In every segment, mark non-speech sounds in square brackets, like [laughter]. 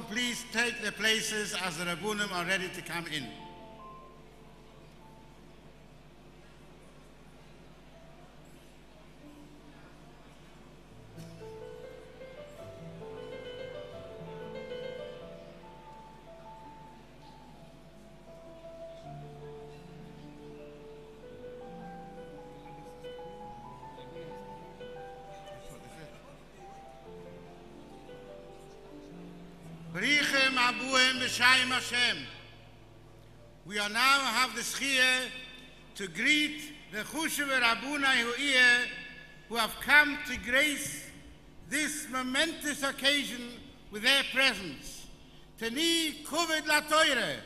please take the places as the Rabunim are ready to come in. Yeshua Rabunai Hu'ir, who have come to grace this momentous occasion with their presence. Tani Kovid La Toire,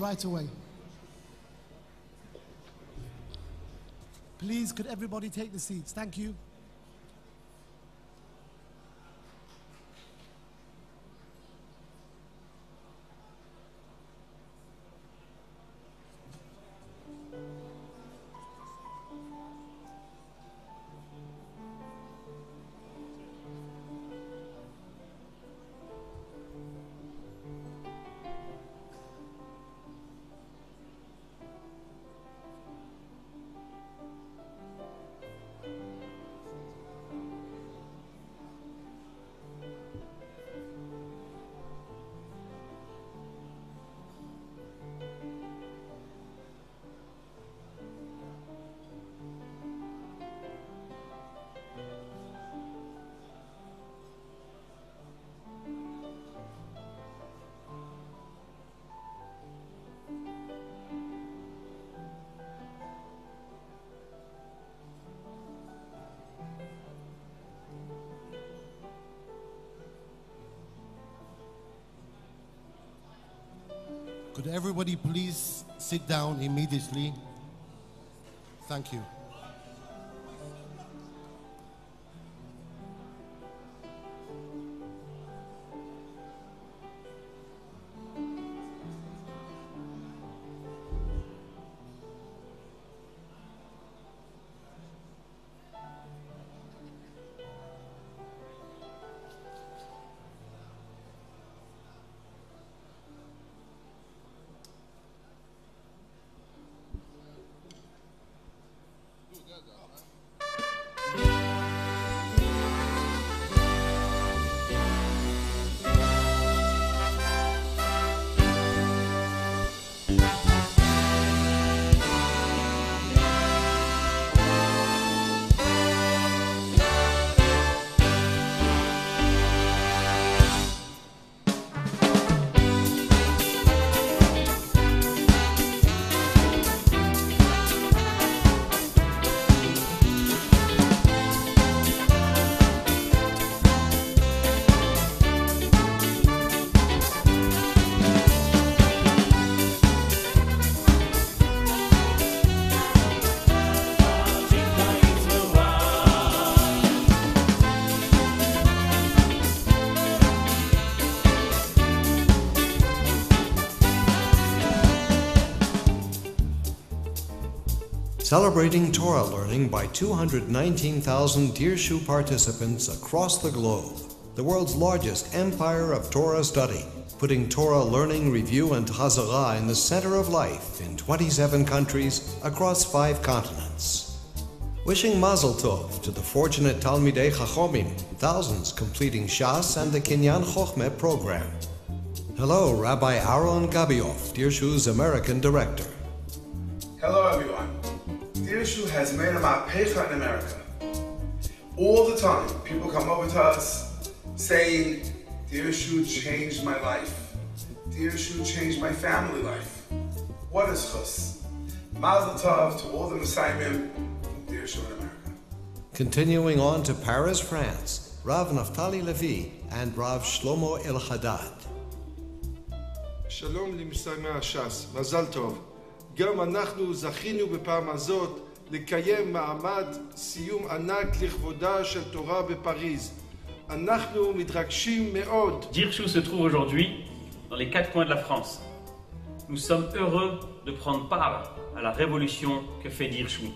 right away. Please, could everybody take the seats? Thank you. Everybody please sit down immediately? Thank you. Celebrating Torah learning by 219,000 Dirshu participants across the globe. The world's largest empire of Torah study, putting Torah learning, review, and Hazara in the center of life in 27 countries across five continents. Wishing Mazel Tov to the fortunate Talmidei Chachomim, thousands completing Shas and the Kinyan Chochmeh program. Hello, Rabbi Aaron Gabiov, Dirshu's American Director. Dirshu changed my family life. What is chus? Mazel tov to all the Messiahim. Dirshu in America. Continuing on to Paris, France, Rav Naftali Levi and Rav Shlomo El Shalom שלום למסתיימי הש"ס, מזל טוב. גם אנחנו זכינו בפעם הזאת לקיים מעמד סיום ענק לכבודה של תורה בפריז. אנחנו מתרגשים מאוד. Dire où se trouve aujourd'hui dans les quatre coins de la France. Nous sommes heureux de prendre part à la révolution que fait Dirshu.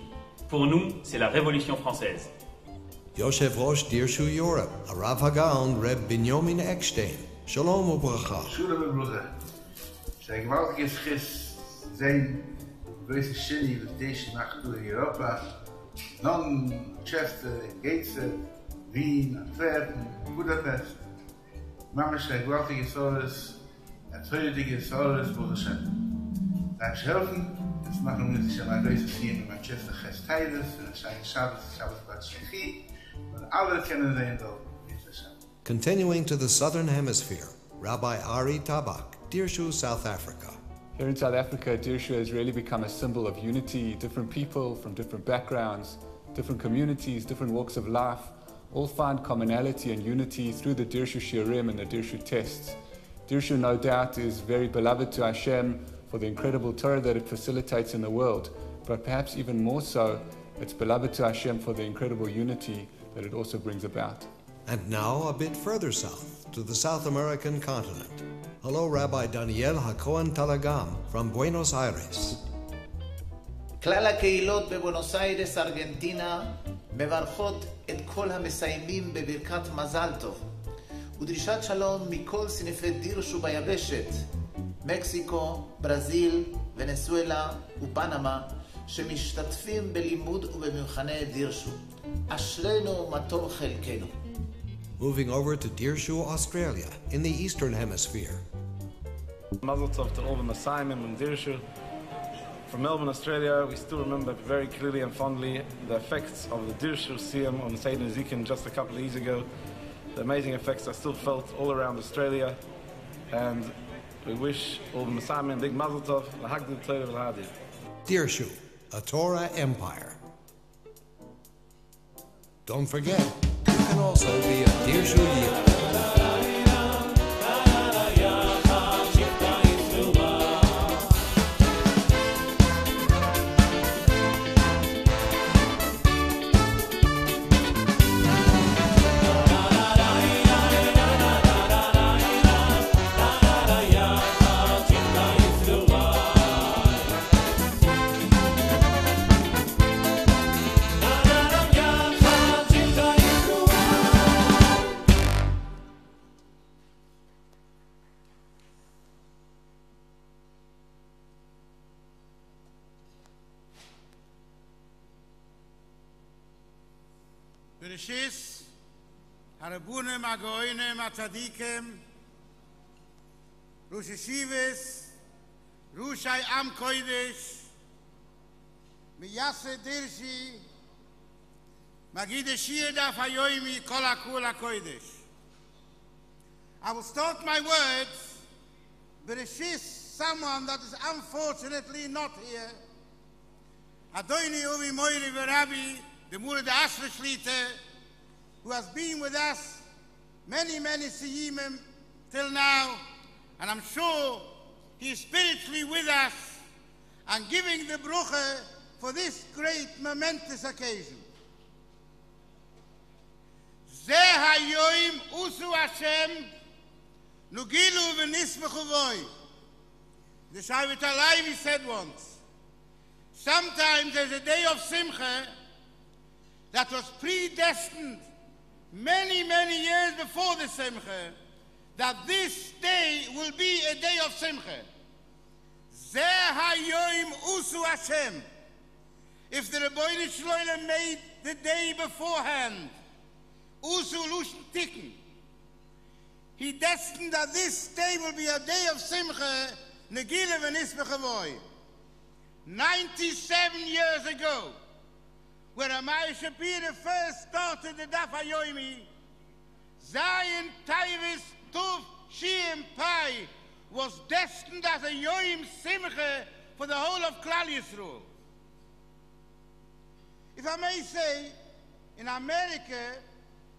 Pour nous, c'est la révolution française. Yoshev Rosh Dirshu Europe, Rav Hagaon Reb Binyamin Eckstein. Shalom Ubracha. Mijn broeder. Zijn geweldige schis zijn größte Schilli, das deze nacht door Europa. Dan Chester, Gateshead, Wien, Antwerpen, Budapest. Mama zijn geweldige Soros, en freudige Soros, Baruch Hashem. Laat je helfen. Het mag nog niet zijn, maar deze vier in Manchester Gestijdes, en zijn Shabbos, Shabbos Bat Shechi. Maar alle kennen zijn wel. Continuing to the southern hemisphere, Rabbi Ari Tabak, Dirshu, South Africa. Here in South Africa, Dirshu has really become a symbol of unity. Different people from different backgrounds, different communities, different walks of life, all find commonality and unity through the Dirshu shiurim and the Dirshu tests. Dirshu, no doubt, is very beloved to Hashem for the incredible Torah that it facilitates in the world, but perhaps even more so, it's beloved to Hashem for the incredible unity that it also brings about. And now a bit further south, to the South American continent. Hello, Rabbi Daniel Hakohen Talagam from Buenos Aires. כלל הקהילות בבואנוס איירס, ארגנטינה, מברכות את כל המסיימים בברכת מזל טוב, ודרישת שלום מכל סניפי דירשו ביבשת, מקסיקו, ברזיל, ונסואלה ופנמה, שמשתתפים בלימוד ובמבחני דירשו. אשרינו מה טוב חלקנו. Moving over to Dirshu, Australia, in the Eastern Hemisphere. Mazel tov to all the Masaimim and Dirshu. From Melbourne, Australia, we still remember very clearly and fondly the effects of the Dirshu Siyam on Seder Zikin just a couple of years ago. The amazing effects are still felt all around Australia. And we wish all the Masaimim big Mazel tov, Lahagdil Torah V'Lahadir. Dirshu, a Torah empire. Don't forget, you can also be a Dirshu Yid. הגאונים, הצדיקים, ראש ישיבס, ראש העם קודש, מייסד דרשי, מגיד השיר דף היום מכל הכול הקודש. I will start my words, but it is someone that is unfortunately not here. Adoni Uvi Moiri Verabi, the Mura de Asra Shlita, who has been with us many, many Siyimim till now, and I'm sure he is spiritually with us and giving the brucha for this great momentous occasion. The Shavit Alayvi said once, sometimes there's a day of simcha that was predestined many, many years before the Simcha, that this day will be a day of Simcha. Hayoim usu Hashem. If the Rebbeinu Shloile made the day beforehand, usu lushin tikkun, he destined that this day will be a day of Simcha, negile v'nisbechavoy. 97 years ago, when Amaya Shapira first started the Daf Hayomi, Zion Tavis Tuv Shim Pai was destined as a Yoim Simcha for the whole of Klal Yisrael. If I may say, in America,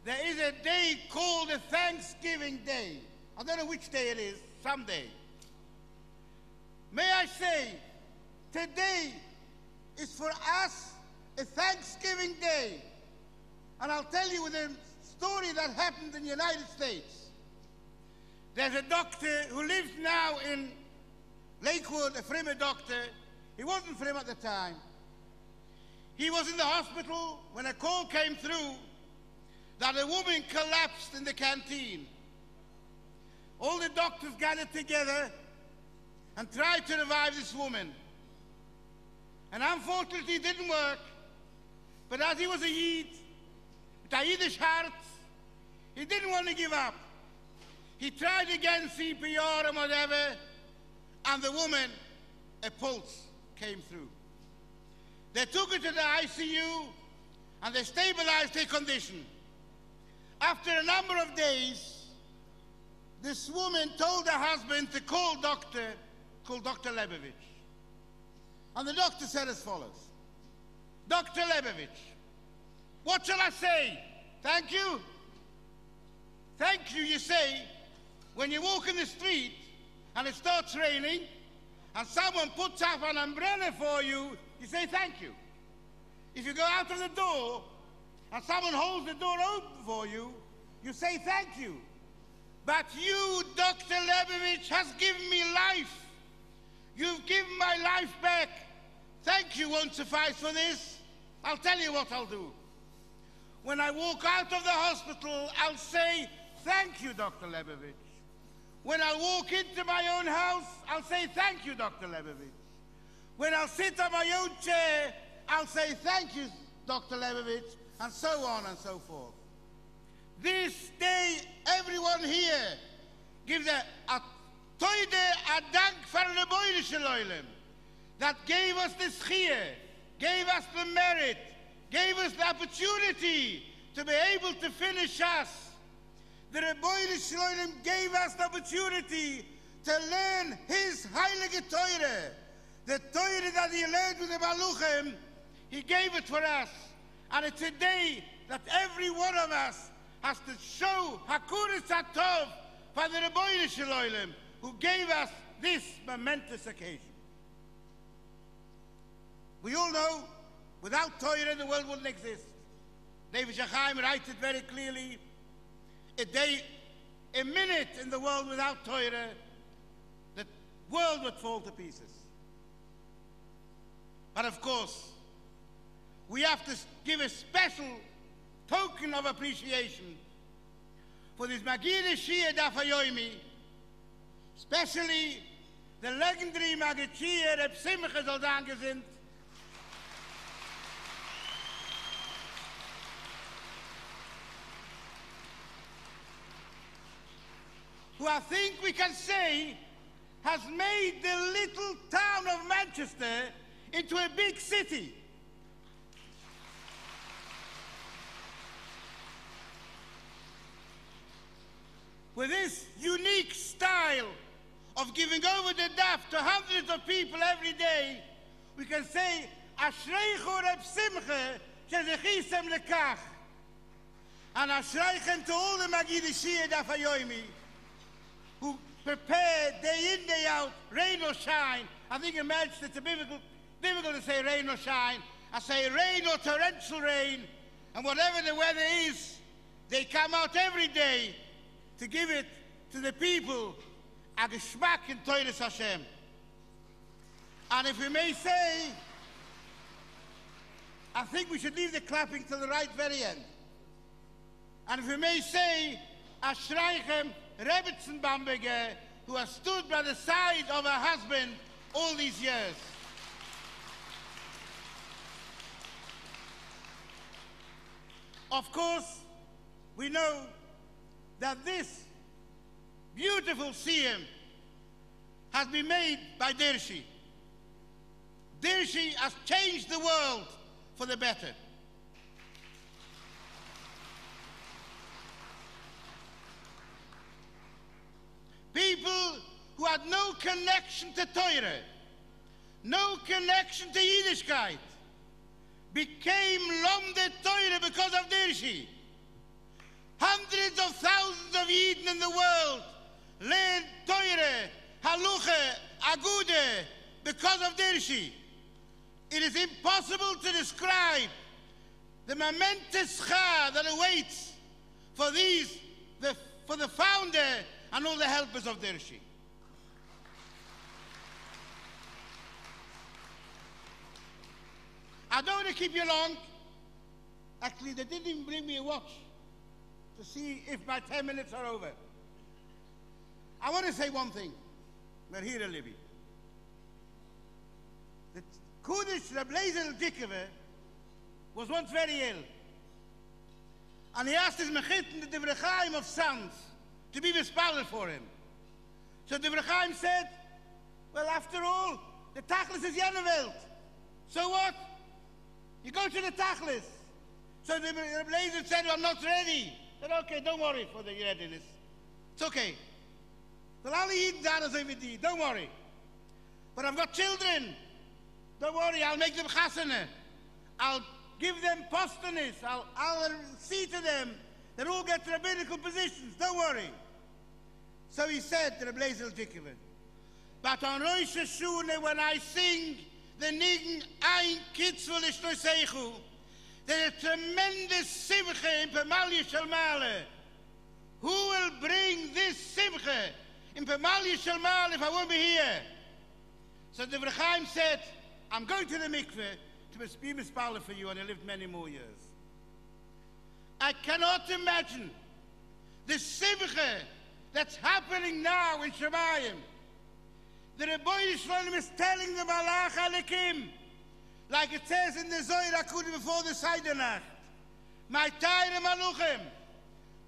there is a day called the Thanksgiving Day. I don't know which day it is, someday. May I say, today is for us a Thanksgiving Day. And I'll tell you a story that happened in the United States. There's a doctor who lives now in Lakewood, a Frimer doctor. He wasn't Frim at the time. He was in the hospital when a call came through that a woman collapsed in the canteen. All the doctors gathered together and tried to revive this woman. And unfortunately, it didn't work. But as he was a Yid, with a Yiddish heart, he didn't want to give up. He tried again CPR and whatever, and the woman, a pulse came through. They took her to the ICU, and they stabilized her condition. After a number of days, this woman told her husband to call doctor, call Dr. Lebovich. And the doctor said as follows. Dr. Lebovich, what shall I say? Thank you? Thank you, you say. when you walk in the street and it starts raining and someone puts up an umbrella for you, you say thank you. If you go out of the door and someone holds the door open for you, you say thank you. But you, Dr. Lebovich, has given me life. You've given my life back. Thank you won't suffice for this. I'll tell you what I'll do. When I walk out of the hospital, I'll say, Thank you, Dr. Lebovich. When I walk into my own house, I'll say, Thank you, Dr. Lebovich. When I'll sit on my own chair, I'll say, Thank you, Dr. Lebovich, and so on and so forth. This day, everyone here gives a, a toide a dank for the Boilische Leulem that gave us this here, gave us the merit, gave us the opportunity to be able to finish us. The Rebbeinu Shalom gave us the opportunity to learn his Heilige Torah, The Torah that he learned with the Baluchim, he gave it for us. And it's a day that every one of us has to show Hakuris Atov for the Rebbeinu Shalom, who gave us this momentous occasion. We all know without Torah the world wouldn't exist. David Shachaim writes it very clearly. A day, a minute in the world without Torah, the world would fall to pieces. But of course, we have to give a special token of appreciation for this Magide Shia Dafayoimi, especially the legendary Magid Reb Simcha soll danke who I think we can say has made the little town of Manchester into a big city. With this unique style of giving over the daf to hundreds of people every day, we can say, Ashreichu Reb Simcha, shezechisem lekach. And Ashreichem to all the Magidishiyah daf hayoimi, who prepare day in, day out, rain or shine. I think in Manchester it's difficult to say rain or shine. I say rain or torrential rain, and whatever the weather is, they come out every day to give it to the people a geschmack in Toilet Hashem. And if we may say, I think we should leave the clapping to the right very end. And if we may say, Ashreichem Rebbetzin Bamberger, who has stood by the side of her husband all these years. Of course, we know that this beautiful Siyam has been made by Dershi. Dershi has changed the world for the better. People who had no connection to Torah, no connection to Yiddishkeit, became Lomde Torah because of Dershi. Hundreds of thousands of Yidden in the world learned Torah, Halucha, Agude because of Dershi. It is impossible to describe the momentous char that awaits for these, the, for the founder and all the helpers of Dershi. I don't want to keep you long. Actually, they didn't even bring me a watch to see if my 10 minutes are over. I want to say one thing. We're here Libby. The Kudish Reblazel Dikeve was once very ill. And he asked his Mechitten, the Devrechaim of Sanz, to be responded for him. So the Devrechaim said, Well, after all, the Tachlis is Yeneveld. So what? You go to the Tachlis. So the Reblazel said, I'm not ready. I said, okay, don't worry for the readiness. It's okay. Well, I'll eat that as I Don't worry. But I've got children. Don't worry, I'll make them chasana. I'll give them posternis. I'll, I'll see to them They'll all get rabbinical positions. Don't worry. So he said to the Blazel Dickovan. But on Rosh Hashanah, when I sing the Nigen Ein Kitzvul Ishtosechu, there's a tremendous simcha in Pemalia Shalmale. Who will bring this simcha in Pemalia Shalmale if I won't be here? So the Vrechaim said, I'm going to the mikveh to be mispala for you, and I lived many more years. I cannot imagine the simcha that's happening now in Shemayim. The Rebbe Shalom is telling the Malach Alekim, like it says in the Zohar Akudim before the Seidenach, My Taire Maluchim,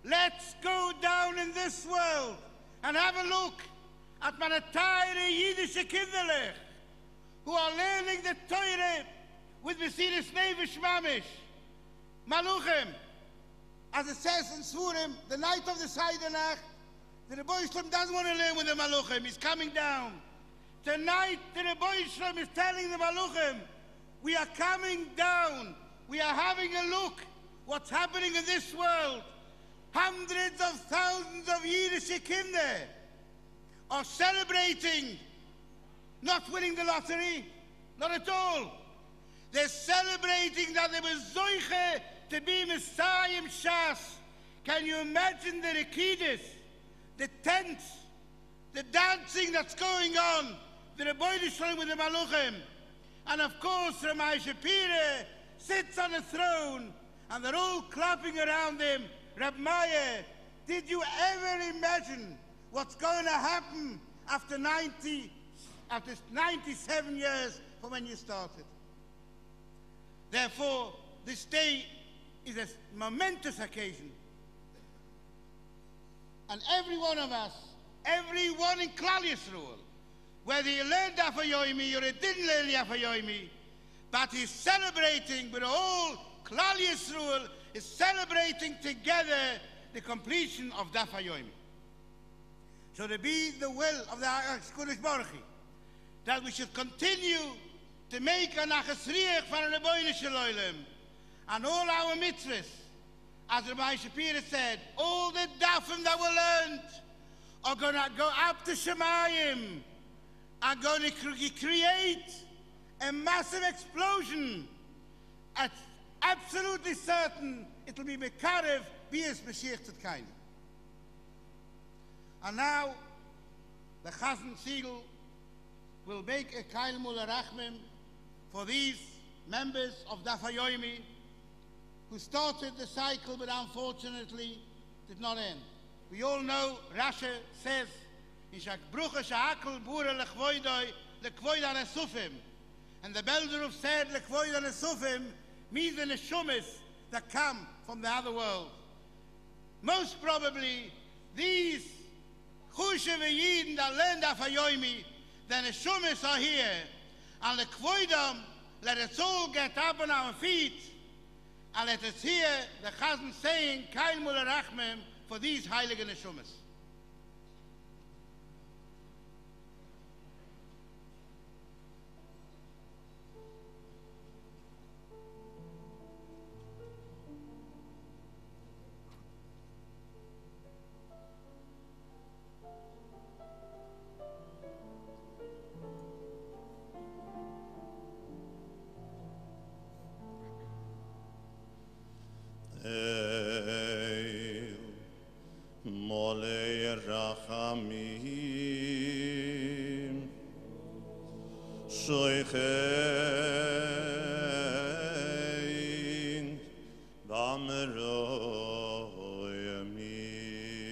let's go down in this world and have a look at my Taire Yiddish Kinderlech, who are learning the Torah with Mesiris Nevish Mamish. Maluchim, as it says in Surim, the night of the Seidenach, the Rebbe Shalom doesn't want to learn with the Maluchim, he's coming down. Tonight, the Rebbe Shalom is telling the Maluchim, we are coming down. We are having a look what's happening in this world. Hundreds of thousands of Yiddish kinder are celebrating not winning the lottery, not at all. They're celebrating that they were Zoiche to be Messiah Shas. Can you imagine the Rekidis, the tents, the dancing that's going on, the Rebbe Shalom with the Maluchim? And of course, Ramai Shapira sits on a throne and they're all clapping around him. Rab Meyer, did you ever imagine what's going to happen after 90, after 97 years from when you started? Therefore, this day is a momentous occasion. And every one of us, everyone in Klal Yisrael, whether you learned Afayoimi or you didn't learn Afayoimi, but he's celebrating with all Klal Yisrael is celebrating together the completion of Dafayoimi. So to be the will of the Kodesh Baruch that we should continue to make an achasriach for the Rebbeinu Shalom and all our mitzvahs, as Rabbi Shapira said, all the dafim that were learned are going to go up to Shemayim are going to create a massive explosion. It's absolutely certain it'll be Mekarev Bias Mashiach Tzedkaini. And now the Chazan Siegel will make a Kail Mula Rachmim for these members of Dafayoimi who started the cycle but unfortunately did not end. We all know Rasha says in shak bruche shakel bure le khvoidoy le an sufim and the belderuf said le an sufim means the shumis that come from the other world. Most probably these khushe yidin that learned af then the shumis are here. And khvoidam let us all get up on our feet Aber es ist hier, der Chasen sehen, kein Mulder Rachmem, für dies heilige Neshomes. эй mole rachamim ми шויхэй דאנרוй мих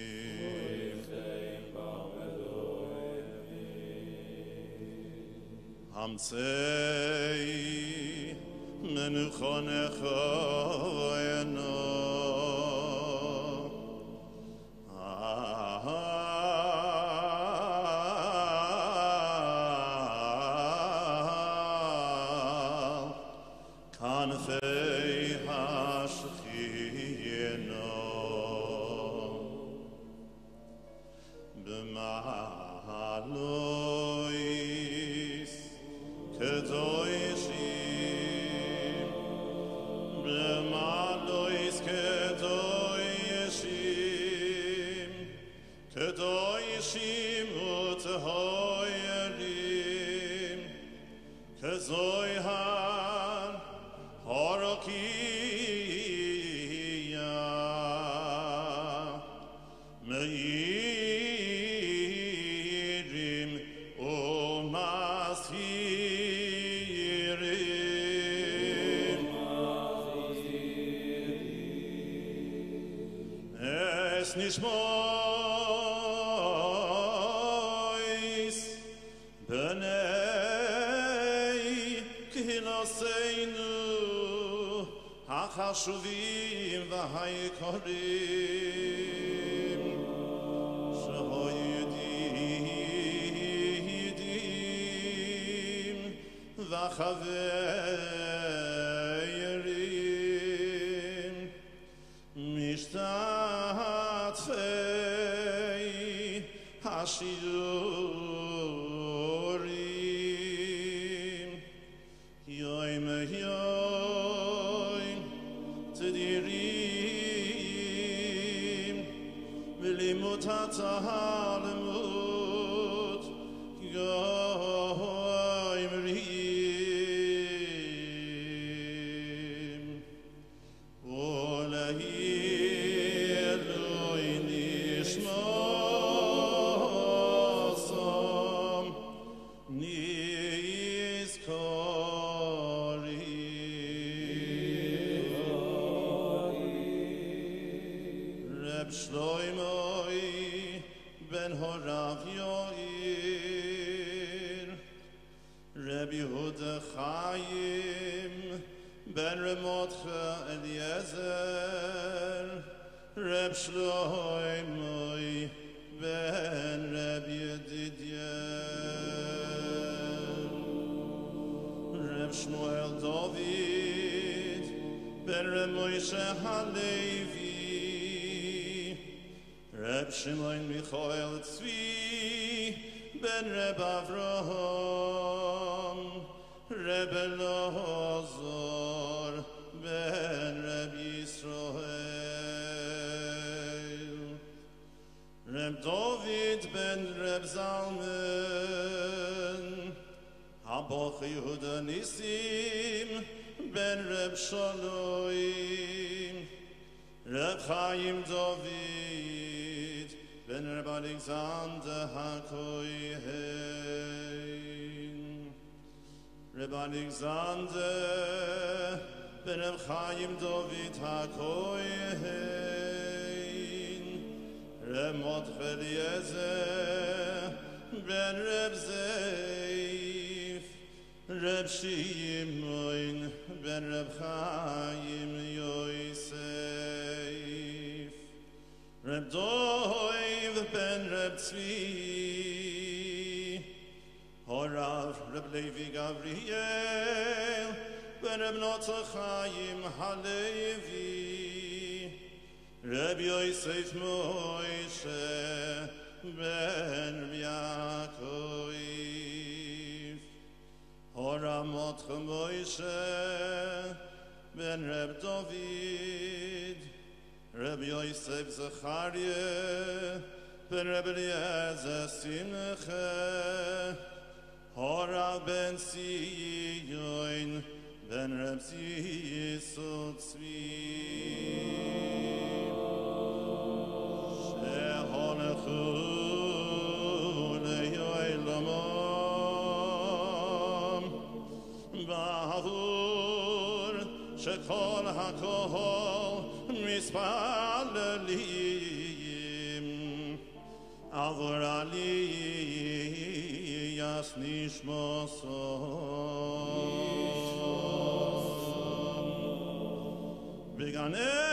yani. Ee,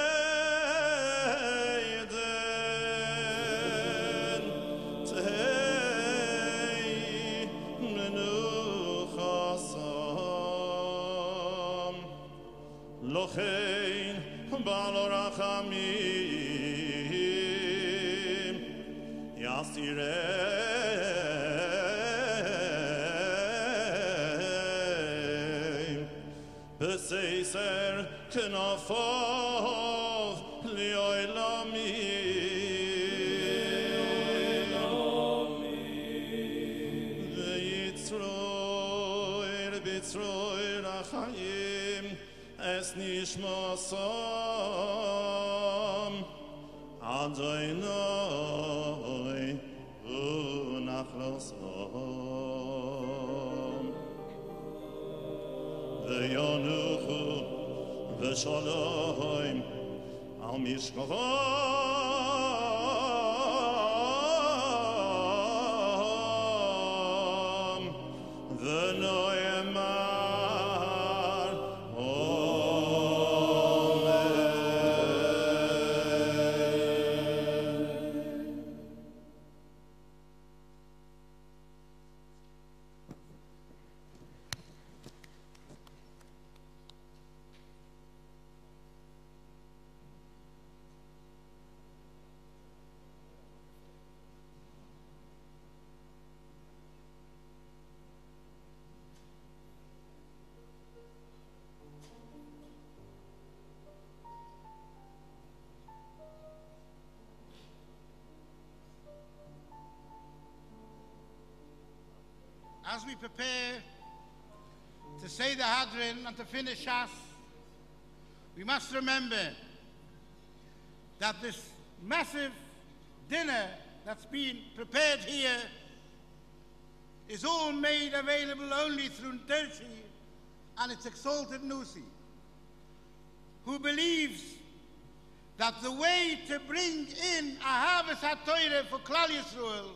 ויצרוי בצרוי לחיים es nishmosam Adonai as we prepare to say the Hadrin and to finish Shas, we must remember that this massive dinner that's been prepared here is all made available only through Dirshu and its exalted Nusi, who believes that the way to bring in a harvest HaTorah for Klal Yisrael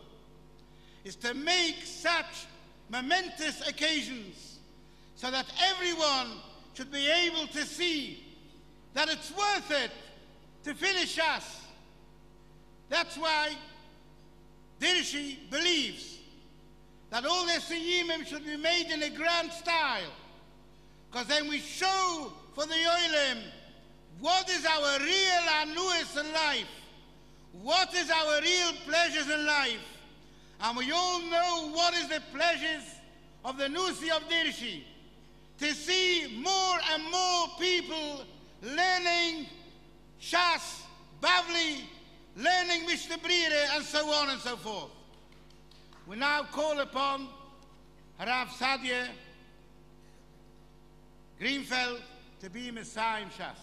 is to make such momentous occasions so that everyone should be able to see that it's worth it to finish us. That's why Dirshu believes that all the siyimim should be made in a grand style because then we show for the oilim what is our real anuis in life, what is our real pleasures in life, and we all know what is the pleasures of the Nusi of Dirshu. To see more and more people learning Shas, Bavli, learning Mishnah Brire, and so on and so forth. We now call upon Rav Sadia Greenfeld to be Messiah in Shas.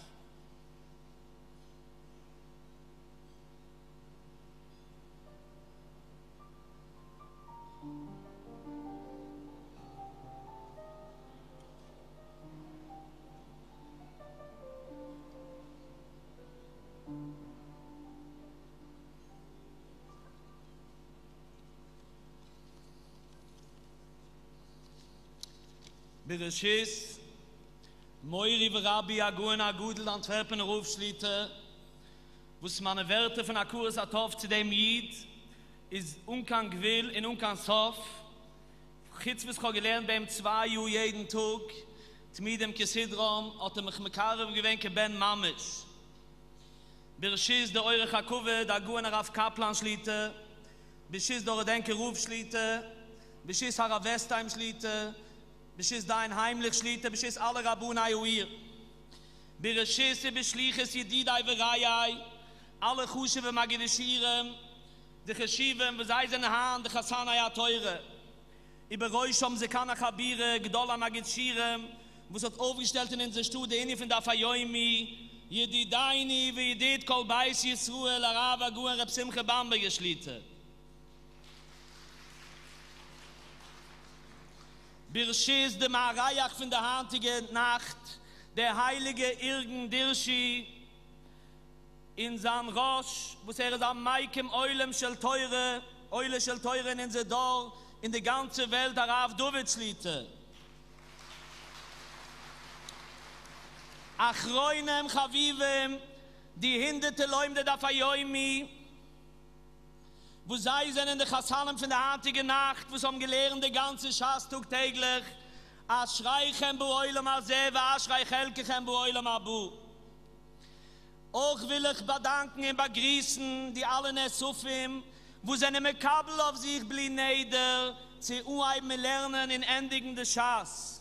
Bereshis, Moiri Rabbi Agun Agudel Antwerpen Rufschlitte, wo's meine Werte von Akuras Atov zu dem Jid, is unkan Gwil in unkan Sof, Chitz was ich gelernt beim zwei Ju jeden Tag, mit dem Kesidron, hat er mich mekarev gewenke Ben Mamesh. Bereshis de eure Chakuve, da Agun Rav Kaplan Schlitte, Beshis dore denke Ruf Schlitte, Beshis Harav Westheim Schlitte, Beshis dein heimlich Schlitte, Beshis alle Rabuna Yuir. Bereshis beschliches Yedidai Verayai, alle Chushe ve Magidishirem, de Cheshivem, ve Seisen Haan, de Chassana ya Teure. I beroishom ze kana Chabire, Gdola Magidishirem, es hat aufgestellt in der Studie, in von der Fayoimi, ידי דייני וידיד כל בייס ישראל הרב הגוע רב שמחה במבה ישליטה. ברשיס דה מהרייך פן דה הרטיגה נחת דה הייליגה אירגן דירשי אין זן ראש וסער זן מייקם אוילם של תוירה אוילה של תוירן אין זה דור אין ganze גנצה ולד הרב דוביץ Achroinem Chavivem, die hinderte Leumde da Fayoimi, wo sei sind in der Chassanem von der artige Nacht, wo es am gelehrende ganze Schastug täglich, as schreichem bu oilem a seve, as schreich bu oilem a bu. Auch will ich bedanken und begrüßen die alle Nesufim, wo seine Mekabel auf sich blieb nieder, sie unheim lernen in endigen des Schaas.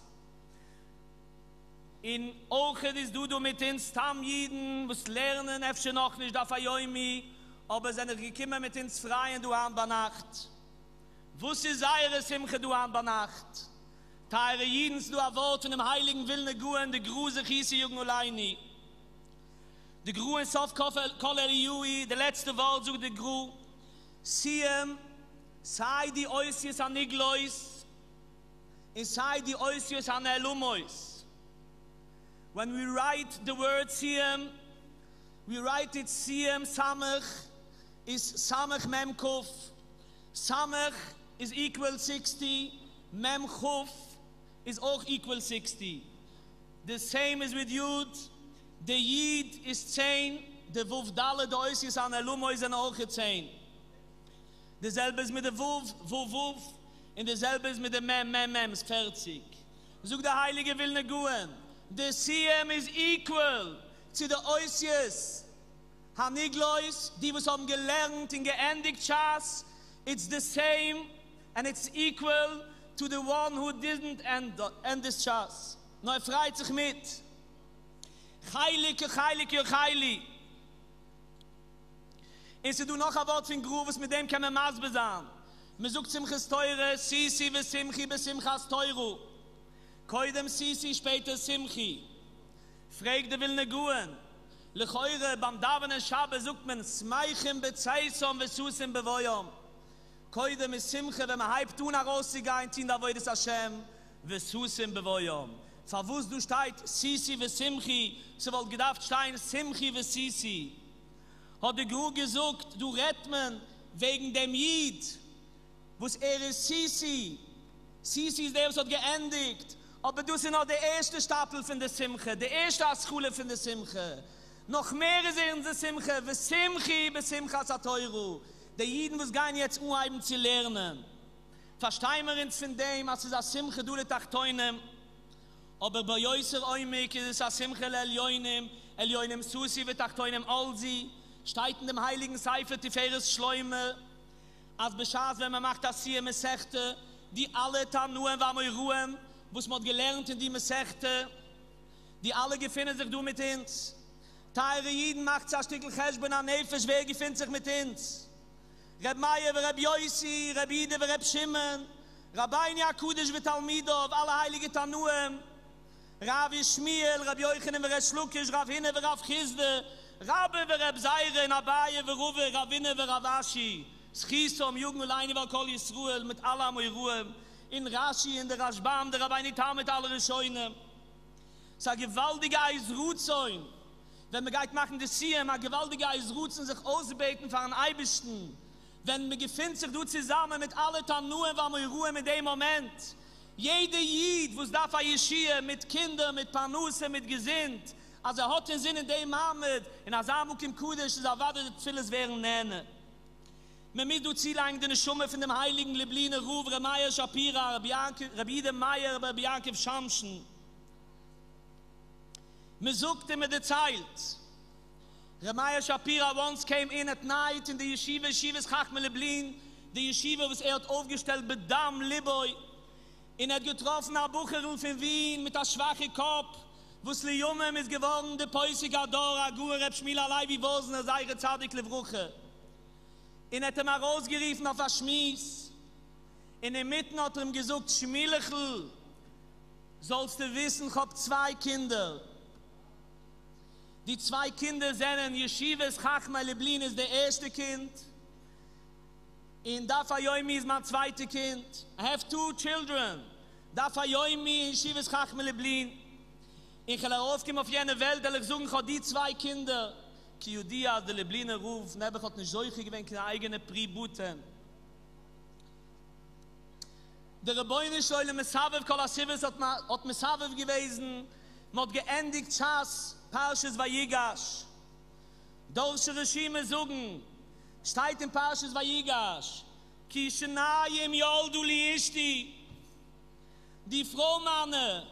In Oche ist du du mit ins Tamjiden, wo es lernen, efsche noch nicht, da verjoimi, aber sind gekommen mit ins Freien, du an bei Nacht. Wo sie seire Simche, du an bei Nacht. Teire Jidens, du a Wort von dem heiligen Willen Guen, de Gruse Chiesi Jungen Oleini. De Grue Sof Koleri Yui, de letzte Wort sucht de Gru. Siem, sei die Oisies an Iglois, und sei die Oisies an Elumois. When we write the word Siem, we write it Siem Samach, is Samach Mem Kuf. Samach is equal 60, Mem Kuf is auch equal 60. The same is with Yud. The Yid is 10, the Wuf Dalle, the Ois is an Elumo is an auch 10. Derselbe ist mit der Wuf, Wuf, Wuf, und derselbe ist mit der Mem, Mem, Mem, ist 40. Sog der Heilige Wilne Guen. The CM is equal to the Oisius. Haniglois, die was haben gelernt in geendigt Chas, it's the same and it's equal to the one who didn't end, end this Chas. Neu freit sich mit. Heilige, heilige, heilige. Und sie du noch ein Wort von Gruves, mit dem kann man Maß besagen. Me sucht Simches Teure, Sisi ve Simchi be Simchas Teuru. Koidem Sisi, später Simchi. Frag de will ne guen. Lechoire, beim Davenen Schabe sucht man Smeichen bezeisom ve Susim bewoyom. Koidem is Simche, wenn man halb tun herausgegangen, tin da woides Hashem, ve Susim bewoyom. Verwus du steit Sisi ve Simchi, so wollt gedacht stein Simchi ve Sisi. Hat de Gru gesucht, du rett man wegen dem Jid, wo's er ist Sisi. Sisi ist der, was hat geendigt. Aber du sind noch der erste Stapel von der Simche, der erste Schule von der Simche. Noch mehr ist in der Simche, ve Simchi be Simchas Atoiru. Der Jiden, was gehen jetzt unheimen zu lernen. Verstehen wir uns von dem, als es a Simche du le Tachtoinem, aber bei Joiser Oimik ist es a Simche le Elioinem, Elioinem Susi ve Tachtoinem Olsi, steht in dem heiligen Seifer Tiferes Schleume, als Bescheid, wenn man macht das hier Mesechte, die alle Tanuen, war mir ruhen, was man gelernt in die Mesechte, die alle gefinden sich du mit uns. Teire Jiden macht sich Stückchen Cheshben an Nefesh, wer gefindt sich mit uns. Reb Meier, Reb Yoisi, Reb Ide, Reb Shimon, Rabbein Yakudish, Talmidov, alle heilige Tanuem, Rav Yishmiel, Reb Yoichanim, Reb Shlukish, Rav Hinne, Rav Chizde, Rabbe, Reb Seire, Nabaye, Ruve, Rav Hinne, Rav Ashi, Schisom, Jugend und Leine, Kol Yisruel, mit aller Moiruem, in Rashi, in der Rashbam, der Rabbein Itam, mit aller Rishoinem. Es ist ein gewaltiger Eisruhzäun. Wenn wir gleich machen das hier, ein gewaltiger Eisruhzäun sich ausbeten für einen Eibischten. Wenn wir gefind sich du zusammen mit allen Tanuen, weil wir ruhen in dem Moment. Jede Jid, wo es darf ein Yeshia, mit Kindern, mit Panusse, mit Gesinnt, als er hat den Sinn in dem Mohammed, in Asamuk im Kudish, es erwartet, dass vieles wären nennen. Me mit du ziel lang den Schumme von dem heiligen Lebline Ruvre Meier Shapira Bianke Rabide Meier bei Bianke Schamschen. Me suchte mit de Zeit. Remaya Shapira once came in at night in the yeshiva, yeshiva schach leblin, the yeshiva was er hat aufgestellt mit Dam Liboy, in er getroffen a Bucherl von Wien mit a schwache Kopf, wo es li jume mis geworden, de poisig adora, gure rep schmila lei, wie seire zadig levruche. In hat er mal rausgeriefen auf a Schmies. In der Mitte hat er ihm gesagt, Schmielechel, sollst du wissen, ich hab zwei Kinder. Die zwei Kinder sind Yeshivas Chachma Leblin ist der erste Kind. In Dafa Yoimi ist mein zweite Kind. I have two children. Dafa Yoimi, Yeshivas Chachma Leblin. Ich will aufkommen auf jene Welt, weil ich suche, ich habe die zwei Kinder. ki judia de lebline ruf nebe hat ne solche gewen kne eigene pributen. Der geboyne soll me save kolasivs hat ma hat me save gewesen mod geendigt chas pausches vayigas dolche regime zogen steit im pausches vayigas ki shna yem yol du li isti die frau manne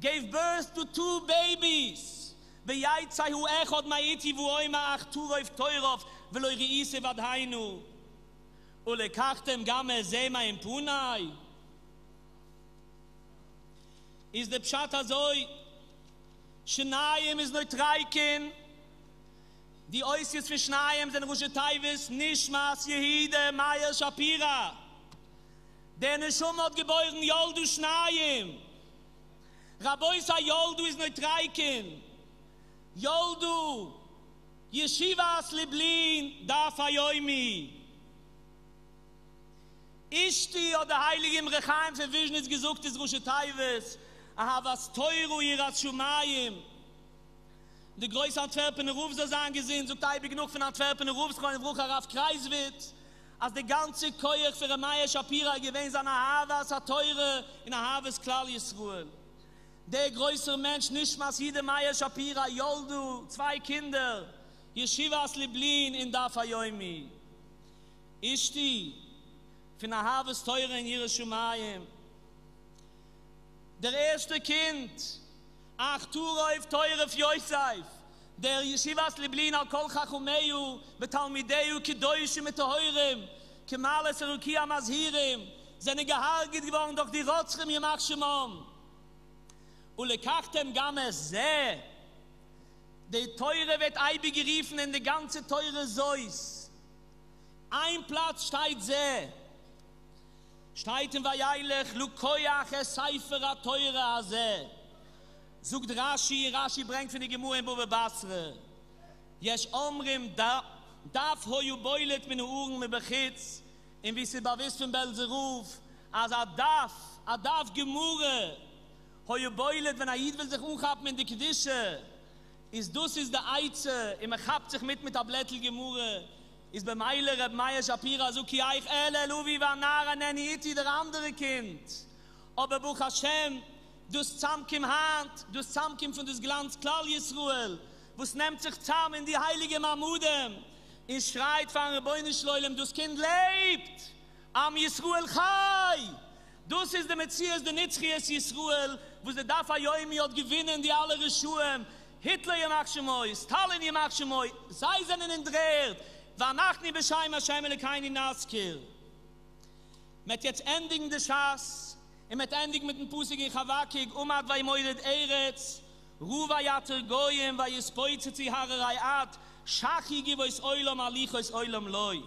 gave birth to two babies. ve yai tsai hu echot mayiti vu oy ma ach tu geuf teurof vel eure ise vat heinu ole kachtem game se ma im punai. Is de pshata zoi shnayem iz noy traiken di eus jes shnayem den rushe taiwis nish mas je hide shapira. Den es shon geboyn yol du shnayem raboy sa yol du iz noy traiken Yoldu Yeshivas Liblin Daf Hayoimi Ich die oder Heilige im Rechaim für Wischnitz gesucht des Rusche Teives aha was teuro ihras Schumayim. De grois Antwerpen ruf so sagen gesehen so teil genug von Antwerpen rufs rein Brucher auf Kreiswitz. As de ganze Keuch für Meier Shapira gewesen seiner Havas hat teure in der Haves Klalies Ruhe der größere Mensch, nicht mal Hide Maya Shapira, Yoldu, zwei Kinder, Yeshivas Liblin in Dafa Yoimi. Ishti, für eine Haves Teure in ihre Shumayim. Der erste Kind, ach Turoif Teure für der Yeshivas Liblin al Kol Chachumeyu, betalmideu Kidoyishim et Teurem, kemales Erukia Mazhirim, seine Gehargit geworden, doch die Rotzrim Yemach Shemom. ולקחתם גם את זה. Die Teure wird Eibe geriefen in die ganze teure Zeus. Ein Platz steht sie. Steiten vayeilich lukoyach es seifer a teure aze. Zogt Rashi, Rashi bringt für die Gemur in Bube Basre. Yesh omrim da darf hoyu boilet min uren me bechitz in wie sie bavis von Belzeruf as a darf a darf gemure hoyu boilet wenn a will sich unchappen in die Kedische. Is dus is de eize im habt sich mit mit tablettel gemure is bei meile rab meier shapira so ki eich ele wie war nara neni iti der andere kind. Aber bu hashem dus zamkim hand dus zamkim von des glanz klar jesruel was nimmt sich zam in die heilige mamudem in schreit fange beine schleulem dus kind lebt am jesruel chai. Dus is de metzias de nitzries jesruel wo sie darf ein Joimi hat gewinnen, die alle Schuhe. Hitler ihr macht schon mal, Stalin ihr macht schon mal, sei seinen entdreht, war nach nie bescheim, Hashem ele keine Naskir. Mit jetzt endigen des Schaas, und mit endigen mit dem Pusigen Chavakik, umad vai moidet Eretz, ruva yater goyim, vai es poizet zi harerai at, shachi givois alich alichois oilom loi.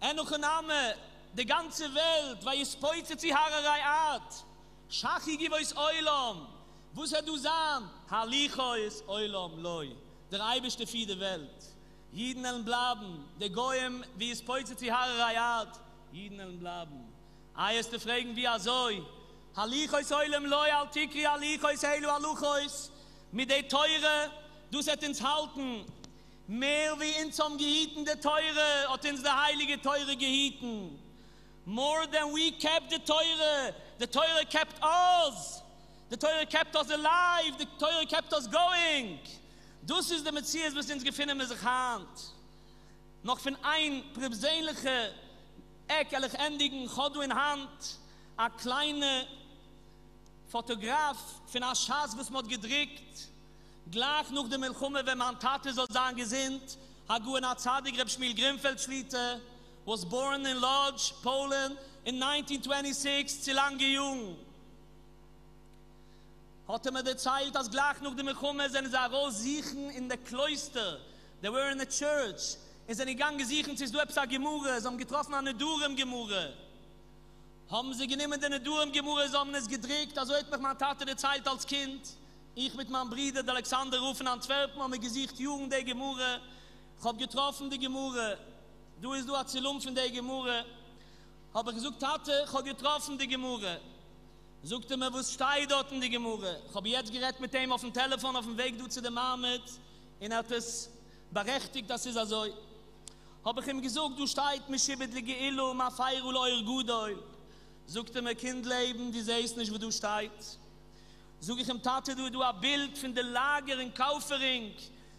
Enoch name, de ganze Welt, vai es poizet zi harerai art shachi gi vos oilom. Wus hat du sagen? Halicho is oilom loy. Der eibischte fide Welt. Jeden eln blaben. Der goyim, wie es poizet die Haare rayat. Jeden eln blaben. Ayes te fragen, wie er soll. Halicho is oilom loy, altikri halicho is heilu alucho is. Mit de teure, du set ins halten. Mehr wie in zum gehieten der teure, ot ins der heilige teure gehieten. More than we kept the teure. The teure kept us. The Torah kept us alive. The Torah kept us going. Dus is de Metzies, was uns gefunden mit sich hand. Noch von ein persönliche ekelich endigen Chodu in Hand, a kleine Fotograf von a Schaas, was mod gedrückt, gleich noch dem Melchume, wenn man Tate soll sagen, gesinnt, Hagu en Azadig, Reb Schmiel Grimfeld Schlitte, was born in Lodz, Poland, in 1926, zu lange jung. hat er mir erzählt, dass gleich noch die Mechumme sind, sie sichen in der Kloster. They were in the church. In seine Gang gesichen, sie ist du ebsa Gemurre, sie haben getroffen an eine Durem Gemurre. Haben sie genommen eine Durem Gemurre, sie haben es gedreht, also hat mich mein Tate erzählt als Kind. Ich mit meinem Bruder, der Alexander, rufen an Antwerpen, haben wir gesicht, Jugend der Gemurre. Ich habe getroffen die Gemurre. Du ist du a Zilum von der Gemurre. Habe gesagt, Tate, ich habe getroffen die Gemurre. Sogt er mir, wo steht dort in die Gemurre? Ich habe jetzt gerät mit dem auf dem Telefon, auf dem Weg du zu dem Mahmet. Und er hat es berechtigt, das ist also. Habe ich ihm gesagt, du steht, mich schibet li geilu, ma feiru leuer gudoi. Sogt er mir, Kindleben, die sehst nicht, wo du steht. Sog ich ihm, Tate, du, du a Bild von der Lager in Kaufering,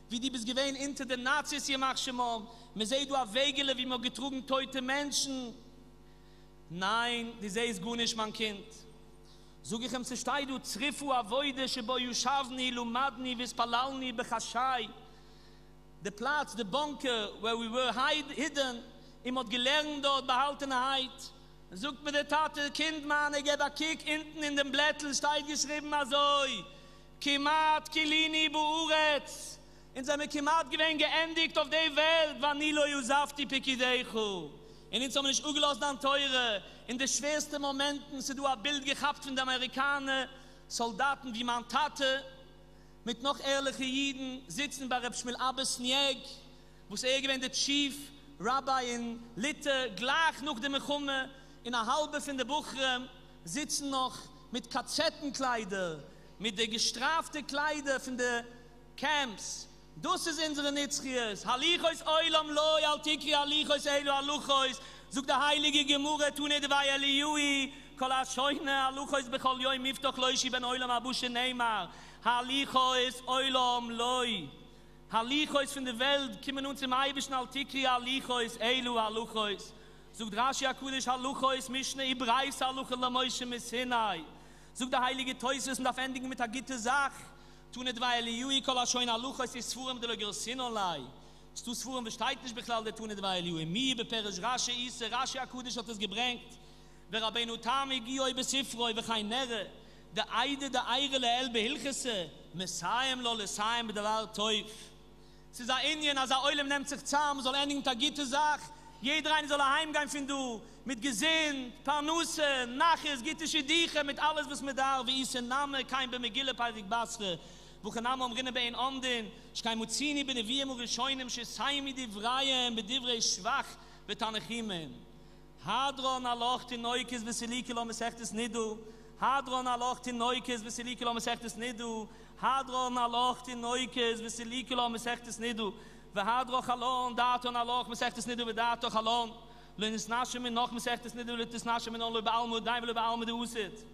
wie die bis gewähn hinter den Nazis hier mach schon mal. Me seh du a Wegele, wie man getrugen teute Menschen. Nein, die seh ist gut nicht, mein Kind. Sog ich ihm zu stei, du zrifu avoide, shebo yushavni, lumadni, vispalalni, bechashai. The Platz, the bunker, where we were hide, hidden, ihm hat gelernt dort, behaltenheit. Sogt mir der Tate, Kind, man, ich gebe a Kick, hinten in dem Blättel, steht geschrieben, azoi, Kimat, Kilini, Buuretz. In seinem Kimat gewinn geendigt auf der Welt, Vanilo, Yusafti, Pekideichu. In uns haben wir nicht ugelassen an Teure. In den schwersten Momenten sind du ein Bild gehabt von den Amerikanern, Soldaten wie man Tate, mit noch ehrlichen Jiden, sitzen bei Reb Shmuel Abbas Nieg, wo es er gewinnt der Chief Rabbi in Litte, gleich noch dem Mechumme, in einer halbe von der Buchere, sitzen noch mit Kassettenkleider, mit der gestrafte Kleider von der Camps, Dus is in zere nitzchies. Halichos oilam loy al tikri halichos eilu aluchos. Zug de heilige gemure tunet vay ali yui. Kol a shoyne aluchos bechol yoy miftoch loy shi ben oilam abushe neymar. Halichos oilam loy. Halichos fin de Welt, kimen uns im aibishn al tikri halichos eilu aluchos. Zug de rashi akudish halichos mishne ibreis halichos lamoyshe mishenai. Zug de heilige teusis und afendigen mit hagite sach. Zug. Tu net weil Jui kola shoin aluch es is furum de gersin olai stu furum besteit nicht beklal de tu net weil Jui. Mi be perish rashe is rashe akudish hat es gebrengt. Wer rabenu tami gi oi besifroi we kein nere. De eide de eigele el behilchese mesaim lo lesaim de war teuf. Sie sa Indien, als er Eulim nimmt sich zahm, soll einigen Tagite sag, Jeder eine soll heimgehen von du, mit Gesinn, Parnusse, Naches, gittische Diche, mit alles, was mir da, wie ein Name, kein Bemegille, Parik Basre. wo kana mo gine bin an den schei muzini bin wie mo wir schein im schei mi di vraye mit di vray schwach mit an hadron a loch di neukes bis li kilo me sagt es nedu hadron a loch di neukes bis li kilo me sagt es nedu hadron a loch di neukes bis li kilo sagt es nedu we hadron galon daton a loch me sagt es nedu we daton galon lenes nasche mir noch me sagt es nedu lenes nasche mir noch über almu lo über almu de usit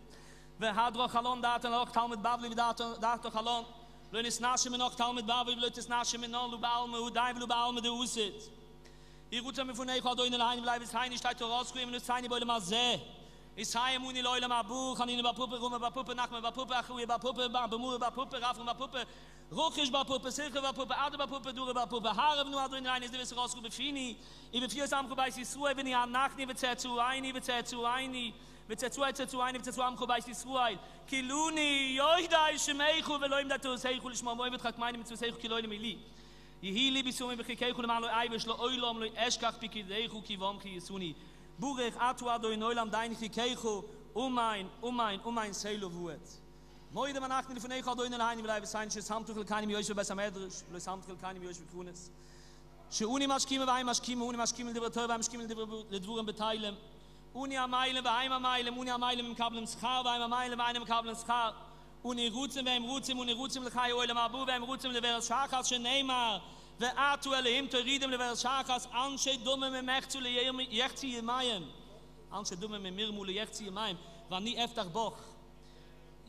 we hadro khalon dat en ocht mit babli dat dat khalon lun is nashe men ocht mit babli lut is nashe men non lubal me u dai lubal me de usit i gut zame von ei khado in lein bleibe seine stadt zu rausgeben und zeine wolle mal se. Is hay muni leule ma bu khan in ba puppe rum ba puppe nach ba puppe khu ba puppe ba bemu ba puppe raf ba puppe ruch is ba puppe silke ba puppe ade ba puppe dure ba puppe haare nur adrin rein is de rausgeben fini. I be vier sam gebei si su wenn i am nach ni zu ein i zu ein mit zu zwei zu einem zu zwei am kobe ich israel kiluni yoch da ich mei khu loim da datu sei khu lishma moim hak mein mit zu sei khu kiloni mili yihi li bisum im bi khu ma lo ay bes lo oy lom lo es kach pik de khu ki vom suni burg atu ado in oilam dein khike um mein um mein um mein sei lo vuet moi de manacht in von ich do in lein bleibe sein schis ham tuchel kein mi euch besser mehr lo ham tuchel kein mi euch kunes שוני משקימה ואי משקימה, אוני משקימה לדבר טוב ואי משקימה de לדבורם בטיילם, Uni a meile bei heima meile, uni a meile im kablen schar, bei heima meile bei einem kablen schar. Uni rutz in beim rutz uni rutz im khai oile ma bu beim rutz im lever schachas neimar. Ve atuel him to ridem lever schachas an sche dumme me mech zu le mi jecht sie meim. An sche dumme me mir mu le jecht sie meim, war ni eftach boch.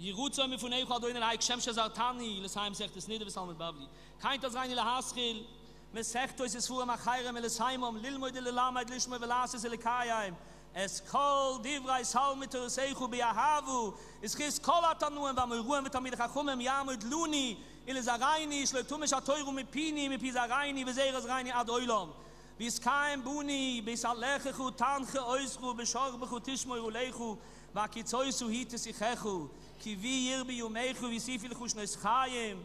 I rutz mir von euch hat in ein geschem schatani, les heim sagt es nete besam mit babli. Kein das reine le hasril. Mir sagt es es fu ma khairem e le heim um lil model le lamad lishme velas es e le kayaim. Es kol divrei sal mit der seichu bi ahavu. Es khis kol atanu und bam ruhen mit mit khumem yam mit luni ile zaraini shle tumish atoyru mit pini mit pisaraini beseres reini ad oilom. Bis kein buni bis aleche khu tanche eusru beschorb khu tishmo ulechu va kitzoy su hit si khechu ki vi yer bi yumechu vi si fil khu shnes khayem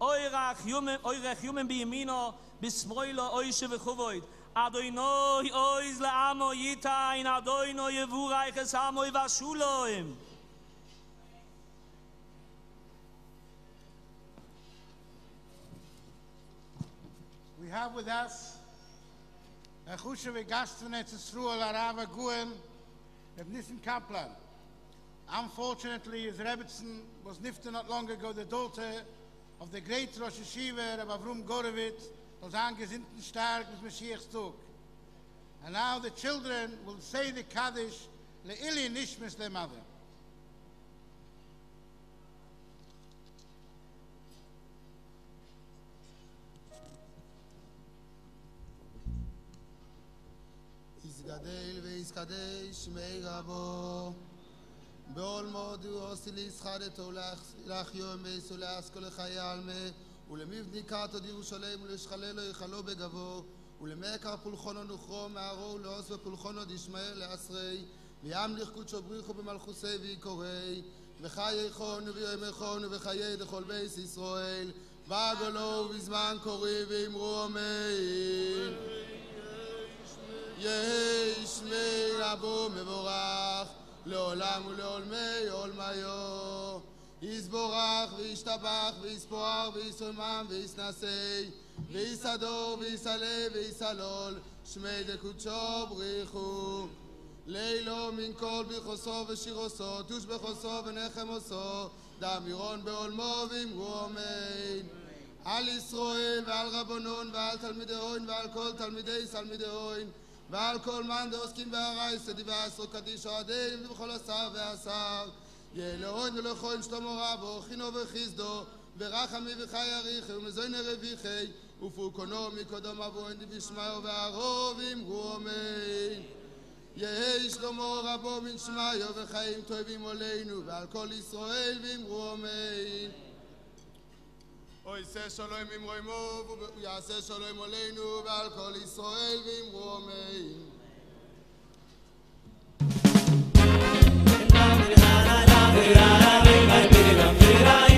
oyrach yumen oyrach yumen bi yemino bis moilo oyshe ve khuvoid Adoinoi אויז le amo yita in adoinoi vuray kes. We have with us a chushe ve gastrone tzru al arav aguen Reb Nissen Kaplan. Unfortunately, his Rebetzin was nifted not long ago the daughter of the great Rosh Hashiva, Rav Avrum Gorovitz, was angesinnten stark mit Mashiach's Tug. And now the children will say the Kaddish le'ili nishmis their mother. יסגדל ויסקדש שמי רבו בעול מוד ועושי לישחדתו לך יום ואיסו לאסכו לחיי עלמה ולמבניקתו דירושלים ולשכללו יחלו בגבו ולמקר פולחונו נוכרו מערו ולעוס ופולחונו דשמעאל לעשרי וימליך קודשו בריחו במלכוסי ויקורי וחיי חונו ויומי חונו וחיי דכל בייס ישראל בגולו ובזמן קורי ואמרו אמן. יהי שמי רבו מבורך לעולם ולעולמי עולמיו יסבורך וישתבח ויספואר ויסומם ויסנסי ויסדור ויסלה ויסלול שמי דקודשו בריחו. לילו מן כל ברכוסו ושירוסו תוש בחוסו ונחם עושו דמירון בעולמו ואמרו אמן. על ישראל ועל רבונון ועל תלמידי הוין ועל כל תלמידי תלמידי הוין ועל כל מן דעוסקים בהרייס דיבעסו קדיש אוהדים ובכל השר והשר יאלוהון ולכהן שלמה רבו חינו וחיסדו ורחמי וחי אריכי ומזוין רביכי ופוקונו מקודם אבוין דבשמעו והרוב אמרו אמן. יהי שלמה רבו מן שמעו וחיים טובים עלינו ועל כל ישראל ואמרו אמן. ויעשה שלום אמרו אמו ויעשה שלום עלינו ועל כל ישראל ואמרו אמן. la la la la la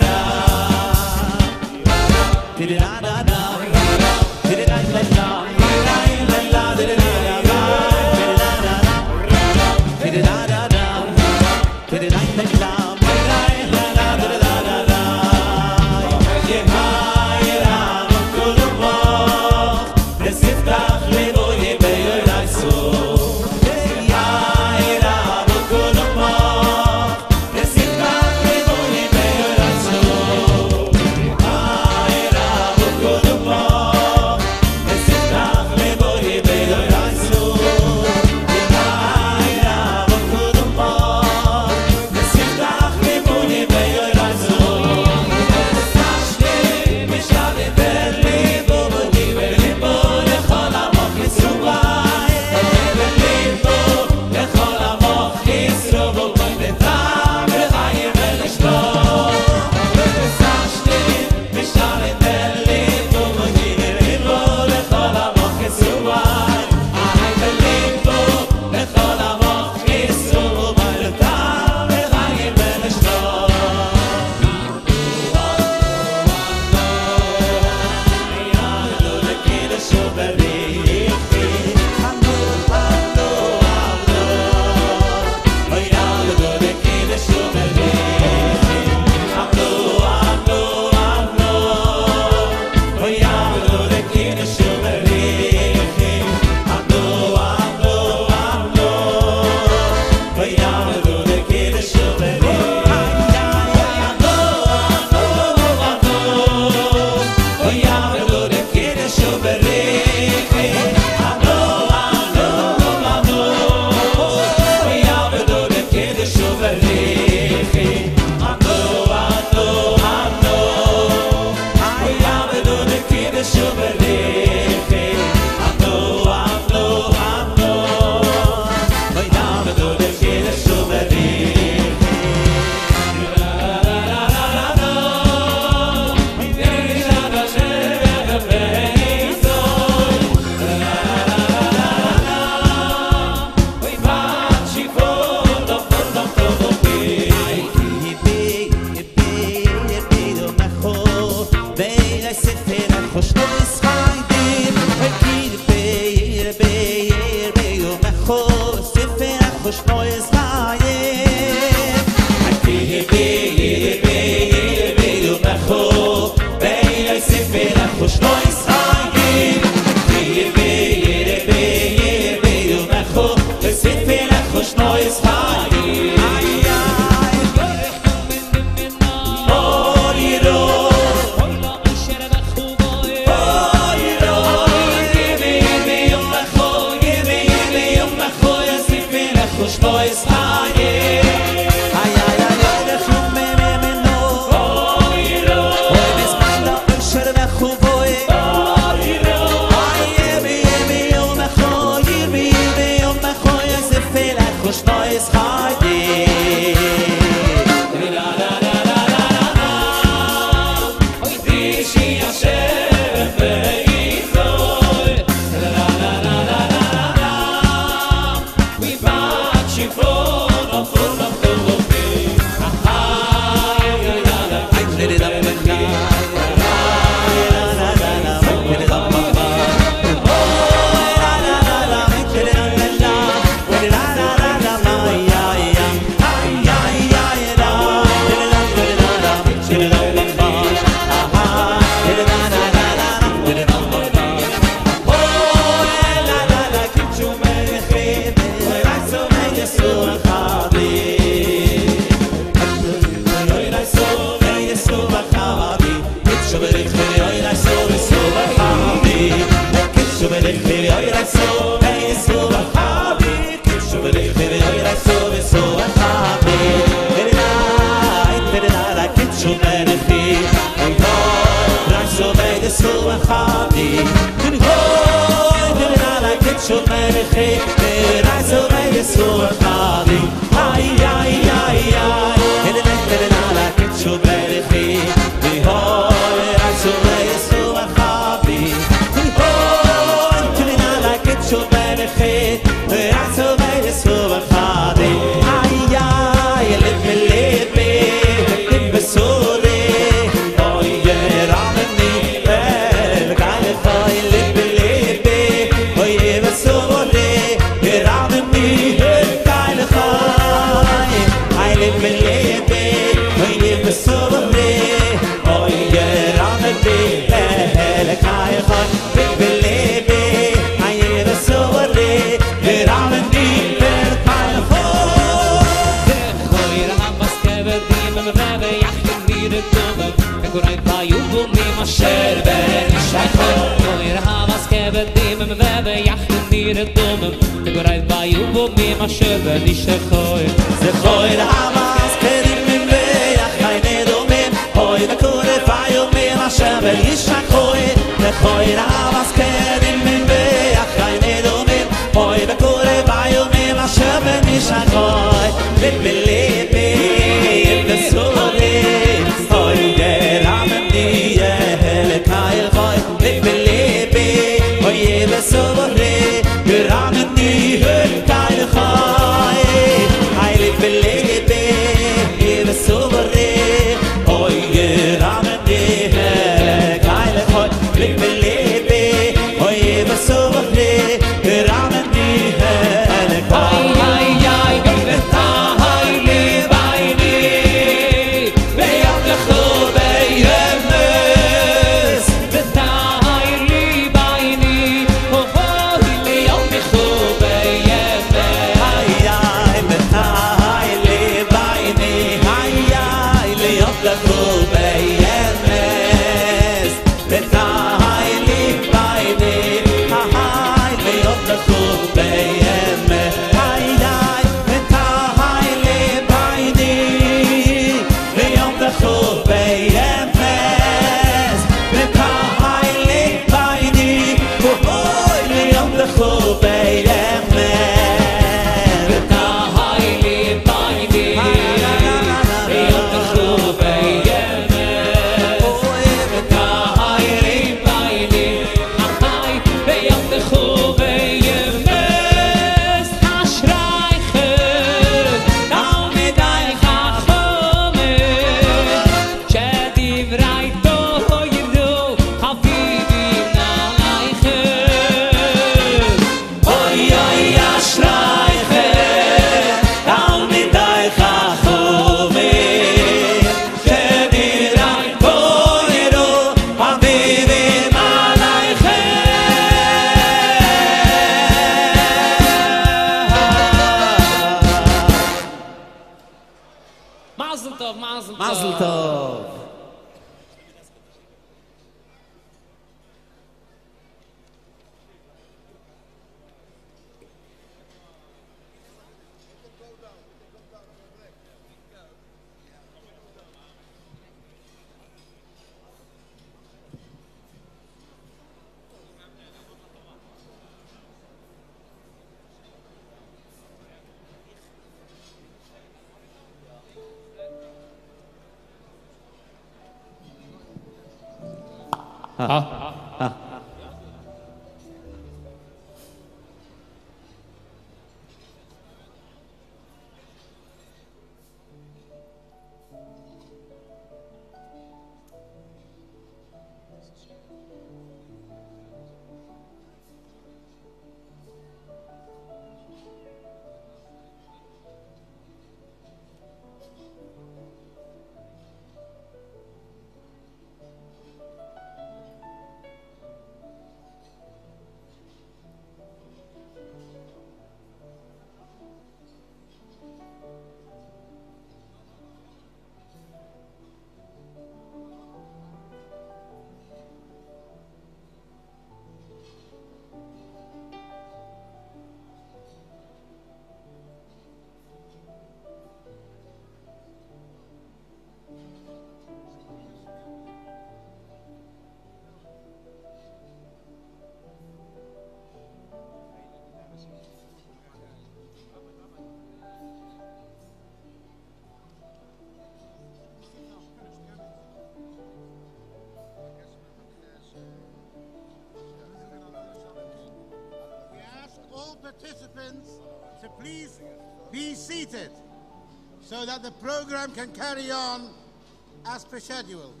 schedule.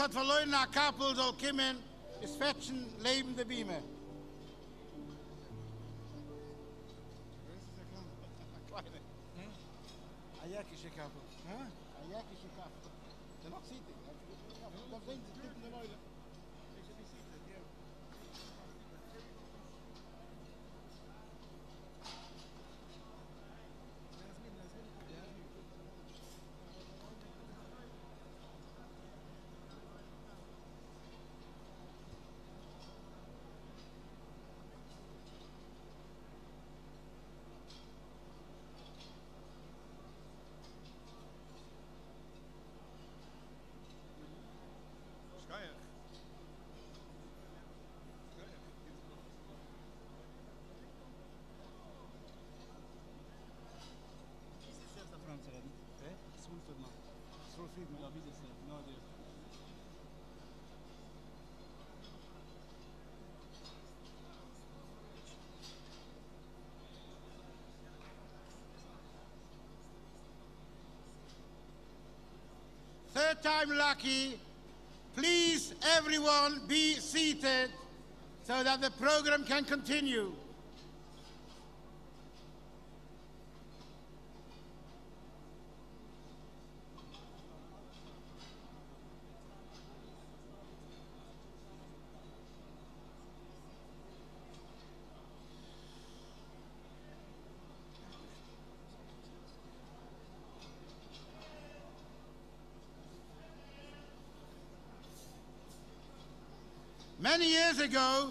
hat verloren, ein Kappel soll kommen, es fetschen, lebende Bime. Please, everyone, be seated so that the program can continue. Ago,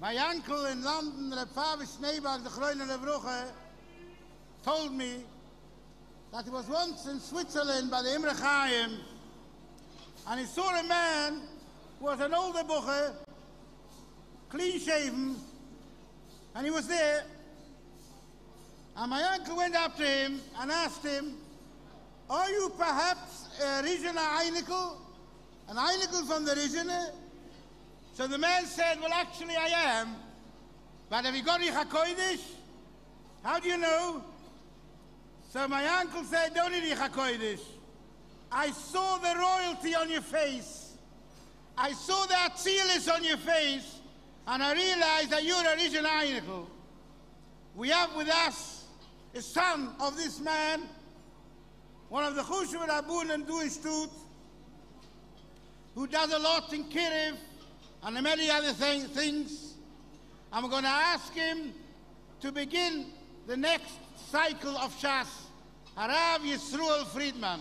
my uncle in London, Reb Faber Schneebach, the Groene Lebruche, told me that he was once in Switzerland by the Imre Chaim, and he saw a man who was an older bucher, clean shaven, and he was there. And my uncle went up to him and asked him, Are you perhaps a Rizhiner Einikel? An Einikel from the Rizhiner? So the man said, Well, actually, I am. But have you got Richa Kodesh? How do you know? So my uncle said, Don't eat Richa Kodesh. I saw the royalty on your face. I saw the Atzilus on your face. And I realized that you're a Rizhiner Einikel. We have with us a son of this man, one of the Chushav Rabun and Duishtut, who does a lot in Kiriv and many other thing, things. I'm going to ask him to begin the next cycle of Shas, Harav Yisruel Friedman.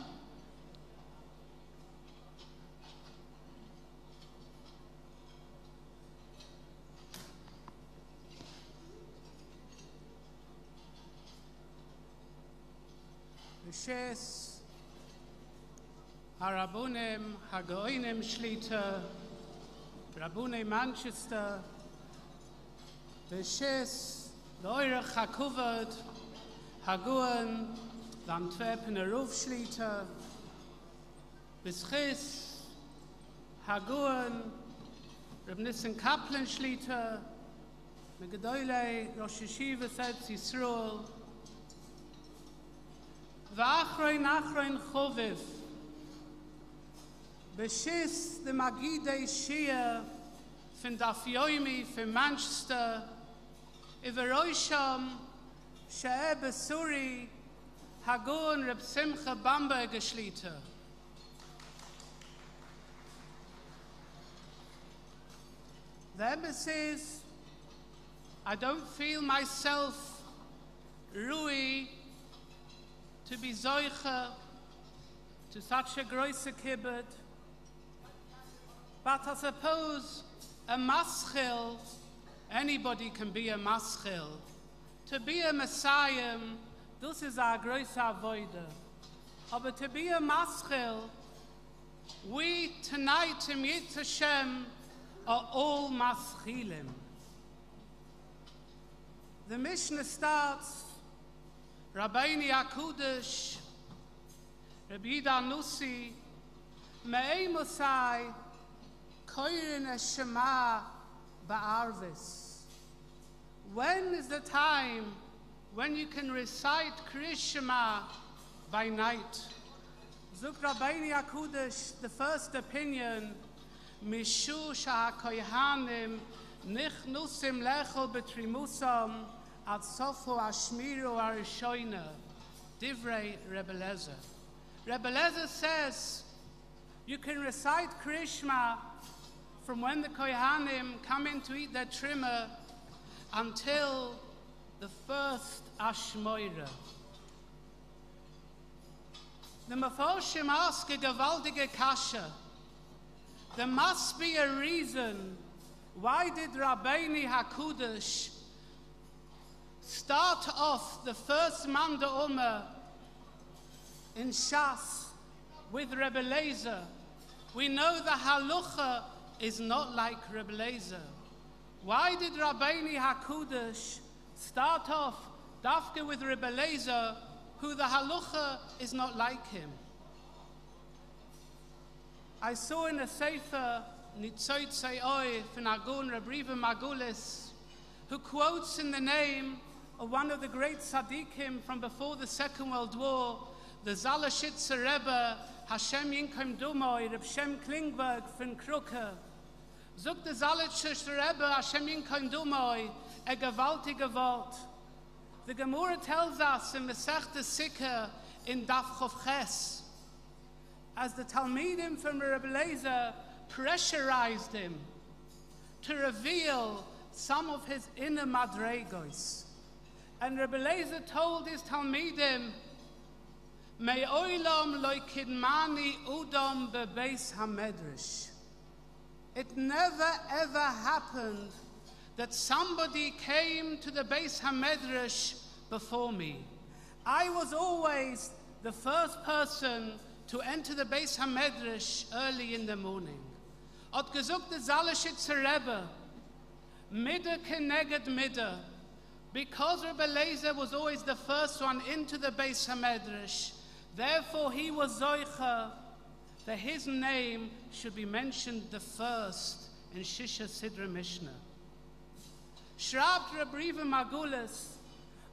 Beshes Harabunim Hagoinim Shlita Rabune Manchester, Beshes, Leure Chakuvad, Haguen, Lantwerpen der Rufschlieter, Beschis, Haguen, Rabnissen Kaplan Schlieter, Megadoyle, Rosh Yeshiva, Selbst Yisroel, Vachroin, Achroin, Chuviv, Beschiss the Magie de Shia, fin daf yoimi, fin Manchester, iveroisham, besuri, hagun Reb Simcha Bamberg geschlieter. The emphasis, I don't feel myself Rui to be Zoicha, to such a great Kibbutz, but I suppose a maschil, anybody can be a maschil. To be a Messiah, this is our große avoider. Oh, but to be a maschil, we tonight in Yitz Hashem are all maschilim. The Mishnah starts Rabbeini Akudish, Rabbi Yida Nussi, When is the time when you can recite Kriya Shema by night? Zuk Rabbeini Akudish, the first opinion, Mishu Shahakoyhanim, Nich Nusim Lechel Betrimusam, at Sofo Ashmiru Arishoina, Divrei Rebelezer. Rebelezer says you can recite Krishma from when the Kohanim come in to eat their trimmer until the first Ashmoira. The Mefoshim ask a gewaltige kasha. There must be a reason why did Rabbeini Hakudash start off the first Manda Ummah in Shas with Rebbe Lezer. We know the Halucha is not like Rebbe Lezer. Why did Rabbeini Hakudash start off Dafka with Rebbe Lezer, who the Halucha is not like him? I saw in a Sefer Nitzoit Se'oi from Agun Magulis, who quotes in the name of one of the great tzaddikim from before the Second World War, the Zalashitzer Rebbe, Hashem Yinkom Dumoy, Reb Shem Klingberg von Krukke. Zog the Zalashitzer Rebbe, Hashem Yinkom Dumoy, a gewaltige Wort. The Gemara tells us in Masechta Sikha in Daf Chof Ches, as the Talmidim from Rebbe Lezer pressurized him to reveal some of his inner madregos. And Rebbe Lezer told his Talmidim, May oilam loy kidmani udom bebeis hamedrash. It never ever happened that somebody came to the base Hamedrash before me. I was always the first person to enter the base Hamedrash early in the morning. Hat gesagt der Zalashitzer Rebbe, Midde keneged midde, because Rebbe Lezer was always the first one into the base Hamedrash, therefore he was Zoicha, that his name should be mentioned the first in Shisha Sidra Mishnah. Schreibt Rebrieve Magulis,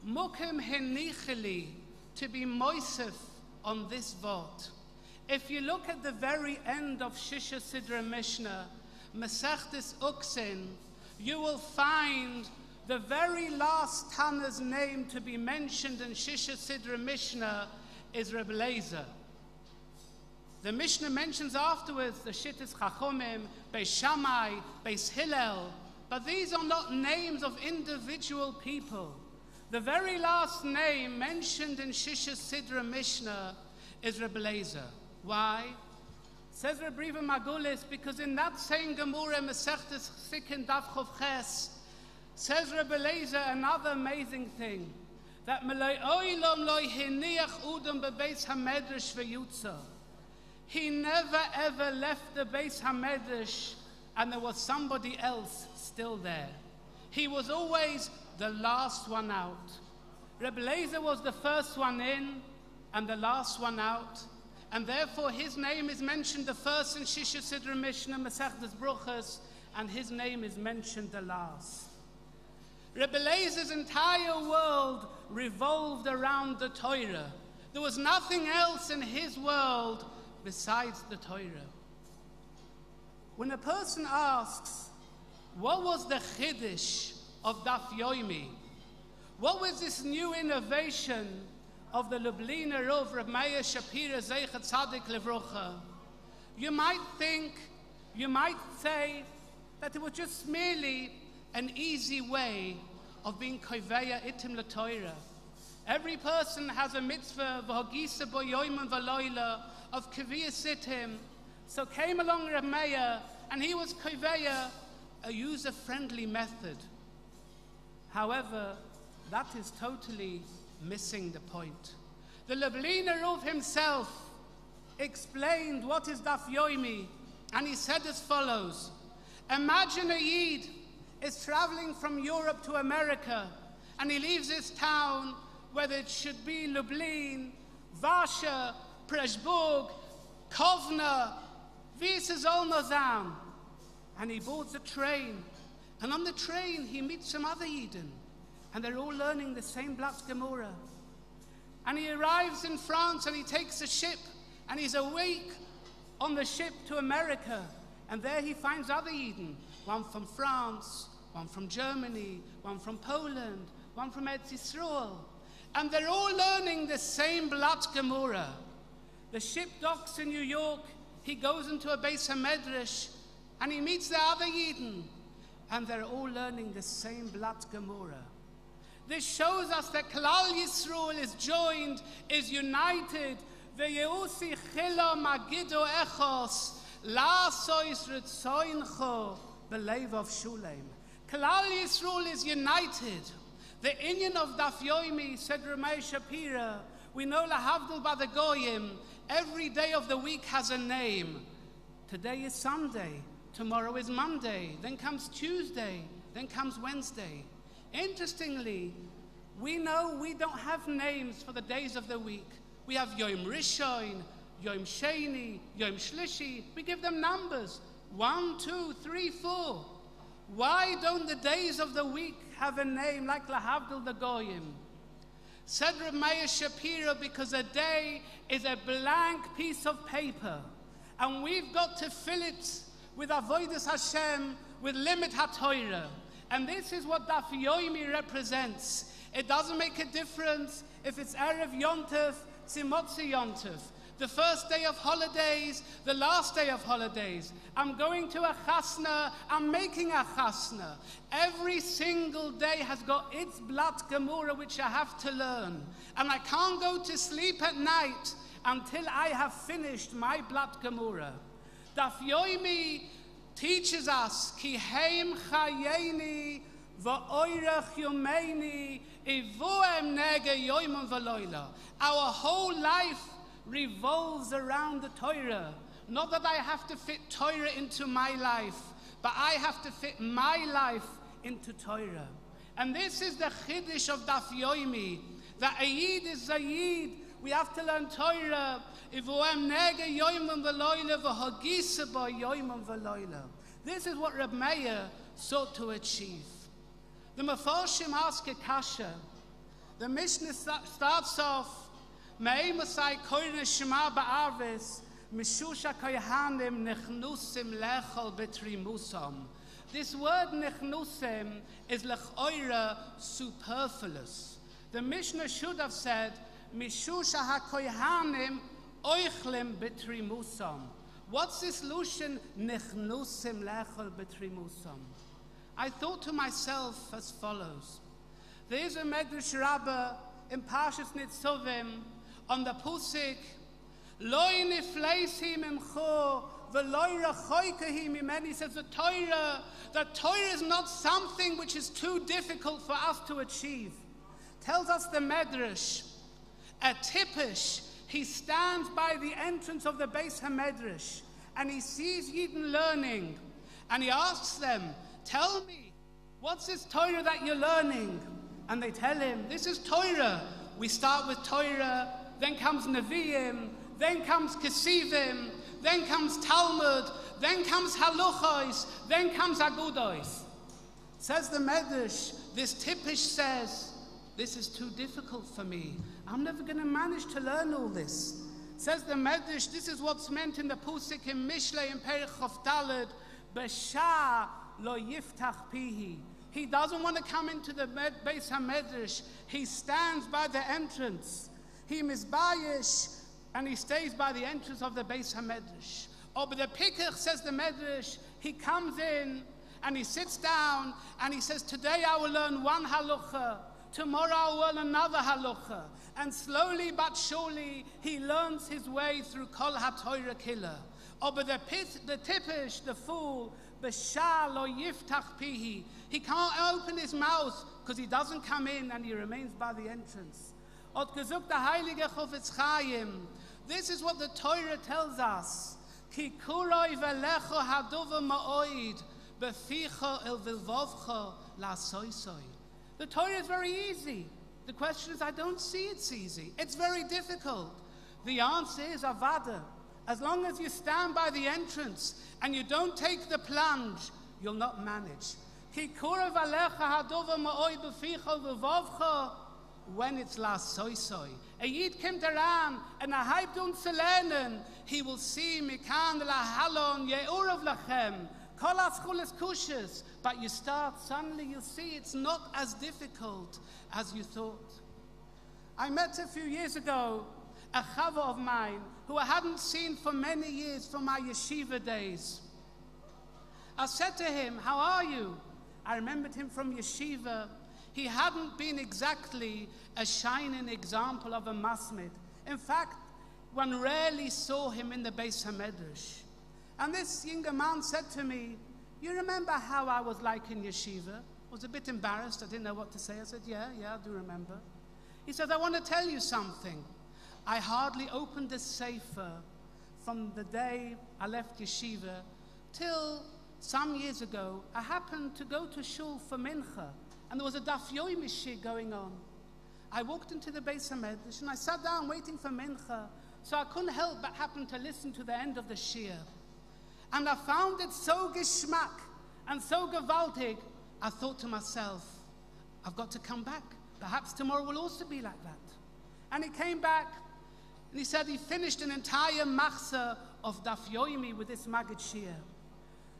Mukim henicheli, to be moisef on this vote. If you look at the very end of Shisha Sidra Mishnah, Masechtes Uksin, you will find the very last Tana's name to be mentioned in Shisha Sidra Mishnah is Reb Lezer. The Mishnah mentions afterwards the Shittis Chachomim, Beis Shammai, Beis Hillel, but these are not names of individual people. The very last name mentioned in Shisha Sidra Mishnah is Rebelezer. Why? Says Reb Riva Magulis, because in that same Gemara, Masechtes Sikin Daf Chov Ches, says Reb Lezer another amazing thing, that Meloi Oilom Loi Hiniach Udom Bebeis HaMedrash V'yutza. He never ever left the base Hamedrash and there was somebody else still there. He was always the last one out. Reb Lezer was the first one in and the last one out. And therefore his name is mentioned the first in Shisha Sidra Mishnah, Masechtas Bruchas, and his name is mentioned the last. Rebbe Lezer's entire world revolved around the Torah. There was nothing else in his world besides the Torah. When a person asks, what was the Chiddush of Daf Yoimi? What was this new innovation of the Lubliner Rov Reb Meir Shapira Zeichat Tzadik Levrocha? You might think, you might say that it was just merely an easy way of being koveya itim latoira. Every person has a mitzvah v'hogisa boyoyim v'loila of kaviyah sitim. So came along Reb and he was koveya a user-friendly method. However, that is totally missing the point. The Lubliner Rov himself explained what is Daf Yoimi, and he said as follows Imagine a Yid is traveling from Europe to America, and he leaves his town, whether it should be Lublin, Varsha, Preshburg, Kovna, Wiesezolnozan, and he boards a train. And on the train, he meets some other Eden, and they're all learning the same Blatt Gemara. And he arrives in France and he takes a ship and he's awake on the ship to America. And there he finds other Eden one from France, one from Germany, one from Poland, one from Eretz Yisrael. And they're all learning the same Blatt Gemara. The ship docks in New York, he goes into a base Hamedrash and he meets the other Eden. And they're all learning the same Blatt Gemara. This shows us that Klal Yisrael is joined, is united. The Ve'yeusi chila magido echos, la sois ritzoincho, belev of Shulem. Klal Yisrael is united. The Indian of Daf Yoimi, said Ramay Shapira, we know Lahavdil by the Goyim, every day of the week has a name. Today is Sunday, tomorrow is Monday, then comes Tuesday, then comes Wednesday. Interestingly, we know we don't have names for the days of the week. We have Yom Rishon, Yom Sheni, Yom Shlishi. We give them numbers one, two, three, four. Why don't the days of the week have a name like Lahavdil the Goyim? Reb Meir Shapiro because a day is a blank piece of paper, and we've got to fill it with Avodas Hashem, with limit HaTorah. And this is what Daf Yoimi represents. It doesn't make a difference if it's Erev Yontif, Simotzi Yontif, the first day of holidays, the last day of holidays. I'm going to a chasna, I'm making a chasna. Every single day has got its blood Gemura which I have to learn. And I can't go to sleep at night until I have finished my blood Gemura. Daf Yoimi teaches us, Ki heim chayeni va'oirach yomeini ivuem. Our whole life revolves around the Torah. Not that I have to fit Torah into my life, but I have to fit my life into Torah. And this is the chiddush of Daf Yoimi. That Ayid is Zayid. We have to learn Torah. This is what Reb Meir sought to achieve. The Mefarshim ask a kasha. The Mishnah starts off, Shema ba'arvis, Mishusha koyhanim nechnusim lechol betrimusam. This word nechnusim is lechoira superfluous. The Mishnah should have said, Mishusha hakoyhanim oichlem betrimusam. What's this lution nechnusim lechol betrimusam? I thought to myself as follows. There is a Medrash Rabbah in Parshas Nitzovim on the Pusik, Loi nifleisim imcho, v'loi rachoikahim imeni, says the Torah, the Torah is not something which is too difficult for us to achieve. Tells us the Medrash, a tippish, he stands by the entrance of the Beis HaMedrash, and he sees Yidden learning, and he asks them, Tell me, what's this Torah that you're learning? And they tell him, This is Torah. We start with Torah, then comes Nevi'im, then comes Kesivim, then comes Talmud, then comes Haluchos, then comes Agudos. Says the Medrash, this Tippish says, This is too difficult for me. I'm never going to manage to learn all this. Says the Medrash, this is what's meant in the Pusik in Mishle in Perich of Dalad, Beshah lo yiftach pihi. He doesn't want to come into the Beis HaMedrash. He stands by the entrance. He misbayish, and he stays by the entrance of the Beis HaMedrash. But the Pikach says the Medrash, he comes in and he sits down and he says, Today I will learn one halacha. Tomorrow I will learn another halacha. And slowly but surely he learns his way through Kol HaTorah Killer. Oh, the, pit, the tippish, the fool, Bashar lo yiftach pihi. He can't open his mouth because he doesn't come in and he remains by the entrance. This is what the Torah tells us. The Torah is very easy. The question is, I don't see it's easy. It's very difficult. The answer is avada. As long as you stand by the entrance and you don't take the plunge, you'll not manage. Ki when it's last soy soy. A yid kommt daran and a hype um zu he will see mikan la halon ye'urav lachem, kol aschules kushes, but you start, suddenly you see it's not as difficult as you thought. I met a few years ago a chava of mine who I hadn't seen for many years from my yeshiva days. I said to him, How are you? I remembered him from yeshiva. He hadn't been exactly a shining example of a masmid. In fact, one rarely saw him in the Beis HaMedrash. And this younger man said to me, You remember how I was like in yeshiva? I was a bit embarrassed. I didn't know what to say. I said, Yeah, yeah, I do remember. He said, I want to tell you something. I hardly opened a sefer from the day I left yeshiva till some years ago. I happened to go to shul for mincha, and there was a daf yomi shiur going on. I walked into the Beis HaMedrash and I sat down waiting for mincha, so I couldn't help but happen to listen to the end of the shiur. And I found it so geschmack and so gewaltig, I thought to myself, I've got to come back. Perhaps tomorrow will also be like that. And he came back and he said he finished an entire machzah of Daf Yoimi with this Maggid Shiur.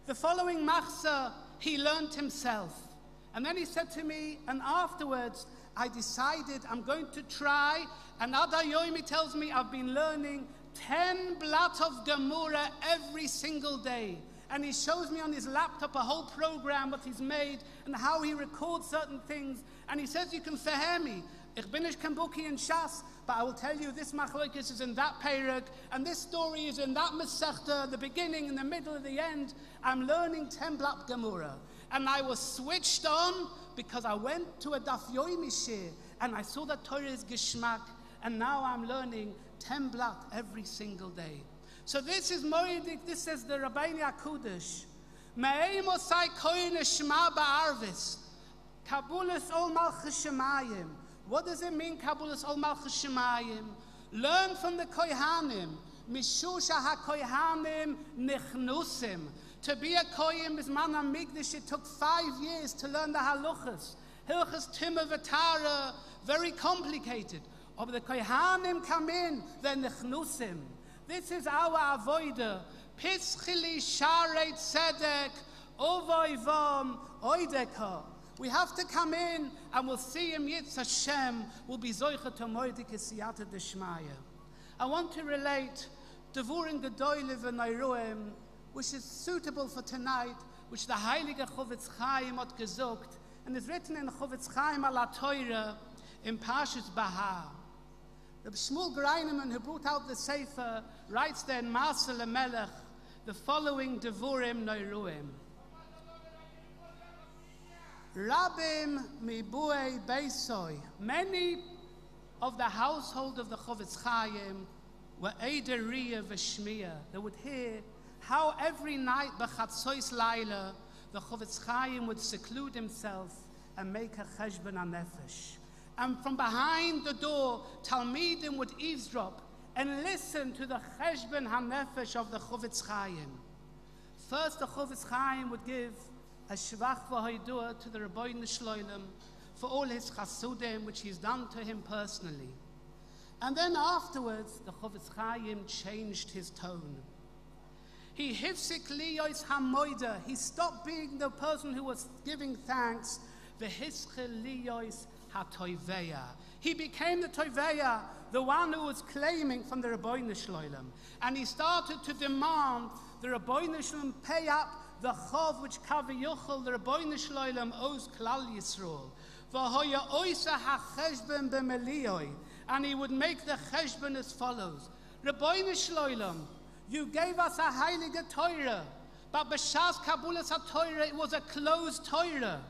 The following machzah he learned himself. And then he said to me, and afterwards I decided I'm going to try. And Ada Yoimi tells me I've been learning 10 blat of Gemura every single day. And he shows me on his laptop a whole program what he's made and how he records certain things. And he says, You can verhear me. Ich bin nicht kein in Shas, but I will tell you this machlokes is in that Perek, and this story is in that Masechta, the beginning, and the middle, and the end. I'm learning Temblat Gemura. And I was switched on because I went to a Daf Yomi shiur, and I saw that Torah is Geschmack, and now I'm learning Temblat every single day. So this is Moedik, this is the Rabbeinu HaKudosh. Me'ei Mosai Koyin Shema Ba'arvis. Kabulas Ol Malchus Shemayim. What does it mean, Kabulas Ol Malchus Shemayim? Learn from the Kohanim. Mishusha HaKohanim Nichnusim. To be a Koyim is Man Amigdash. It took five years to learn the Haluchas. Hilchas Timah Vatara, very complicated. But the Kohanim come in, then the Nichnusim. This is our avoider. Pischili Sharei Tzedek, Ovoi Vom, Oideka. We have to come in and we'll see him Yitz Hashem will be Zoicha to Moedik Siyata Deshmaya. I want to relate Devurin Gedoylev and Nairuim, which is suitable for tonight, which the Heilige Chovetz Chaim hat and is written in Chovetz Chaim ala in Pashas Bahar. The Shmuel Greineman, who brought out the Sefer, writes there in Masel Melech the following Devurim Noiruim. Rabim Mibue Beisoi. Many of the household of the Chovetz Chaim were Eideria Veshmiya. They would hear how every night, Bechatzois Laila, the Chovetz Chaim would seclude himself and make a cheshbon nefesh. And from behind the door, Talmidim would eavesdrop and listen to the cheshbon hanefesh of the Chovetz Chaim. First, the Chovetz Chaim would give a shvach v'hoidua to the Rabbeinu Shloilem for all his chasudim which he's done to him personally. And then afterwards, the Chovetz Chaim changed his tone. He hifsik liyos hamoida. He stopped being the person who was giving thanks. V'hischel liyos hatoiveya. He became the toiveya, the one who was claiming from the Rabbeinu Shloilem. And he started to demand the Rabbeinu Shloilem pay up the chov which Kaviyuchel, the Rabbeinu Shloilem, owes Klal Yisrael. V'hoya oisa ha-cheshben b'meliyoi. And he would make the cheshbon as follows. Rabbeinu Shloilem, you gave us a heilige Torah, but b'shas Kabulas ha-Torah, it was a closed Torah.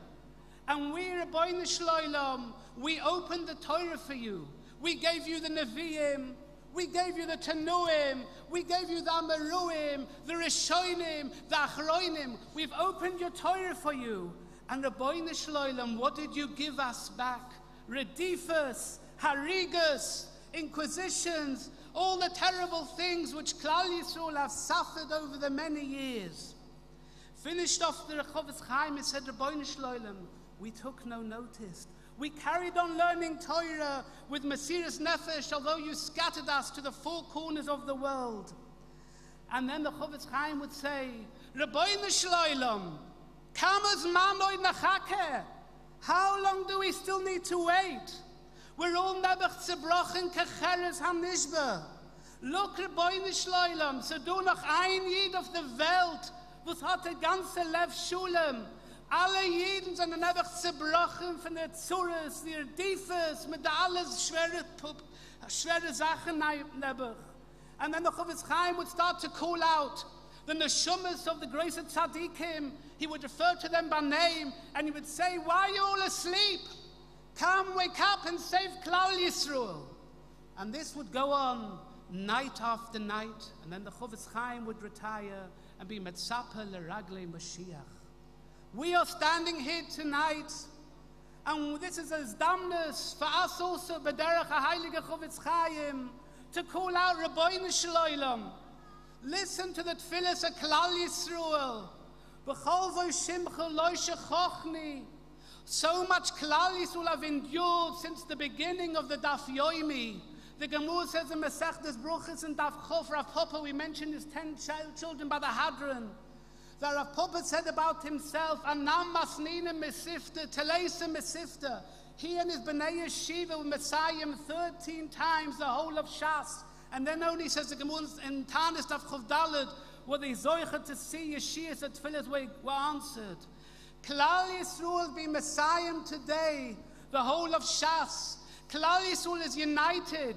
And we, Rabbeinu Shloilem, we opened the Torah for you. We gave you the Nevi'im, we gave you the Tanuim, we gave you the Amaruim, the Rishonim, the Achroinim. We've opened your Torah for you. And Rabbeinu Shloilem, what did you give us back? Redifus, Harigas, Inquisitions, all the terrible things which Klal Yisrael have suffered over the many years. Finished off the Rechovetz Chaim, it said, we took no notice. We carried on learning Torah with Mesiris Nefesh, although you scattered us to the four corners of the world. And then the Chovetz Chaim would say, nachake. How long do we still need to wait? We're all nebach zerbrochen kecheres hanishbe. Look, Rabbeinu Shloilem, so du noch ein Jid auf der Welt, was hat der ganze Lev Schulem, alle Jeden sind dann einfach zerbrochen von der Zures, der Diefes, mit der alles schwere, schwere Sachen nebach. And then the Chavetz Chaim would start to call out then the neshumas of the grace of tzaddikim. He would refer to them by name, and he would say, "Why are you all asleep? Come, wake up and save Klal Yisrael." And this would go on night after night, and then the Chavetz Chaim would retire and be Metzapa Leragle Mashiach. We are standing here tonight, and this is a damnus for us also, Bederach HaHeilige Chovetz Chaim, to call out Rabbeinu Shloilem. Listen to the tefillas of Klal Yisrael. B'chol shimcha lo shechochni. So much Klal Yisrael have endured since the beginning of the Daf Yoimi. The Gemur says in Masechtas Bruchas and Daf Chof Rav Papa, we mentioned his ten child children by the Hadran. That Rav Papa said about himself, Anam masnina mesifta, telesa mesifta. He and his Bnei Yeshiva were Messiah 13 times the whole of Shas. And then only says the Gemara in Tanis Daf of Chavdalad, were they zoicha to see Yeshua's at were answered. Klal Yisrael be Messiah today, the whole of Shas. Klal Yisrael is united.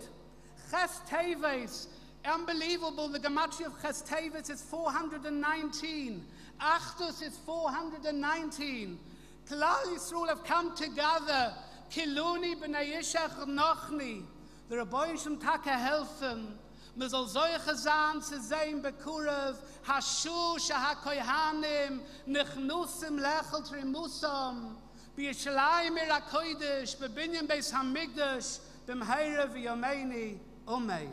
Ches Teves, unbelievable, the gematria of Ches Teves is 419. Achdus is 419. Klal Yisrael have come together. Kiluni b'nei Yishach Nochni. The Rabbonim Taka helfen. HaKoyhanim, Nechnusim Lechel Trimusam, B'Binyan Beis HaMikdash, B'Mheire V'Yomeini, Amen.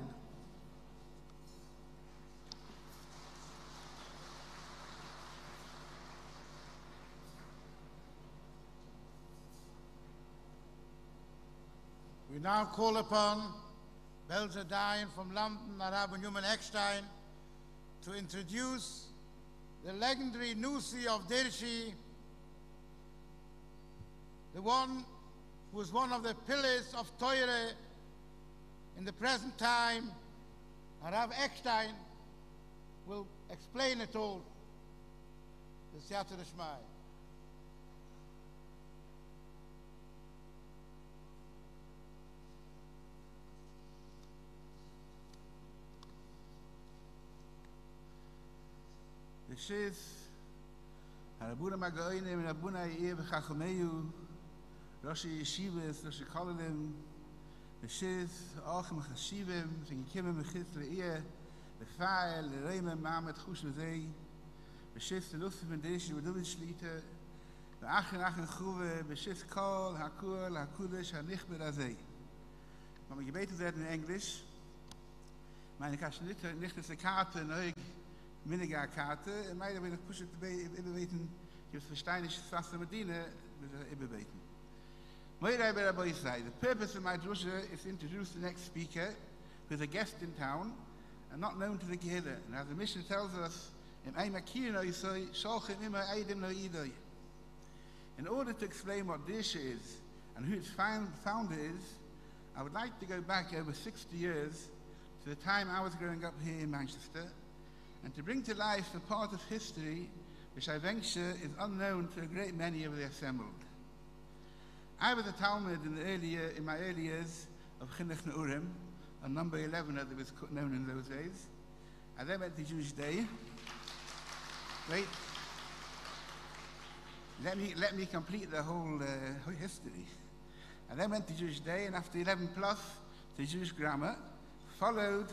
We now call upon Belzer Dayan from London, Rabbi Newman Eckstein, to introduce the legendary Nusi of Dirshu, the one who is one of the pillars of Torah in the present time. Rav Eckstein will explain it all. The Siyata Shmai. בשיס הרבון המגעוינים, רבון העיר וחכמיו ראשי ישיבס, ראשי קולבים בשיס, אורכם החשיבים שנקים מחיס ועיר לפעל, לרימה מעמד חוש מזה בשיס תלוסי מדי שעודו שליטה, ואחר אחר חובה בשיס כל הכל הקודש הנכבד הזה כמו מגבית את זה את זה באנגליש מה אני קשנית, נכנס לקארט ונרג Karte. Moira Rabbi say, the purpose of my drusha is to introduce the next speaker, who is a guest in town and not known to the Gehilla. And as the mission tells us, in. In order to explain what Dirshu is and who its found, founder is, I would like to go back over 60 years to the time I was growing up here in Manchester and to bring to life a part of history which I venture is unknown to a great many of the assembled. I was a Talmud in, the early year, in my early years of Chinuch Neurim, a number 11 as it was known in those days. I then went to Jewish Day. Wait. Let me, let me complete the whole uh, history. I then went to Jewish Day, and after 11 plus, to Jewish Grammar, followed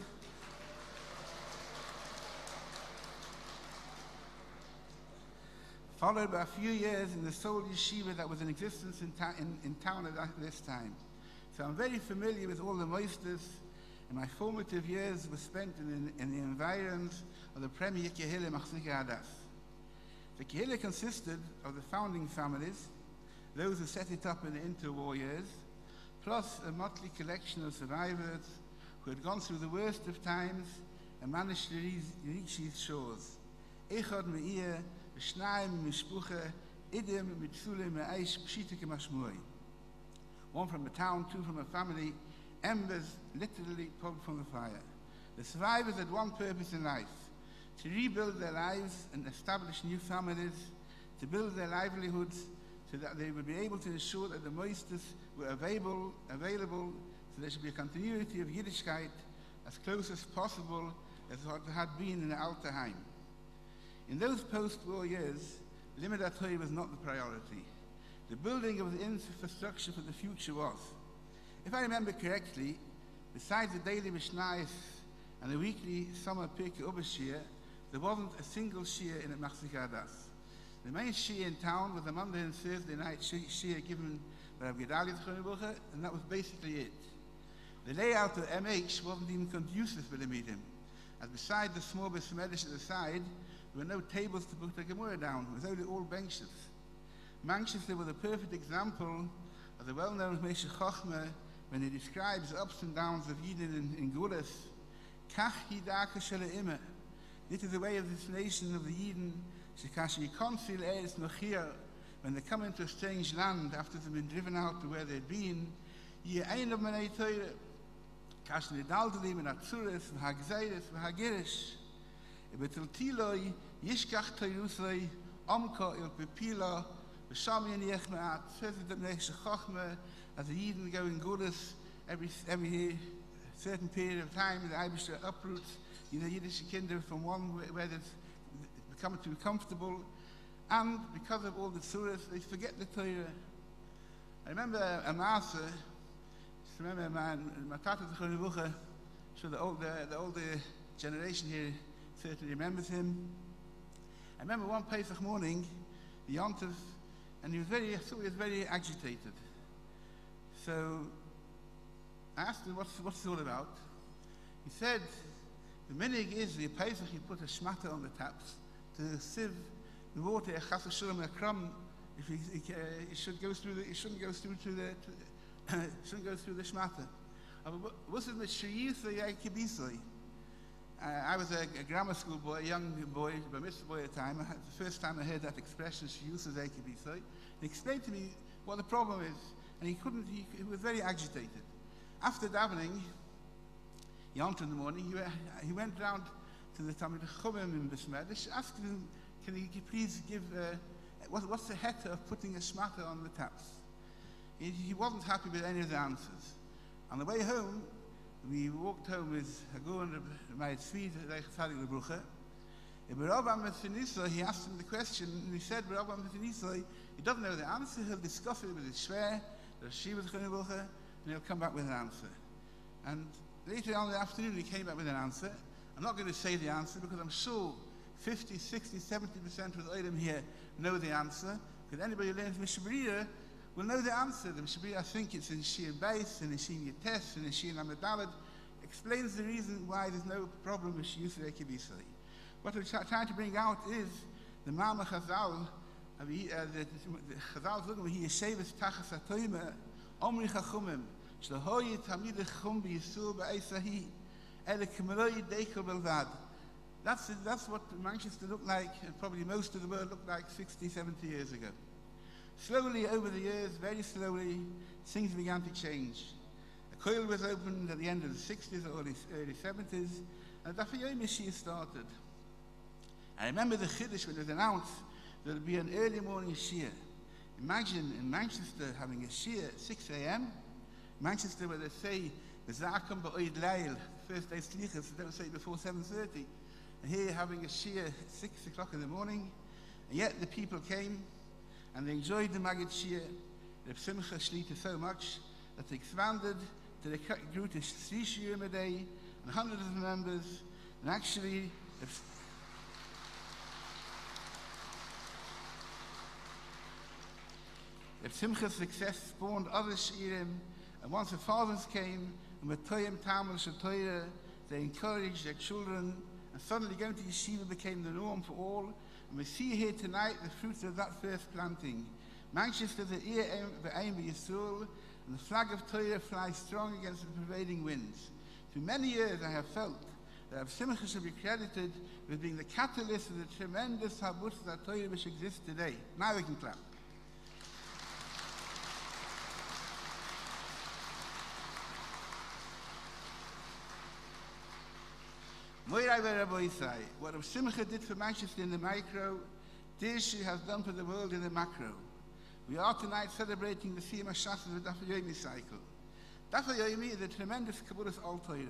followed by a few years in the sole yeshiva that was in existence in, ta- in, in town at this time. So I'm very familiar with all the moisters, and my formative years were spent in, in the environs of the premier Kehillah Machzike Hadas. The Kehillah consisted of the founding families, those who set it up in the interwar years, plus a motley collection of survivors who had gone through the worst of times and managed to reach, reach these shores. Echad me'ir, idim mashmui. One from a town, two from a family, embers literally pulled from the fire. The survivors had one purpose in life, to rebuild their lives and establish new families, to build their livelihoods so that they would be able to ensure that the moisters were available, available so there should be a continuity of Yiddishkeit as close as possible as what had been in Alterheim. In those post-war years, Limit was not the priority. The building of the infrastructure for the future was. If I remember correctly, besides the daily Mishnayos and the weekly summer Pirkei Ubashir, there wasn't a single Shia in Machzike Hadas. The main Shia in town was a Monday and Thursday night Shi- Shia given by Rav Gedalia Zchonnebucher, and that was basically it. The layout of MH wasn't even conducive for the meeting, as beside the small of at the side, there were no tables to put the Gemara down. It was only all benches. Manchester was a perfect example of the well-known Meshach Chochmah when he describes the ups and downs of Eden in, in Gulas. Kach yidaka shele immer. This is the way of this nation of the Eden. Shekashi konsil eres nochir. When they come into a strange land after they've been driven out to where they'd been, ye ein of menei teure. Kash nedaldelim in Atzuris, v'hagzeiris, v'hagirish. Betiltiloi, Toyusoi, Amka Il Pipila, Beshami and Yechmaat, President Nesha Chachma, as the Eden go in Goddess every, every certain period of time, the Irish uproots, you know, Yiddish kinder from one where, it's become too comfortable, and because of all the surahs, they forget the Torah. I remember a master, I remember my, my tata Zechon Yevucha, so the older, the older generation here certainly remembers him. I remember one Pesach morning, the Yontif, and he was very, I thought he was very agitated. So I asked him, what's, what's it all about? He said, the minig is the Pesach, you put a shmata on the taps to sieve the water, a chas a crumb, if he, he, uh, it should go through the, it shouldn't go through to the, to, [coughs] shouldn't go through the shmata. Aber was mit Shiyitha Yakibisoi? I was a, a grammar school boy, a young boy, a Mr. Boy at the time. The first time I heard that expression, Shiyitha Yakibisoi. He explained to me what the problem is, and he couldn't, he, he was very agitated. After davening, Yont in the morning, he, went- he went round to the Talmud Chumim in Bismedish, asked him, can he please give, uh, what, what's the heter of putting a shmata on the taps? He, he wasn't happy with any of the answers. On the way home, we walked home with Hagur and my Tzvi, Tzadik. In Barav Amethinisa, he asked him the question, and he said, Barav Amethinisa, he doesn't know the answer, he'll discuss it with his Shver, the Shiva Lebruche, and he'll come back with an answer. And later on in the afternoon, he came back with an answer. I'm not going to say the answer because I'm sure 50, 60, 70% of the item here know the answer. Because anybody who learns Mishabria will know the answer. The Mishabria, I think it's in Shir Base, and in Shir Yates, and in Shir Namadalad, explains the reason why there's no problem with Kibisai. What we're trying to bring out is the Mama Chazal, uh, the, uh, the, the Chazal looking he Yeshevis Tachas Atoyma, Omri Chachumim, Shlohoyi Tamid Chum B'Yisur B'Eisahi, Ele K'meloi Deikel Belvad. That's, that's what Manchester looked like, and probably most of the world looked like 60, 70 years ago. Slowly, over the years, very slowly, things began to change. A coil was opened at the end of the 60s, or early, early 70s, and Daf Yomi Machine started. I remember the Chiddush when it was announced there would be an early morning Shia. Imagine in Manchester having a Shia at 6 a.m. Manchester where they say, Zakum ba'oid leil, first day slichas, they don't say before 7.30. And here having a Shia at 6 o'clock in the morning. And yet the people came and they enjoyed the Shia, the Simcha Shlita so much that they expanded to they grew to three Shiurim a day and hundreds of members. And actually, if If Simcha's success spawned other Shirim, and once the fathers came, and with Toyim Tamal Shatoya, they encouraged their children, and suddenly going to yeshiva became the norm for all. And we see here tonight the fruits of that first planting. Manchester, the ear the aim of Yisrael, and the flag of Torah flies strong against the prevailing winds. For many years I have felt that Simcha should be credited with being the catalyst of the tremendous habut that Torah which exists today. Now we can clap. Moirai Rabbi Isai, what Rav Simcha did for Manchester in the micro, this she has done for the world in the macro. We are tonight celebrating the Siyam HaShasas of the Daf Yomi cycle. Daf Yomi is a tremendous Kabbalah's Al Torah.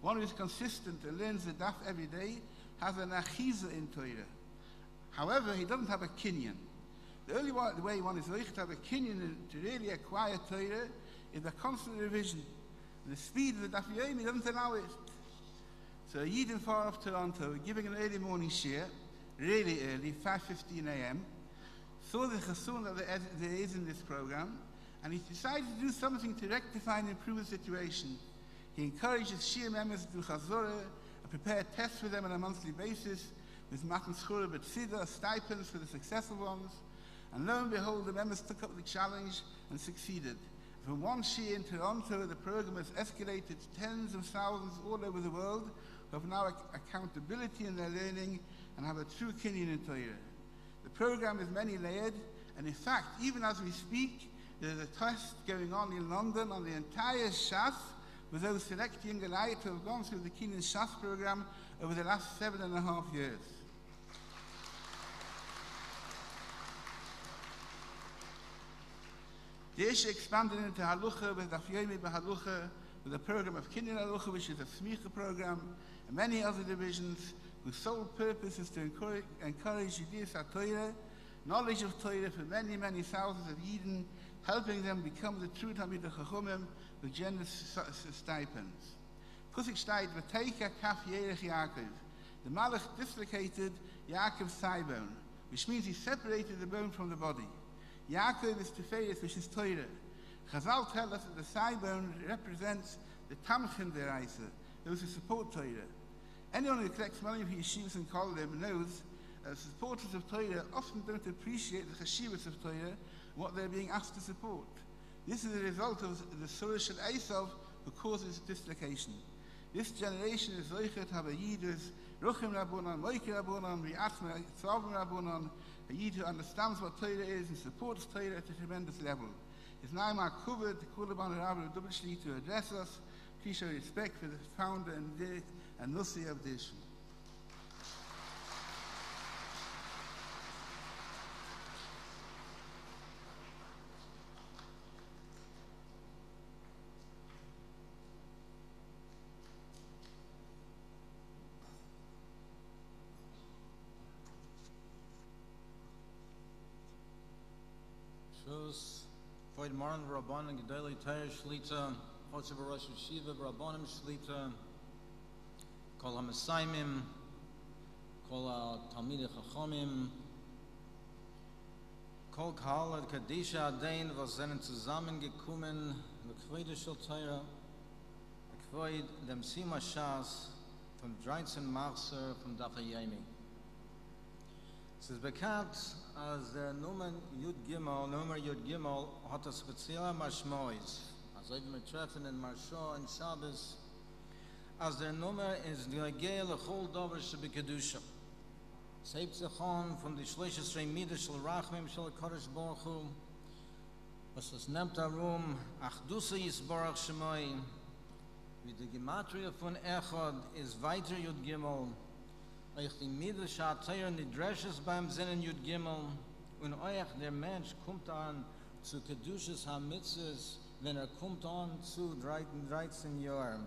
One who is consistent and learns the Daf every day has an achiza in Torah. However, he doesn't have a kinyan. The only one, the way one is like to have a kinyan to really acquire Torah is a constant revision. The speed of the Daf Yomi doesn't allow it. So Yidin far off Toronto, giving an early morning share, really early, 5.15 a.m., saw the chasson that there is in this program, and he decided to do something to rectify and improve the situation. He encourages Shia members to do chazorah and prepare tests for them on a monthly basis with matan schura but stipends for the successful ones. And lo and behold, the members took up the challenge and succeeded. From one Shia in Toronto, the program has escalated to tens of thousands all over the world who have now ac- accountability in their learning and have a true Kinyan in Torah. The program is many layered, and in fact, even as we speak, there's a test going on in London on the entire Shas with those select young alike who have gone through the Kinyan Shas program over the last seven and a half years. The issue expanded into Halucha with Daf Yomi Halucha with a program of Kinyan Halucha, which is a Smicha program, and many other divisions whose sole purpose is to encourage, Yiddish HaTorah, knowledge of Torah for many, many thousands of Eden, helping them become the true Talmid Chachumim with generous stipends. Pusik steht, V'teika kaf Yerech Yaakov. The Malach dislocated Yaakov's thigh bone, which means he separated the bone from the body. Yaakov is Tiferes, which is Torah. Chazal tell us that the thigh bone represents the Tamchin Deraisa, those who support Torah. Anyone who collects money for yeshivas and kollel knows that supporters of Torah often don't appreciate the chashivas of Torah what they're being asked to support. This is a result of the Surish and Esav who causes dislocation. This generation is Zoichet Habayidus, Ruchim Rabbonon, Moike Rabbonon, Riatma, Tzavim Rabbonon, a Yid who understands what Torah is and supports Torah at a tremendous level. It's now my cover call upon Rabbi Dubishli to address us. Please show respect for the founder and, of the issue. Shus, Void Marn, Rabban, and Gedali Teir Shlita, Chotze Barosh Yeshiva, Rabbanim Shlita, כל המסיימים, כל התלמידי חכמים, כל קהל עד קדישא עדיין וזנן צוזמן גקומן וכבוידה של תוירה, וכבויד דם סימה שעס von 13 Marser von Dafa Yemi. Es ist bekannt, als der Numen Yud Gimel, Numer Yud Gimel hat das spezielle Maschmois. Also wenn wir treffen in Maschmois, in Shabbos, as der nummer is der gele hol dober se be kedusha seit ze khon fun di shlesh shrei midishl rachmim shel kodesh bochu was es nemt a rum ach du se is borach shmoy mit de gematria fun echod is weiter yud gimel euch di midisha tayer ni dreshes beim zinnen yud gimel un euch der mentsh kumt an zu kedushas ha mitzes wenn er kumt an zu 13 13 jorn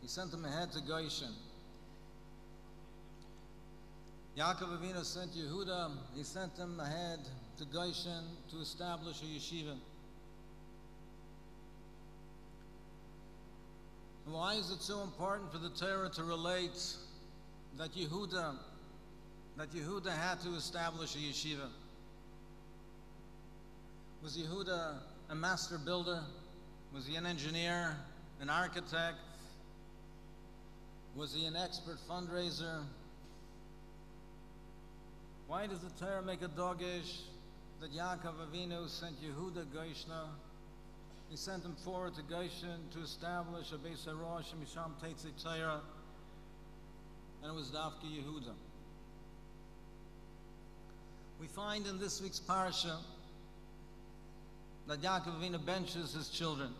he sent him ahead to Goshen. Yaakov Avinu sent Yehuda, he sent him ahead to Goshen to establish a yeshiva. Why is it so important for the Torah to relate that Yehuda, that Yehuda had to establish a yeshiva? Was Yehuda a master builder? Was he an engineer, an architect? Was he an expert fundraiser? Why does the Torah make a dogish that Yaakov Avinu sent Yehuda Goishna? He sent him forward to Goshen to establish a Beis HaRosh and Misham Teitze Torah, and it was Dafka Yehuda. We find in this week's parsha that Yaakov Avinu benches his children.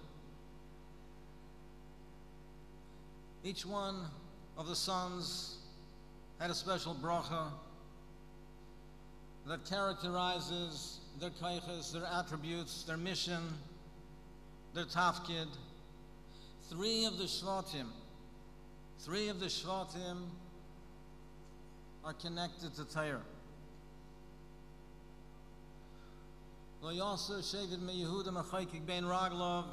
Each one of the sons had a special bracha that characterizes their kaiches, their attributes, their mission, their tafkid. Three of the shvatim, three of the shvatim are connected to Torah. Lo Yasser Shevet me Yehuda Machaykik ben Raglov,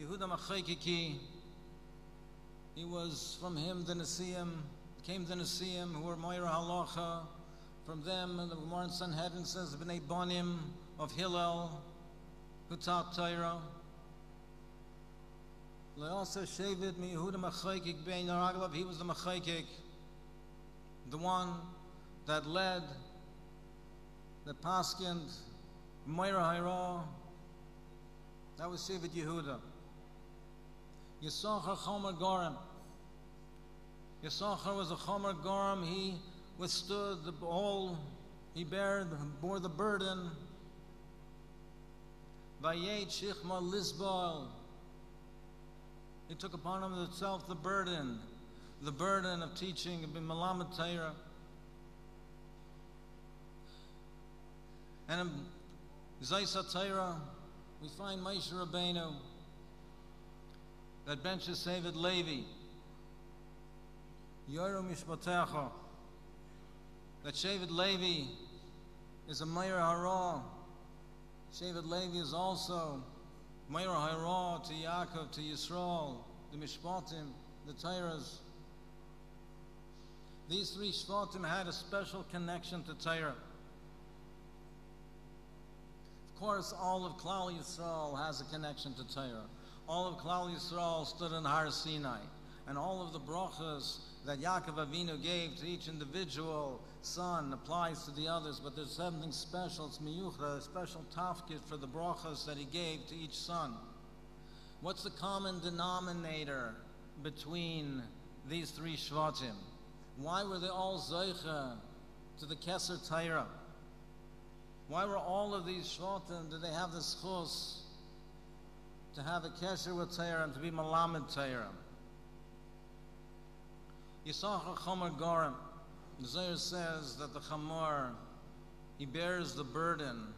Yehuda Machaykiki. He was from him the Nasiim, came the Nasiim who were Moira Halacha. From them, the Gemara in Sanhedrin says, Bnei Bonim of Hillel, who taught Torah. Leosa Shevet mi Yehuda Machaykik Bein he was the Machaykik, the one that led, that paskind, Moira Hayra, that was Shevet Yehuda. Yisachar Chomer Gorim. Yisachar was a Chomer Gorim, he withstood the all, he bared, bore the burden. Vayet Shichma Lisbal. He took upon himself the burden, the burden of teaching in Malamat. And in Zaisa Torah, we find Moshe Rabbeinu that benches David Levi, Yoru Mishpatecha, that Shevet Levi is a Meir Hara. Shevet Levi is also Meir Hara to Yaakov, to Yisrael, the Mishpatim, the Torahs. These three Shvatim had a special connection to Torah. Of course, all of Klal Yisrael has a connection to Torah. All of Klal Yisrael stood in Har Sinai, and all of the brachas that Yaakov Avinu gave to each individual son applies to the others, but there's something special. It's miyucha, a special tafkid for the brachas that he gave to each son. What's the common denominator between these three shvatim? Why were they all zeicha to the Keser Torah? Why were all of these shvatim, did they have the schus to have a kesher with Torah and to be malamed Torah? Yisachar Chomer Gorim. The Zohar says that the Chamor, he bears the burden,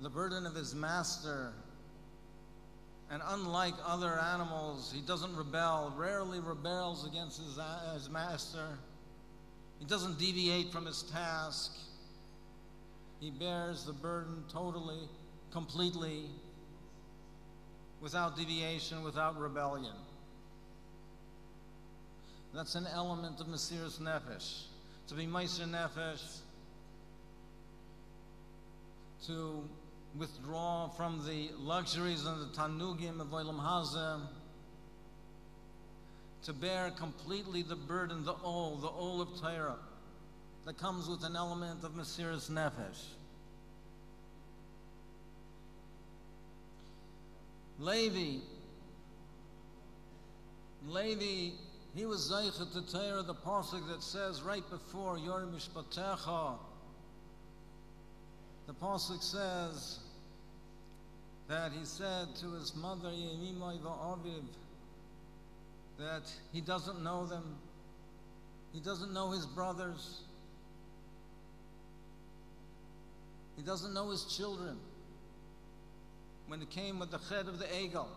the burden of his master. And unlike other animals, he doesn't rebel, rarely rebels against his, uh, his master. He doesn't deviate from his task. He bears the burden totally, completely, without deviation, without rebellion. That's an element of Mesiris Nefesh. To be Meiser Nefesh, to withdraw from the luxuries and the Tanugim of Olam Hazeh, to bear completely the burden, the all, the all of Torah, that comes with an element of Mesiris Nefesh. Levi, Levi, he was Zeichet to Torah, the pasuk that says right before Yor Mishpatecha, the pasuk says that he said to his mother Yemimai va'aviv that he doesn't know them, he doesn't know his brothers, he doesn't know his children. When it came with the head of the eagle,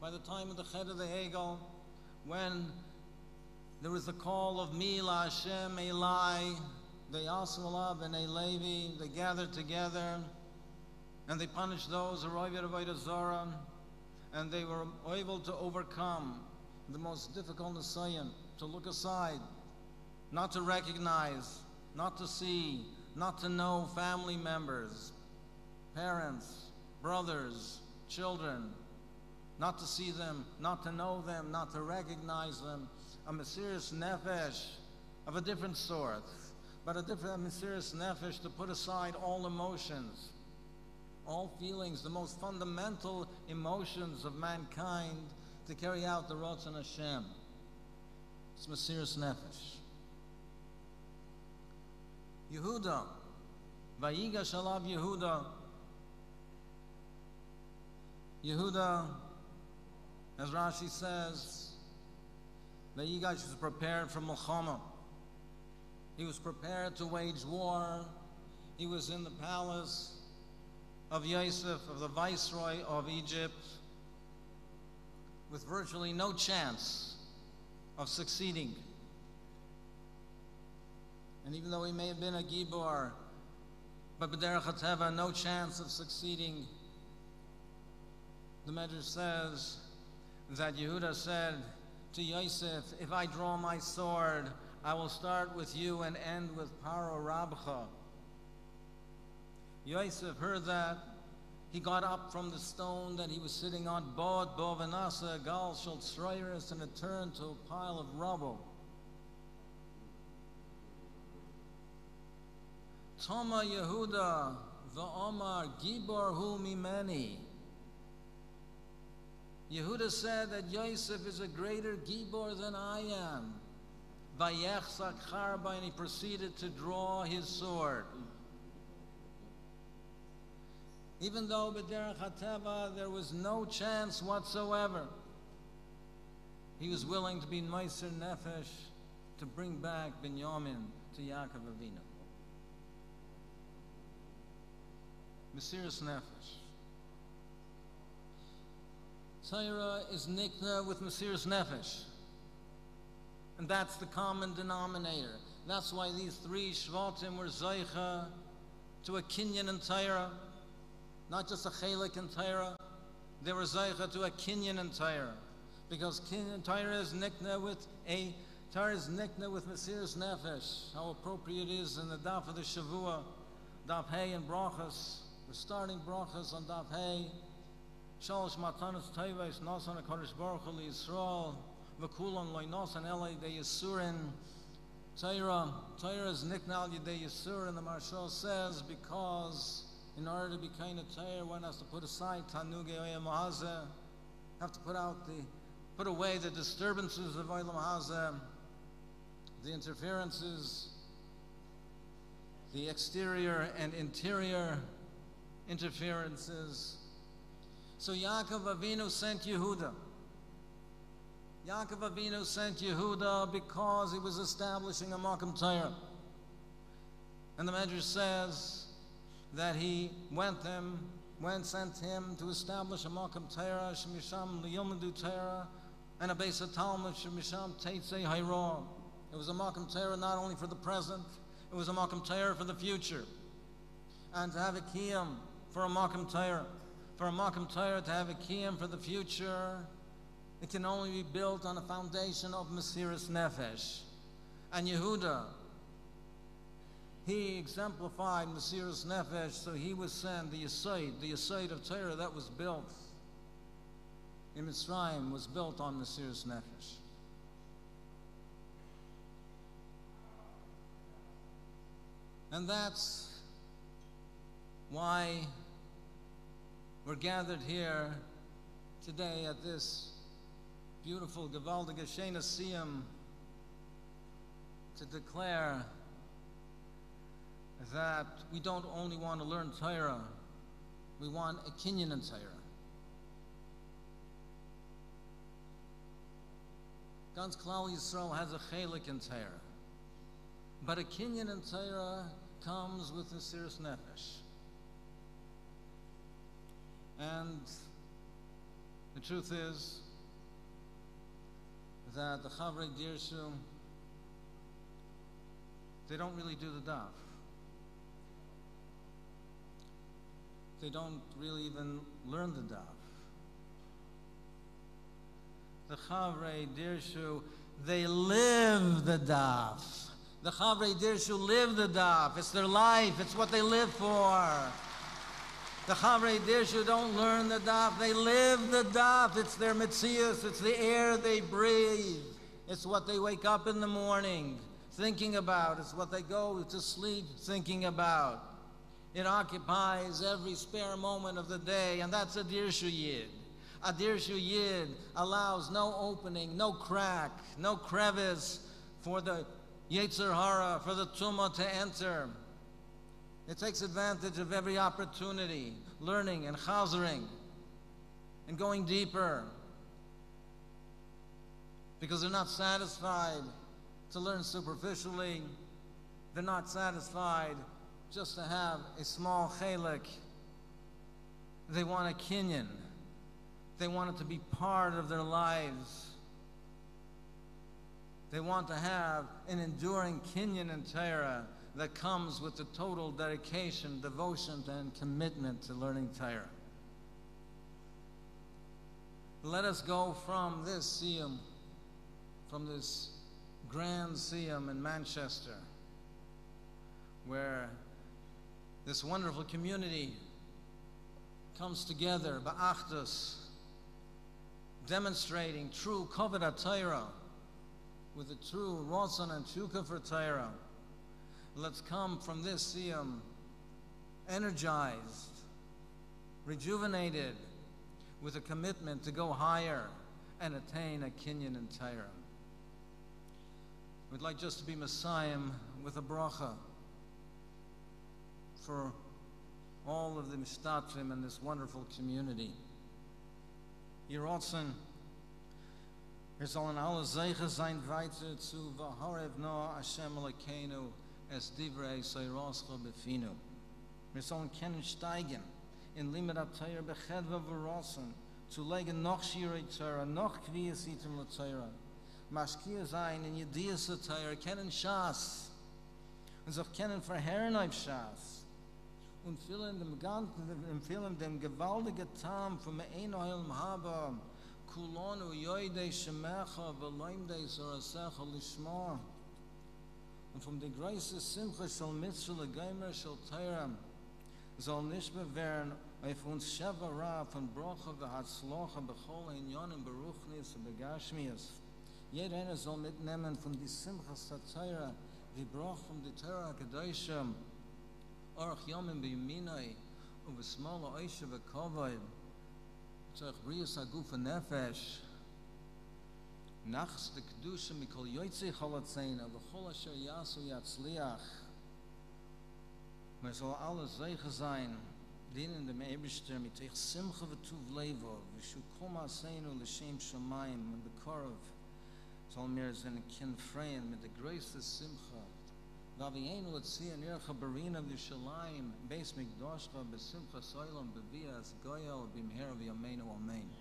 by the time of the head of the eagle, when there was the call of Mila Hashem Eli, the Yasulav and Levi, they gathered together and they punished those who were Zara, and they were able to overcome the most difficult Nisayan, to look aside, not to recognize, not to see, not to know family members, parents, brothers, children, not to see them, not to know them, not to recognize them, a mysterious nefesh of a different sort, but a different mysterious nefesh to put aside all emotions, all feelings, the most fundamental emotions of mankind to carry out the Ratzon Hashem. It's mysterious nefesh. Yehuda, Vayiga Shalav Yehuda, Yehuda, as Rashi says, that Yigash was prepared for Mulchama. He was prepared to wage war. He was in the palace of Yosef, of the viceroy of Egypt, with virtually no chance of succeeding. And even though he may have been a Gibor, but B'derech HaTeva, no chance of succeeding. The Medrash says that Yehuda said to Yosef, If I draw my sword, I will start with you and end with Paro Rabcha. Yosef heard that. He got up from the stone that he was sitting on, Bod Bovanasa, Gal Schultzreirus, and it turned to a pile of rubble. Toma Yehuda, Va'omar, Gibor Hu Mimeni. Yehuda said that Yosef is a greater Gibor than I am. Vayechzak and he proceeded to draw his sword. Even though B'derech HaTeva there was no chance whatsoever, he was willing to be Meiser Nefesh to bring back Binyamin to Yaakov Avinu. Mesiris Nefesh. Torah is nikna with Mesiris Nefesh. And that's the common denominator. That's why these three Shvatim were Zaycha to a Kinyan and Torah, not just a Chalik and Torah. They were Zaycha to a Kinyan and Torah. Because Torah is nikna with a Torah is nikna with Mesiris Nefesh. How appropriate it is in the Daf of the Shavua, Daf Hey and Brachas. We're starting Brachas on Daf Hey. Shalosh Matanas Teves, Nasan HaKadosh Baruch Hu Yisrael, V'kulam Loi Nasan Elei De Yisurin, Torah, Torah is Niknal Yedei Yisurin, the Marshal says, because in order to be kind of Torah, one has to put aside Tanuge Oya Mahazeh, have to put out the, put away the disturbances of Olam Hazeh, the interferences, the exterior and interior interferences. So Yaakov Avinu sent Yehuda. Yaakov Avinu sent Yehuda because he was establishing a Makam Torah. And the Medrash says that he went them, went sent him to establish a Makam Torah, Shemisham Liyomadu Torah, and a base of Talmud, Shemisham Teitzei Hayron. It was a Makam Torah not only for the present, it was a Makam Torah for the future. And to have a Kiyam for a Makam Torah, for a Makam Torah to have a Kiyam for the future, it can only be built on a foundation of Mesiris Nefesh. And Yehuda, he exemplified Mesiris Nefesh, so he was sent, the Yesod, the Yesod of Torah that was built in Mitzrayim was built on Mesiris Nefesh. And that's why we're gathered here today at this beautiful Gewaldige Shena Siyam to declare that we don't only want to learn Torah, we want a Kinyan in Torah. Gans Klal Yisrael has a chelik in Torah, but a Kinyan in Torah comes with a serious nefesh. And the truth is that the Chavrei Dirshu, they don't really do the daf. They don't really even learn the daf. The Chavrei Dirshu, they live the daf. The Chavrei Dirshu live the daf. It's their life. It's what they live for. The Chavrei Dirshu don't learn the daf. They live the daf. It's their mitzias. It's the air they breathe. It's what they wake up in the morning thinking about. It's what they go to sleep thinking about. It occupies every spare moment of the day, and that's a Dirshu Yid. A Dirshu Yid allows no opening, no crack, no crevice for the Yetzer Hara, for the Tumah to enter. It takes advantage of every opportunity, learning and chazering, and going deeper. Because they're not satisfied to learn superficially. They're not satisfied just to have a small chalik. They want a kinyan. They want it to be part of their lives. They want to have an enduring kinyan and Torah that comes with the total dedication, devotion, and commitment to learning Torah. Let us go from this Siyam, from this grand Siyam in Manchester, where this wonderful community comes together, Ba'achtus, demonstrating true Kovet Torah with the true Rotzon and Shukah for Torah. Let's come from this Siyam energized, rejuvenated, with a commitment to go higher and attain a Kinyan in Torah. We'd like just to be Messiah with a bracha for all of the Mishtatrim in this wonderful community. Yerotzen, wir sollen alle Zeichen sein weiter Vaharev Noah Hashem Elokeinu es divrei sei rascho befinu. Mir sollen kennen steigen. In limit ab teuer bechet wa verrosen zu legen noch shire tera noch kvia sitem la tera maschkia sein in yedia se tera kennen shas und sich kennen verherren auf shas und fillen dem ganzen dem fillen dem gewaltige tam vom ein eulm haber kulon u yoide shmecha veloim de sorasach lishmor. und vom der große Simcha shal mitzvah legeimer shal Teiram soll nicht bewähren auf uns Sheva Ra von Brocha v'Hatzlocha bechol Inyonim Beruchnis und Begashmias. Jeder einer soll mitnehmen von die Simcha Satzaira wie Broch von die Torah Kedosham Orach Yomim B'Yiminai ובשמאל האישה וכובד צריך בריאס הגוף הנפש נחס דקדושה מכל יוצאי חולצינה וכל אשר יעשו יצליח Maar zal alle zegen zijn, dienen de meeberster met zich simcha v'tuv levo, v'shu kol ma'aseinu l'shem shamayim, en bekorov, zal meer zijn kin freien met de grootste simcha. Vavienu et sia nircha barina v'shalayim, beis mikdoshcha, besimcha soilam, bevias, goyel, bimher v'yameinu, amen.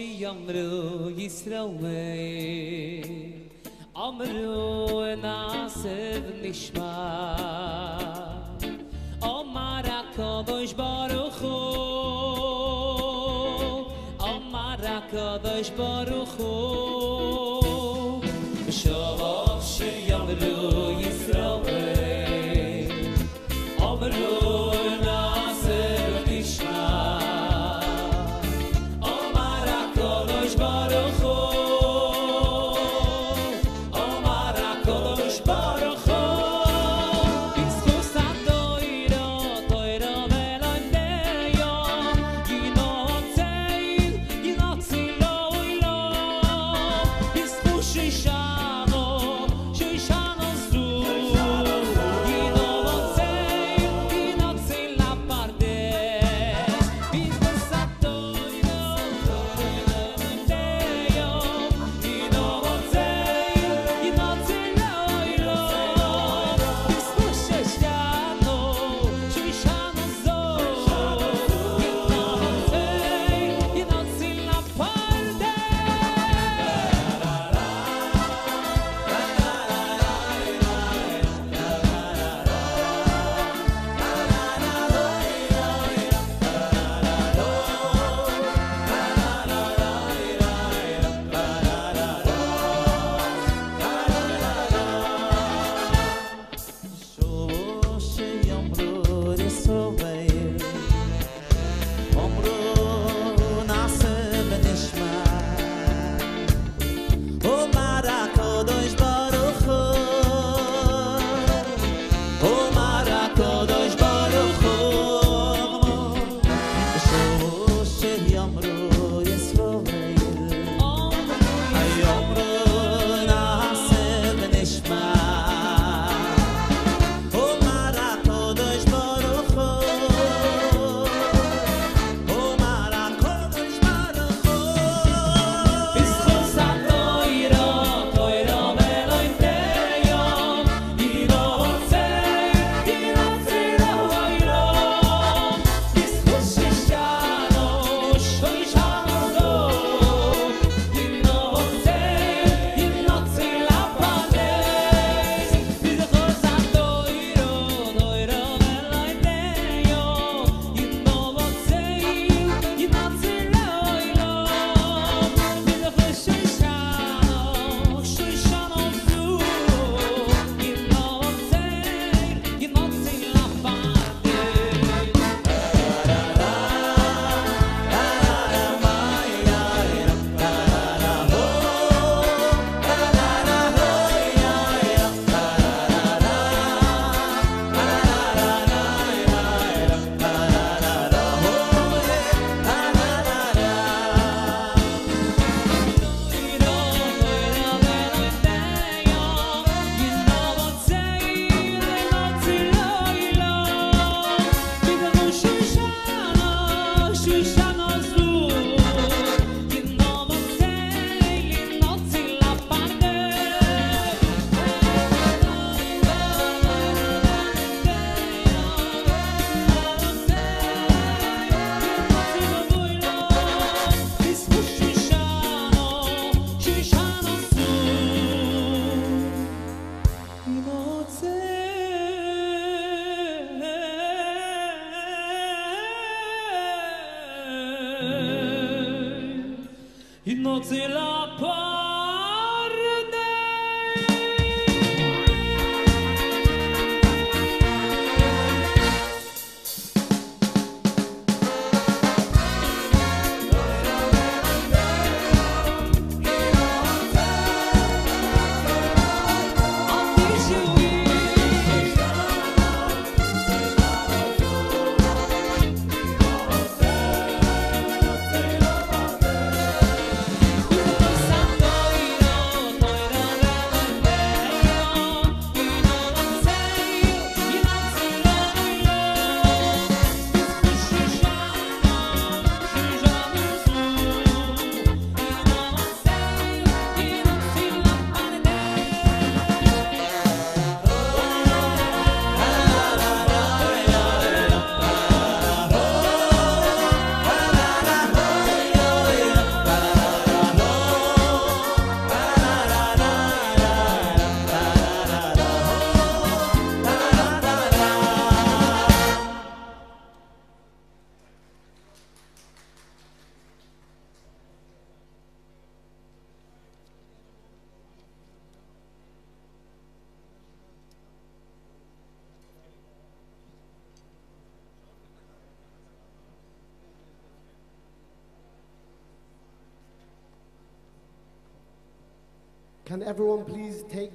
שיאמרו ישראל אמרו נעשה ונשמע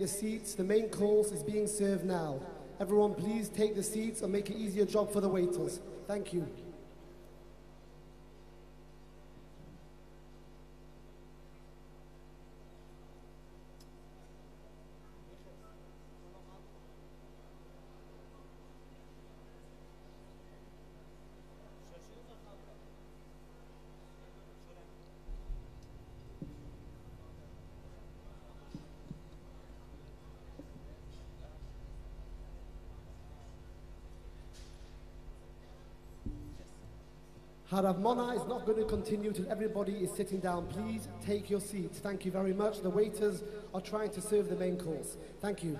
the seats? The main course is being served now. Everyone please take the seats and make it easier job for the waiters. Thank you. Harav Mona is not going to continue till everybody is sitting down. Please take your seats. Thank you very much. The waiters are trying to serve the main course. Thank you.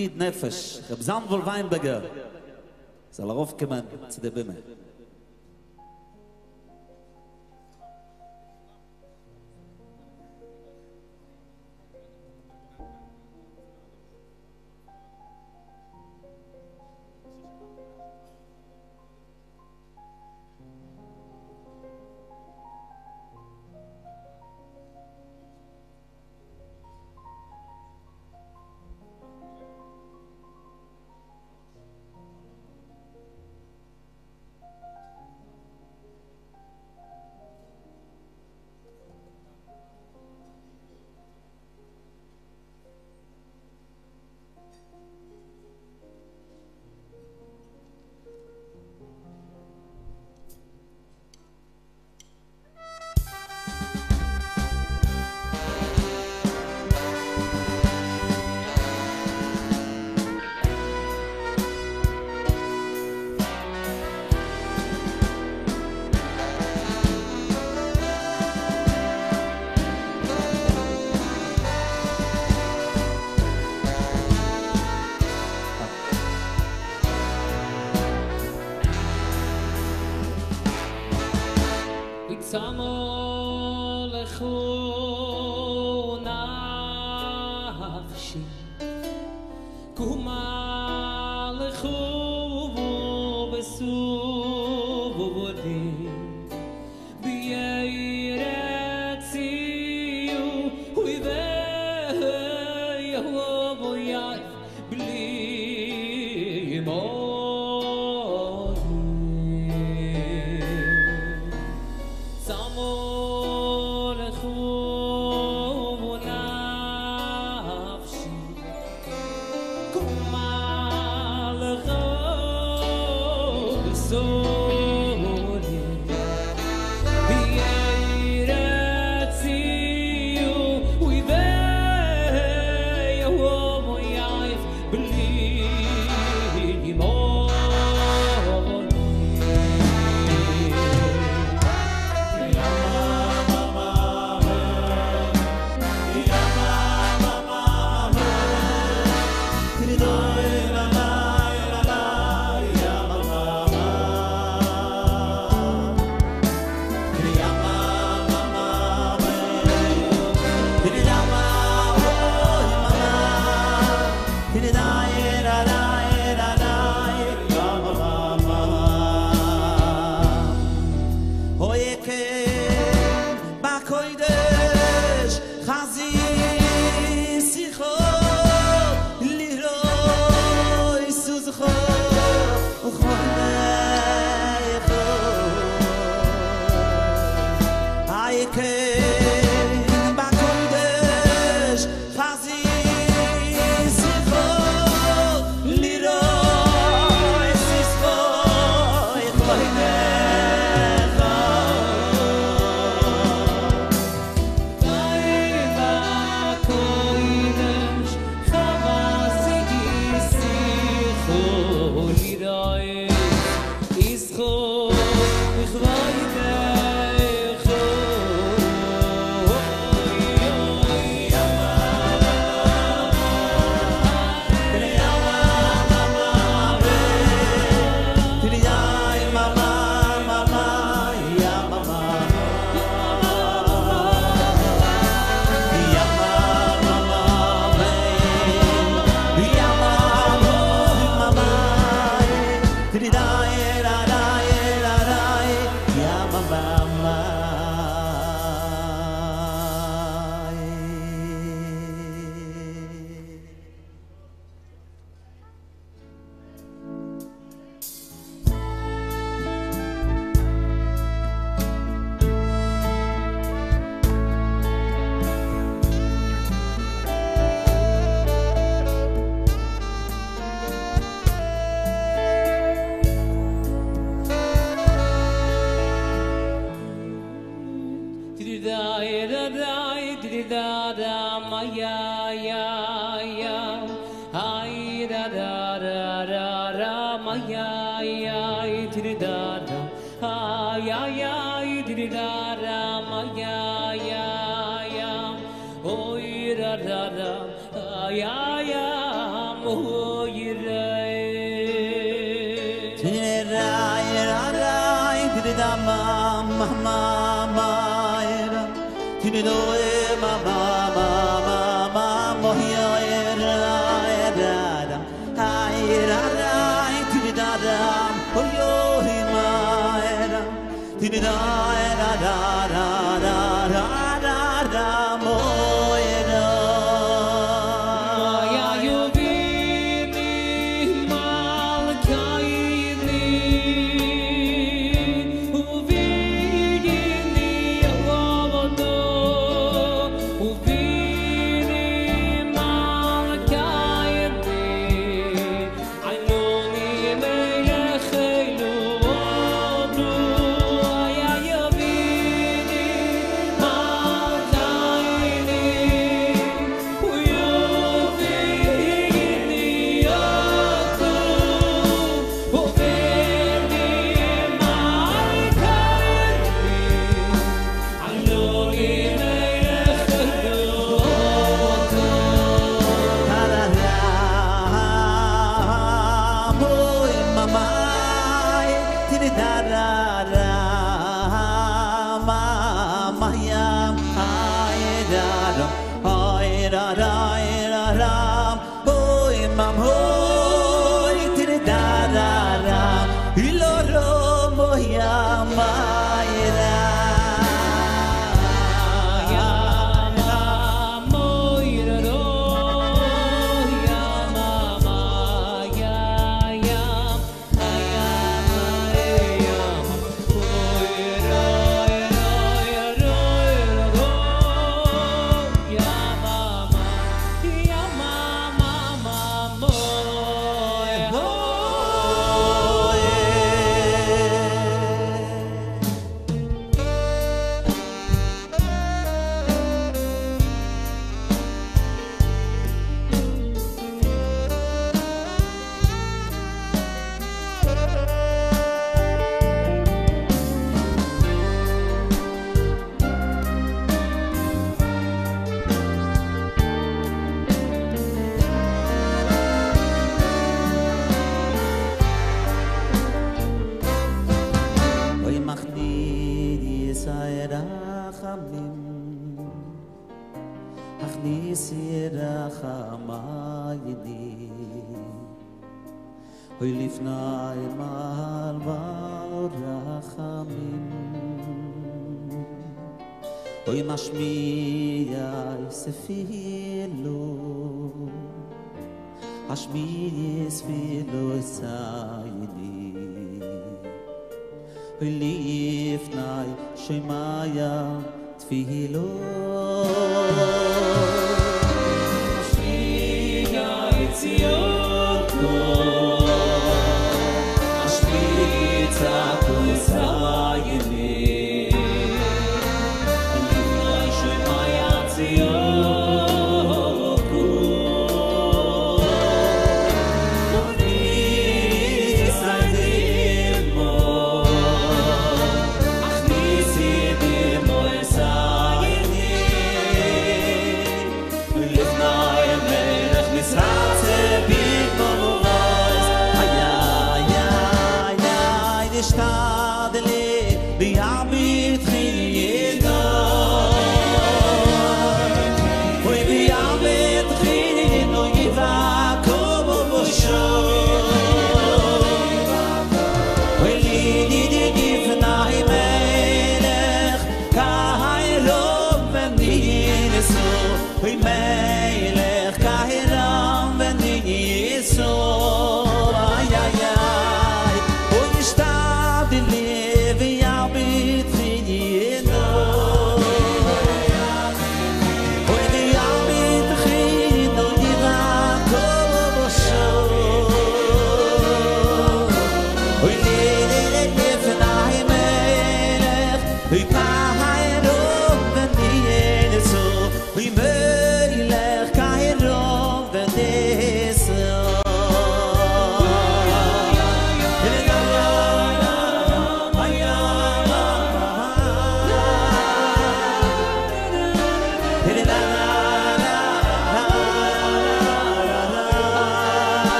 Yedid Nefesh, Reb Zandvor Weinberger, soll er aufkommen zu der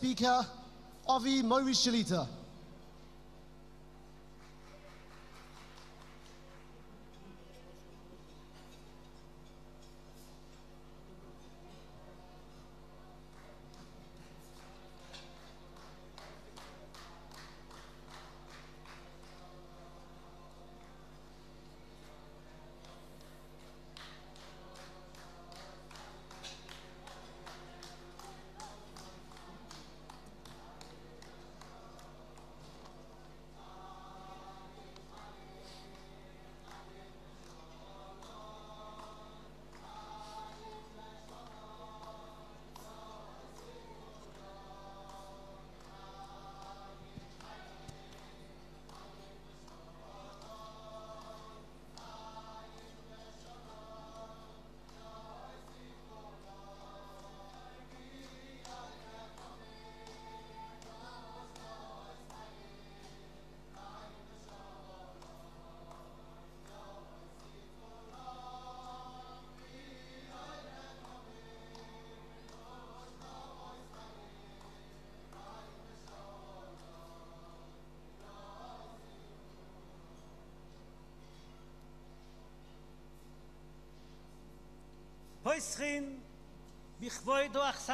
speaker, Avi Mori Shalita.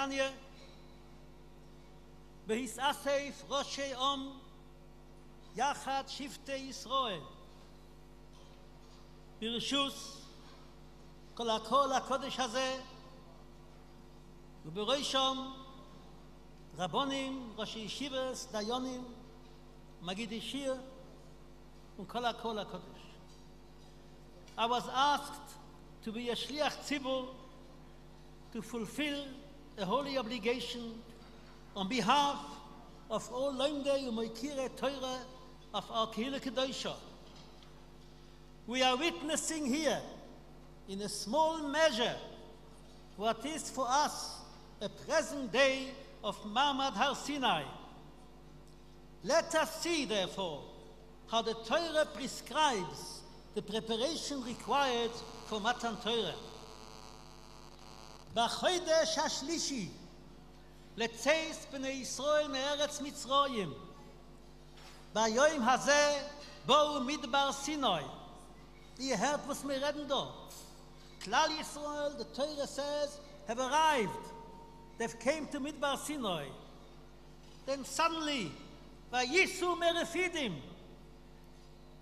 דו אכסניה, בהיסאסף ראשי אום, יחד שבטי ישראל. ברשוס כל הקול הקודש הזה, ובראשם רבונים, ראשי ישיבס, דיונים, מגיד ישיר, וכל הקול הקודש. I was asked to be a shliach tzibur to fulfill a holy obligation on behalf of all Lomdei Umoikire Torah of our Kehillah Kedosha. We are witnessing here, in a small measure, what is for us a present day of Maamad Har Sinai. Let us see, therefore, how the Torah prescribes the preparation required for Matan Torah. בחודש השלישי לצייס בני ישראל מארץ מצרים. ביום הזה בואו מדבר סיני. Ihr hört, was wir reden da. Klal Yisrael, the Torah says, have arrived. They've came to Midbar Sinai. Then suddenly, Vayisu merefidim.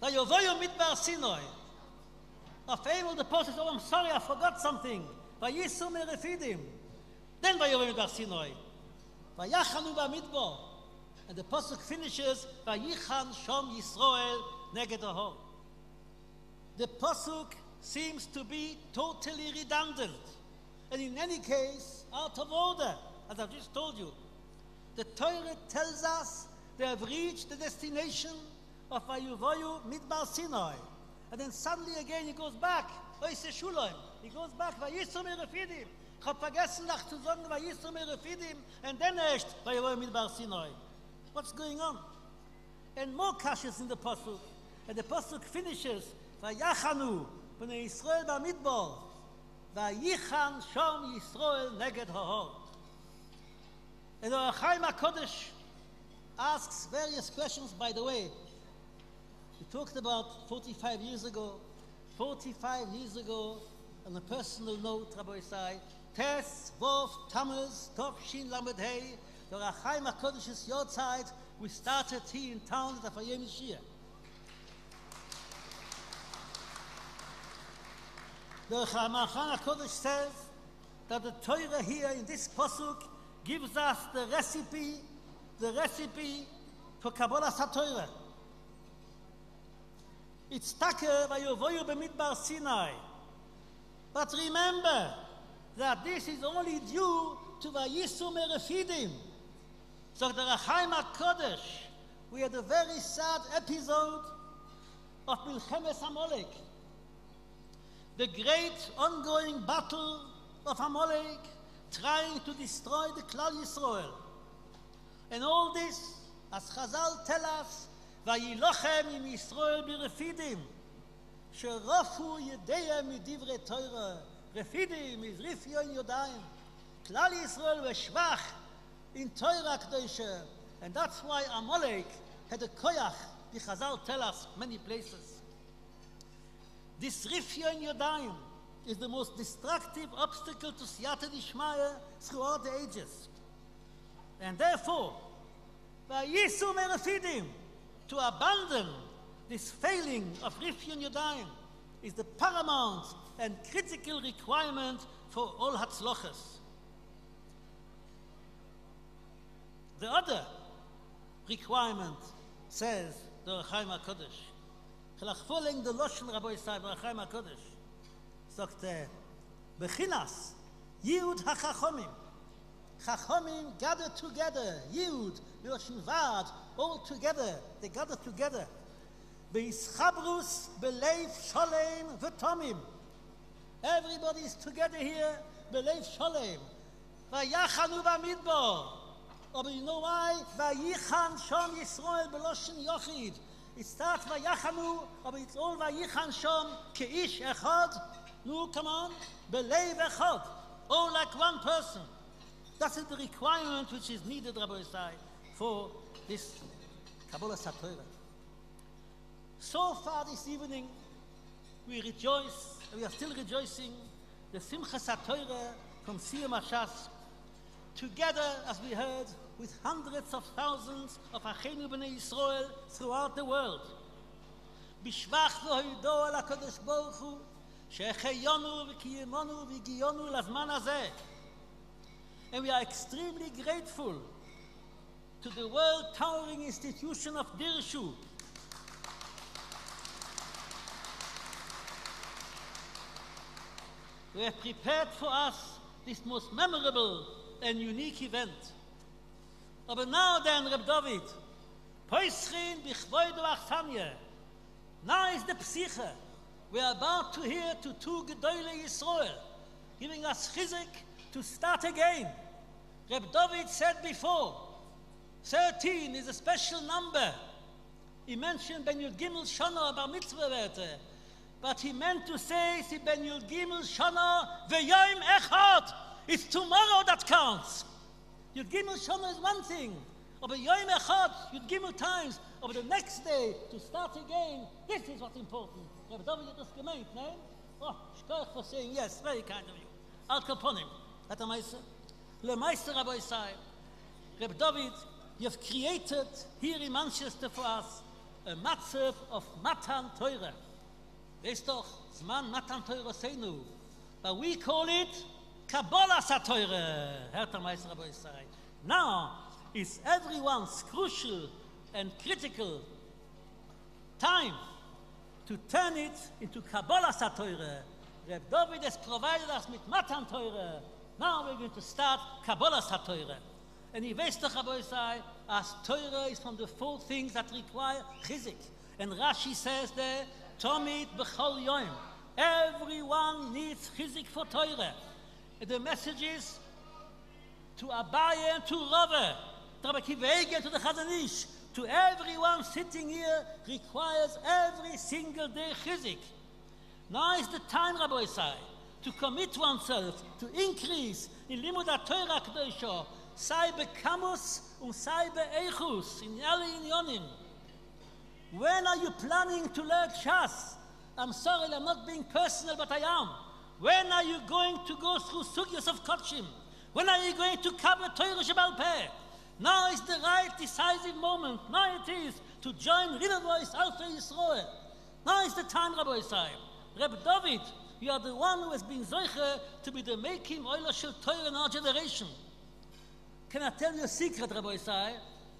Vayovoyu Midbar Sinai. Auf einmal the Apostle says, oh, I'm sorry, I forgot something. Vayisu merefidim. Then Vayovoyu Midbar Sinai. Vayachanu bamidbar. And the Pasuk finishes, Vayichan Shom Yisrael neged ahor. The Pasuk seems to be totally redundant. And in any case, out of order, as I've just told you. The Torah tells us they have reached the destination of Vayuvayu Midbar Sinai. And then suddenly again he goes back. Oise Shuloim. He goes back. Vayisu Merefidim. Ich hab vergessen, nach zu sagen, Vayisu Merefidim. And then erst Vayuvayu Midbar Sinai. What's going on? And more kashas in the Pasuk. And the Pasuk finishes, Vayachanu, Bnei Yisrael Bamidbar. Vayichan Shom Yisrael Neged Hahor. And the Chaim HaKodesh asks various questions, by the way. We talked about 45 years ago. 45 years ago, on a personal note, Rabbi Isai, Tes, Vov, Tammuz, Tov, Shin, Lamed, Hey, the Chaim HaKodesh's Yortzeit, we started here in town at the Fayem Yishia. The Chamachan HaKodesh says that the Torah here in this Pasuk gives us the recipe, the recipe for Kabbalah HaTorah. It's Take Vayovoyu uh, B'midbar Sinai. But remember that this is only due to the Yisum Erefidim. So the Rachaim HaKodesh, we had a very sad episode of Milchemes Amalek. The great ongoing battle of Amalek trying to destroy the Klal Yisrael. And all this, as Chazal tell us, Vayilochem im Yisrael Birefidim. שרפו ידיהם מדברי תורה, רפידים is רפיון ידיים. Klal Yisrael were schwach in Torah Kedosha, and that's why Amalek had a koyach, the Chazal tell us many places. This Rifya in Yodayim is the most destructive obstacle to Siyata Dishmaya throughout the ages. And therefore, Vayisu Merefidim, to abandon this failing of Rifya in Yodayim is the paramount and critical requirement for all Hatzlochas. The other requirement says the Rechaim HaKodesh. Gelachvoling the Loshen Rabbi Yisrael, the Rechaim HaKodesh. Sagt er, Bechinas, Yud HaChachomim. Chachomim gather together, Yud, Loshen Vad, all together, they gather together. Beischabrus, Belev Sholem, V'tomim. Everybody is together here, Belev Sholem. Vayachanu Bamidbar. Aber you know why? Vayichan Shom Yisrael Beloshen Yochid. It starts Vayachanu, aber it's all Vayichan Shom Keish Echad. No, come on. Belev Echad. All like one person. That is the requirement which is needed, Rabbi Isai, for this Kabbalah Satorah. So far this evening, we rejoice, and we are still rejoicing, the Simcha Satorah from Siyam Ashas, together, as we heard, with hundreds of thousands of Achenu B'nai Yisrael throughout the world. בשבח והוידו על הקדוש ברוך הוא, שהחיינו וקיימנו והגיונו לזמן הזה. And we are extremely grateful to the world towering institution of Dirshu. We have prepared for us this most memorable and unique event. Aber now then, Reb David. Now is the psiche. We are about to hear to two Gedoyle Yisrael, giving us chizik to start again. Reb David said before, 13 is a special number. He mentioned Ben Yud Gimel Shana Bar Mitzvah Werte. But he meant to say, si Ben Shana V'yoim Echad. It's tomorrow that counts. Yud Gimel Shana is one thing. Aber Yom Echad, Yud Gimel times, aber the next day to start again, this is what's important. Rabbi David hat das gemeint, ne? Oh, Shkoch for saying yes, very kind of you. Al Kaponim, hat er Meister. Le Meister Rabbi Isai, Rabbi David, you've created here in Manchester for us a matzav of Matan Torah. Weißt doch, Zman Matan Torah Seinu. But we call it Kabbalah Satoire, Herr der Meister Rabbi. Now is everyone's crucial and critical time to turn it into Kabbalah Satoire. Reb David has provided us with Matan Torah. Now we're going to start Kabbalah Satoire. And he weiß doch, Rabbi Isai, as Torah is from the four things that require chizik. And Rashi says there, Tomit b'chol yoim. Everyone needs chizik for Torah. The message is to Abaye and to Rava, to Rabbi Akiva Eiger, to the Chazon Ish, to everyone sitting here requires every single day chizik. Now is the time, Rabbi Isai, to commit oneself, to increase in limud Torah Kedosha, sei bekamus und sei beeichus, in alle inyonim. When are you planning to learn Shas? I'm sorry, I'm not being personal, but I am. When are you going to go through sugyas of Kodshim? When are you going to cover Torah Shabbat Peh? Now is the right decisive moment. Now it is to join Rivervoice Alpha Yisrael. Now is the time, Rabbi Isai. Rabbi David, you are the one who has been Zoiche to be the making Oila Shel Torah in our generation. Can I tell you a secret, Rabbi Isai?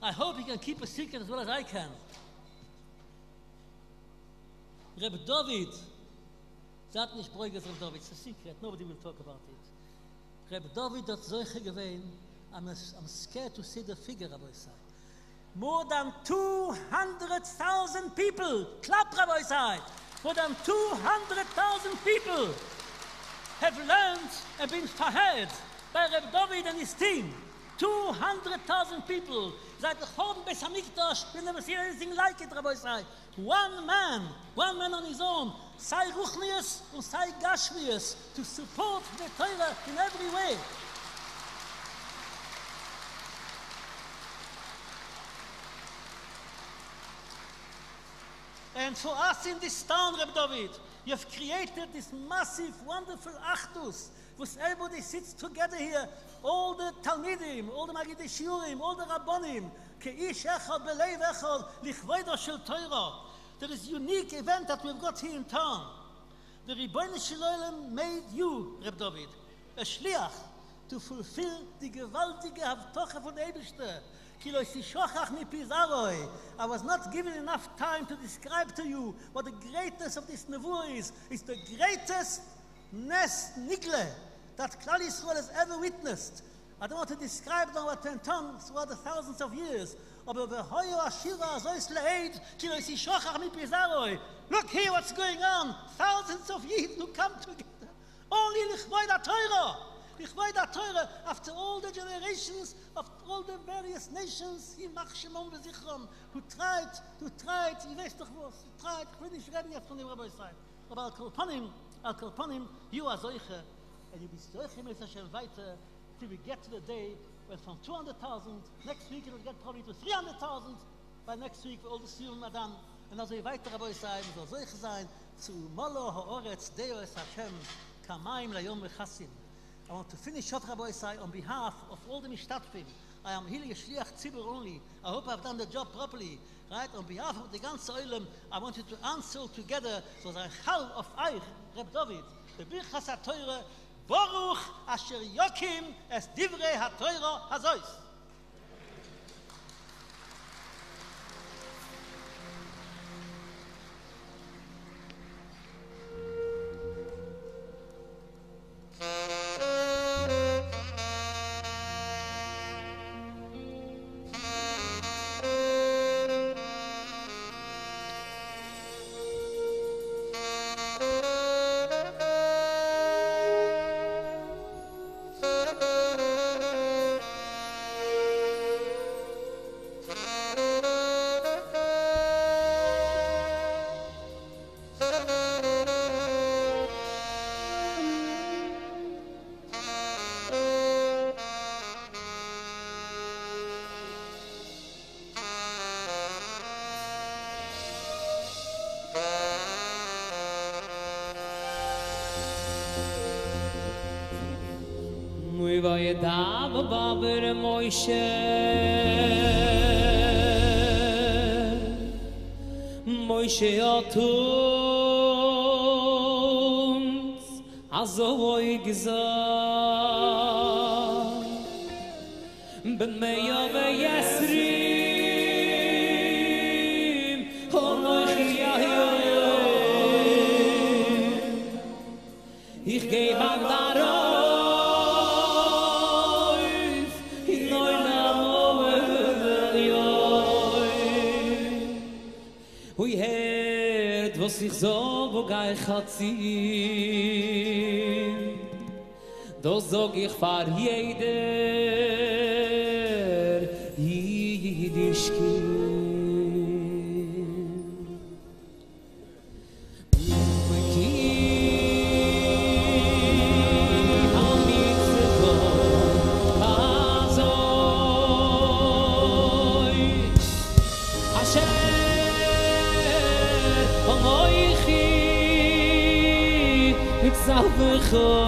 I hope you can keep a secret as well as I can. Reb David, sagt nicht Bräugers Reb David, it's a secret, nobody will talk about it. Reb David hat solche gewähnt, I'm, I'm scared to see the figure, Rabbi Isai. More than 200,000 people, clap, Rabbi Isai, more than 200,000 people have learned and been verheard by Reb David and his team. 200,000 people. that home Chorben bis Hamikdash, in the Messiah like it, Rabbi Israel. One man, one man on his own, say Ruchnius and say Gashmius, to support the Torah in every way. And for us in this town, Reb David, you have created this massive, wonderful Achdus, where everybody sits together here all the Talmidim, all the Magidei Shiurim, all the Rabbonim, כאיש אחד בלב אחד, לכבודו של Torah. There is unique event that we've got here in town. The Ribono Shel Olam made you, Reb David, a shliach to fulfill die gewaltige Havtoche von Eberste. Kilo Sishochach mi Pizaroi. I was not given enough time to describe to you what the greatness of this Nevuah is. It's the greatest Nes Nigle that Klal Yisrael has ever witnessed. I don't want to describe now what ten tons throughout the thousands of years. Look here what's going on. Thousands of Yidden who come together. Only Lichvoid HaTorah. Lichvoid HaTorah, after all the generations of all the various nations, Yimach um Shemon Bezichron, who tried, who tried, you weiß doch was, who tried, ich will nicht reden jetzt von dem Rabbi sein, aber Al Kolponim, Al Kolponim, you are solche, and you be solche mit Hashem weiter, till we get to the day when from 200,000, next week it will get probably to 300,000, by next week all the Siyum are and also weiter Rabbi sein, soll solche sein, zu Molo Haaretz Deus Hashem, Kamaim Layom Vechassim. I want to finish short Rabbi Isai on behalf of all the Mishtatfim. I am a Shliach Tzibur only. I hope I've done the job properly. Right? On behalf of the ganze Oilem, I want you to answer together so the Chal of Eich, Reb David, the Birchas HaToyre, Baruch Asher Yokim es Divrei HaToyre Hazois. Muy ידעב בבר מוישה מוישה יתונת עזו ויגזר בן מיה ויסרי ich דו sie do zog ich far jeder mejor.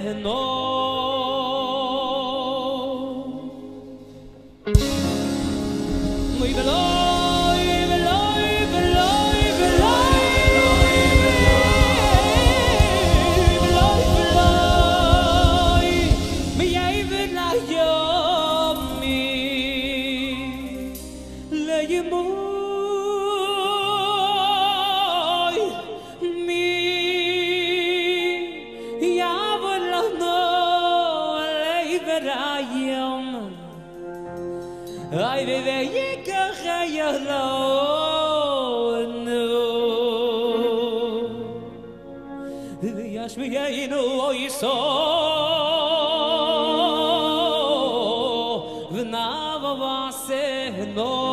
Muy no.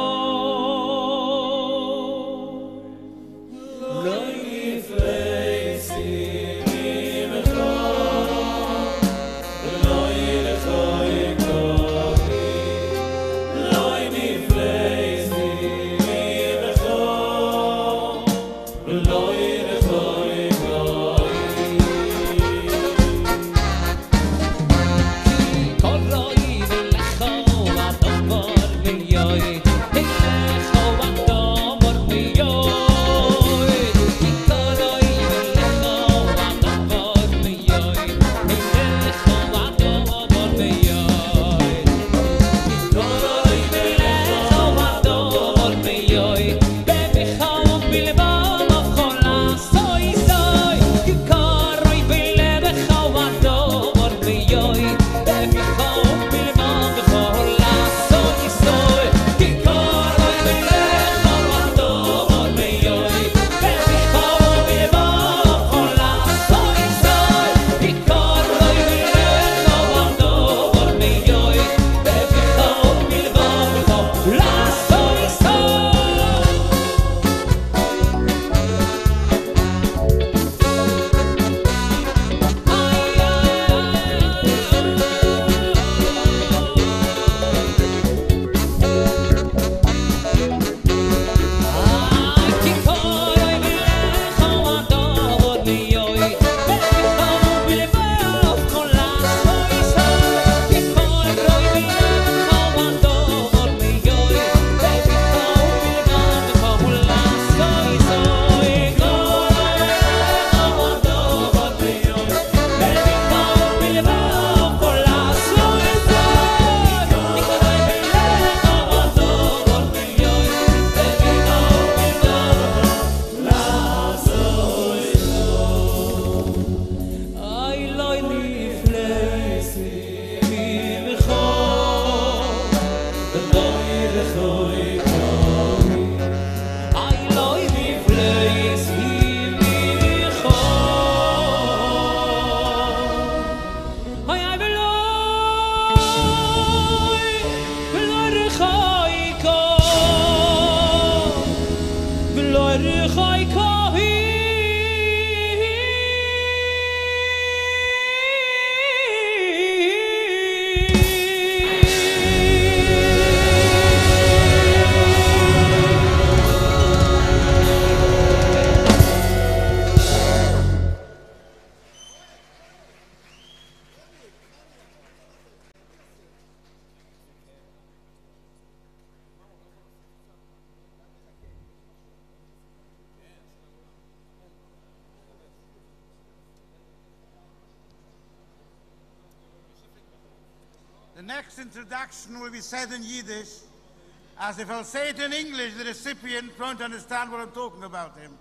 As if I'll say it in English, the recipient won't understand what I'm talking about him.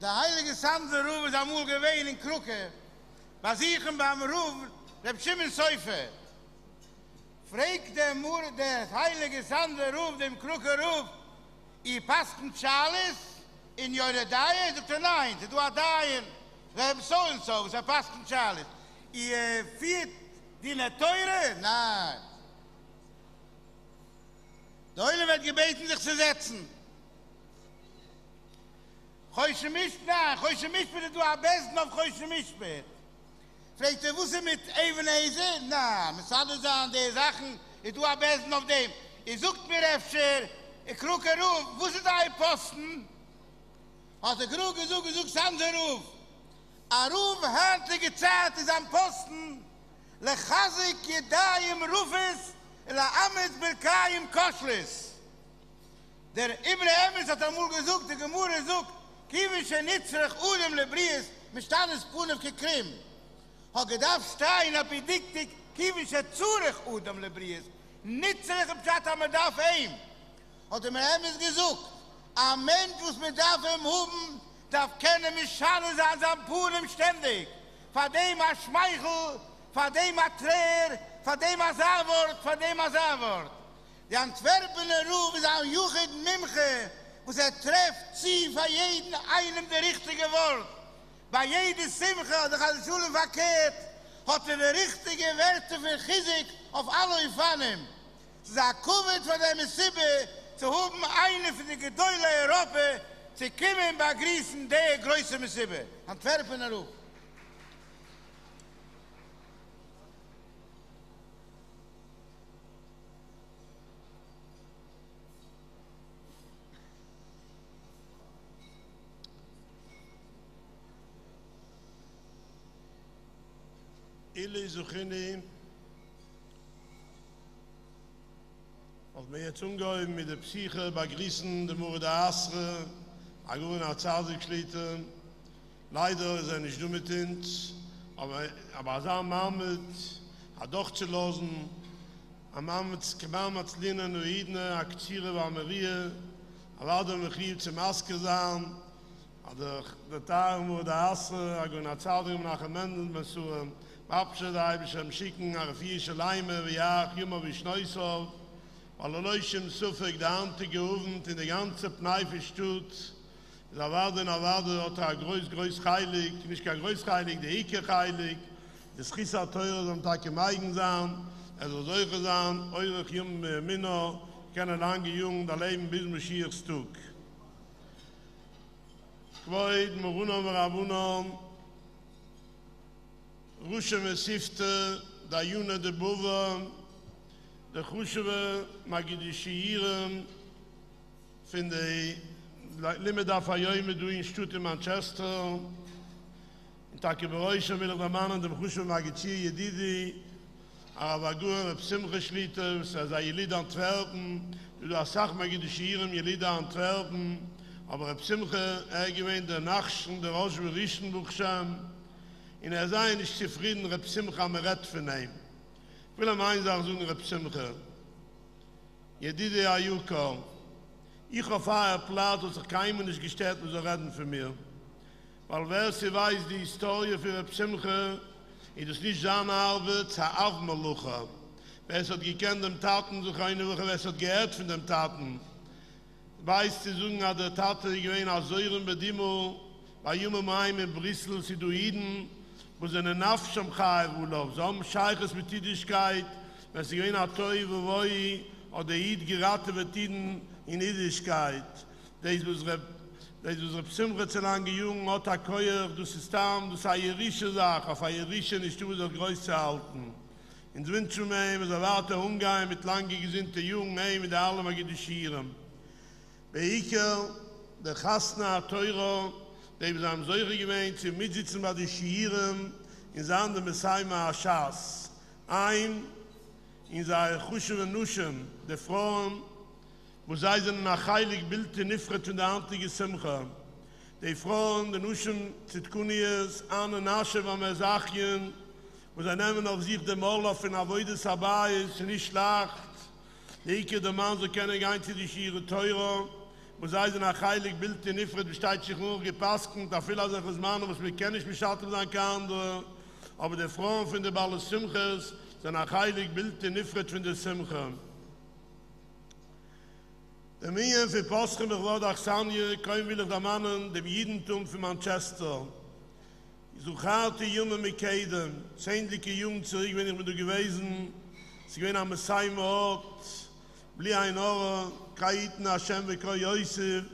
Der heilige Sander Ruf ist amul gewesen in Kruke. Was ich ihm beim Ruf, der Pschimmel Seufe. Fragt der Mur, der heilige Sander Ruf, dem Kruke Ruf, i pasten Charles in jore Daie? Sagt er nein, du a Daien. Reb so und so, er pasten Charles. I äh, viert die ne teure? Nein. Der Eule wird gebeten, sich zu setzen. Choyshe Mishpah, Choyshe Mishpah, du am besten auf Choyshe Mishpah. Fragt er, wo sie mit Evenese? Na, mit sagen, die Sachen, ich am besten auf dem. Ich sucht mir öfter, ich kruke ruf, wo da ein Posten? Hat er kruke, suche, suche, Sande ruf. A ruf hartige Zeit ist am Posten, lechazik jedayim rufes, la ames berkayim koshlis. Der Ibre Emes hat amul gesucht, der Gemurre sucht, kiwische nitzrech udem lebries, mit stanes punef gekrim. Ha gedaf stein a bediktik, kiwische zurech udem lebries, nitzrech im Pshat am daf heim. Hat Ibre Emes gesucht, a Mensch, was mit daf im Huben, kenne mich punem Schmeichel, von dem a Träer, von dem a Saarwort, von dem a Saarwort. Die Antwerpener Ruf ist ein Juchid Mimche, wo er trefft sie von jedem einem der richtige Wort. Bei jedem Simche, der hat die Schule verkehrt, hat er die richtige Werte für Chizik auf alle Ifanem. Ist ein Kuvit von dem Sibbe, zu hoben eine für die Gedäule Europa, zu kommen bei Griesen, der größere Sibbe. Antwerpener Ruf. ele zukhne auf mir zum gehen mit der psyche bei griesen der mur der asre a gona tsarze kleite leider ist er nicht dumm mit uns aber aber er sa mamt a doch zu losen. A mamt gebamts linen no idne aktire er war mir wir a lader mir hier zum maske zaan a der der tarn wurde asre er a gona tsarze nach amend mit so Abschied da ich schon schicken a vierische Leime wie ja immer wie סופק so weil er euch im Sofa da unten in der ganze Pneife stut da war denn da war da da groß groß heilig nicht gar groß heilig der Ecke heilig. Das Risa teuer am Tag im äh, Eigen sahen also solche sahen eure junge Männer keine lange jung da leben bis mir schierst Kvoid, Rusche me sifte da yuna de bova de khushwe magidische yiren finde i limme da fayoy me du in stut in manchester. Er da er gebroyshe mir da man und de khushwe magidische yididi aber er gur psim khshlite sa da yelid an twelben du a sach magidische yiren yelid an twelben aber psimche allgemein der nachschen der in er sei nicht zufrieden, Reb Simcha am Rett von ihm. Ich will am einen sagen, so ein Reb Simcha. Jedide Ayuko, ich auf einer Platz, und sich keinem nicht gestellt, muss er reden für mir. Weil wer sie weiß, die Historie für Reb Simcha, ist es nicht seine Arbeit, es hat Aufmalucha. Wer es hat gekannt, dem Taten, so keine Woche, wer es hat gehört von dem Taten. Weiß zu sagen, hat der Tate, gewähne als Säuren Bedimmel, bei Jumma Maim in Brüssel, Siduiden, wo sie eine Nafsch am Chaer so am Scheiches mit Tidischkeit, wenn sie gehen hat Toi wo woi, oder jid geraten mit Tiden in Tidischkeit. Das muss Reb, das muss Reb Simre zu lange Jungen, hat a Koyer, du sie du sei jirische Sache, auf a jirische nicht du so groß zu halten. In Zwinschum heim, es erwarte Ungein mit lange gesinnte Jungen heim, mit allem a Gedischieren. Bei Iker, der Chasna, Teuro, dem sam solche gemeint zu mitsitzen bei de shiren in zande mesayma shas ein in zay khushun nushen de froen wo sei sind nach heilig bild de nifret und antige simcha. De froen de nushen zitkunies an nashe va mazachien wo sei nemen auf sich de morlof in avoide sabai is nicht schlacht Deke der Mann so kenne geinte die Schiere teurer, wo sei sie nach heilig Bild in Ifrit besteht sich nur gepasken, da viel als ich Mann, was mir kenne ich mich hatte sein kann, aber der Frauen von der Balle Simches, sind nach heilig Bild in Ifrit von der Simche. Der Mien für Posten, der Wort Achsanje, kein will ich da Mannen, dem Jidentum für Manchester. Ich suche harte Junge mit Keiden, zähnliche Jungen zurück, wenn ich mit dir gewesen, sie gehen am Messiah Ort, bli ein Ohr, kaiten a schem we koi oise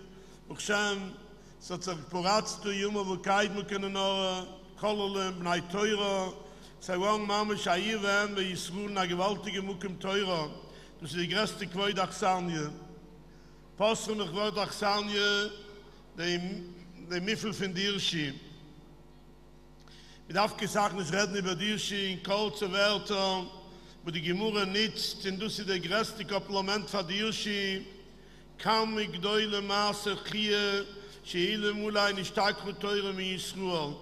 och schem so zur porats tu jume wo kait mo kenen no äh, kolalem nei teurer sei wang mame shai wen we is ru na gewaltige muk im teurer du sie greste kwoi dach sanje pas ru noch wol dach sanje dem dem miffel fin dirschi mit aufgesagt reden über dirschi in kolze welter wo die gemure nit denn du sie der greste komplement verdirschi dirschi kam ik doile maase khie sheile mulay ni stark khu teure mi israel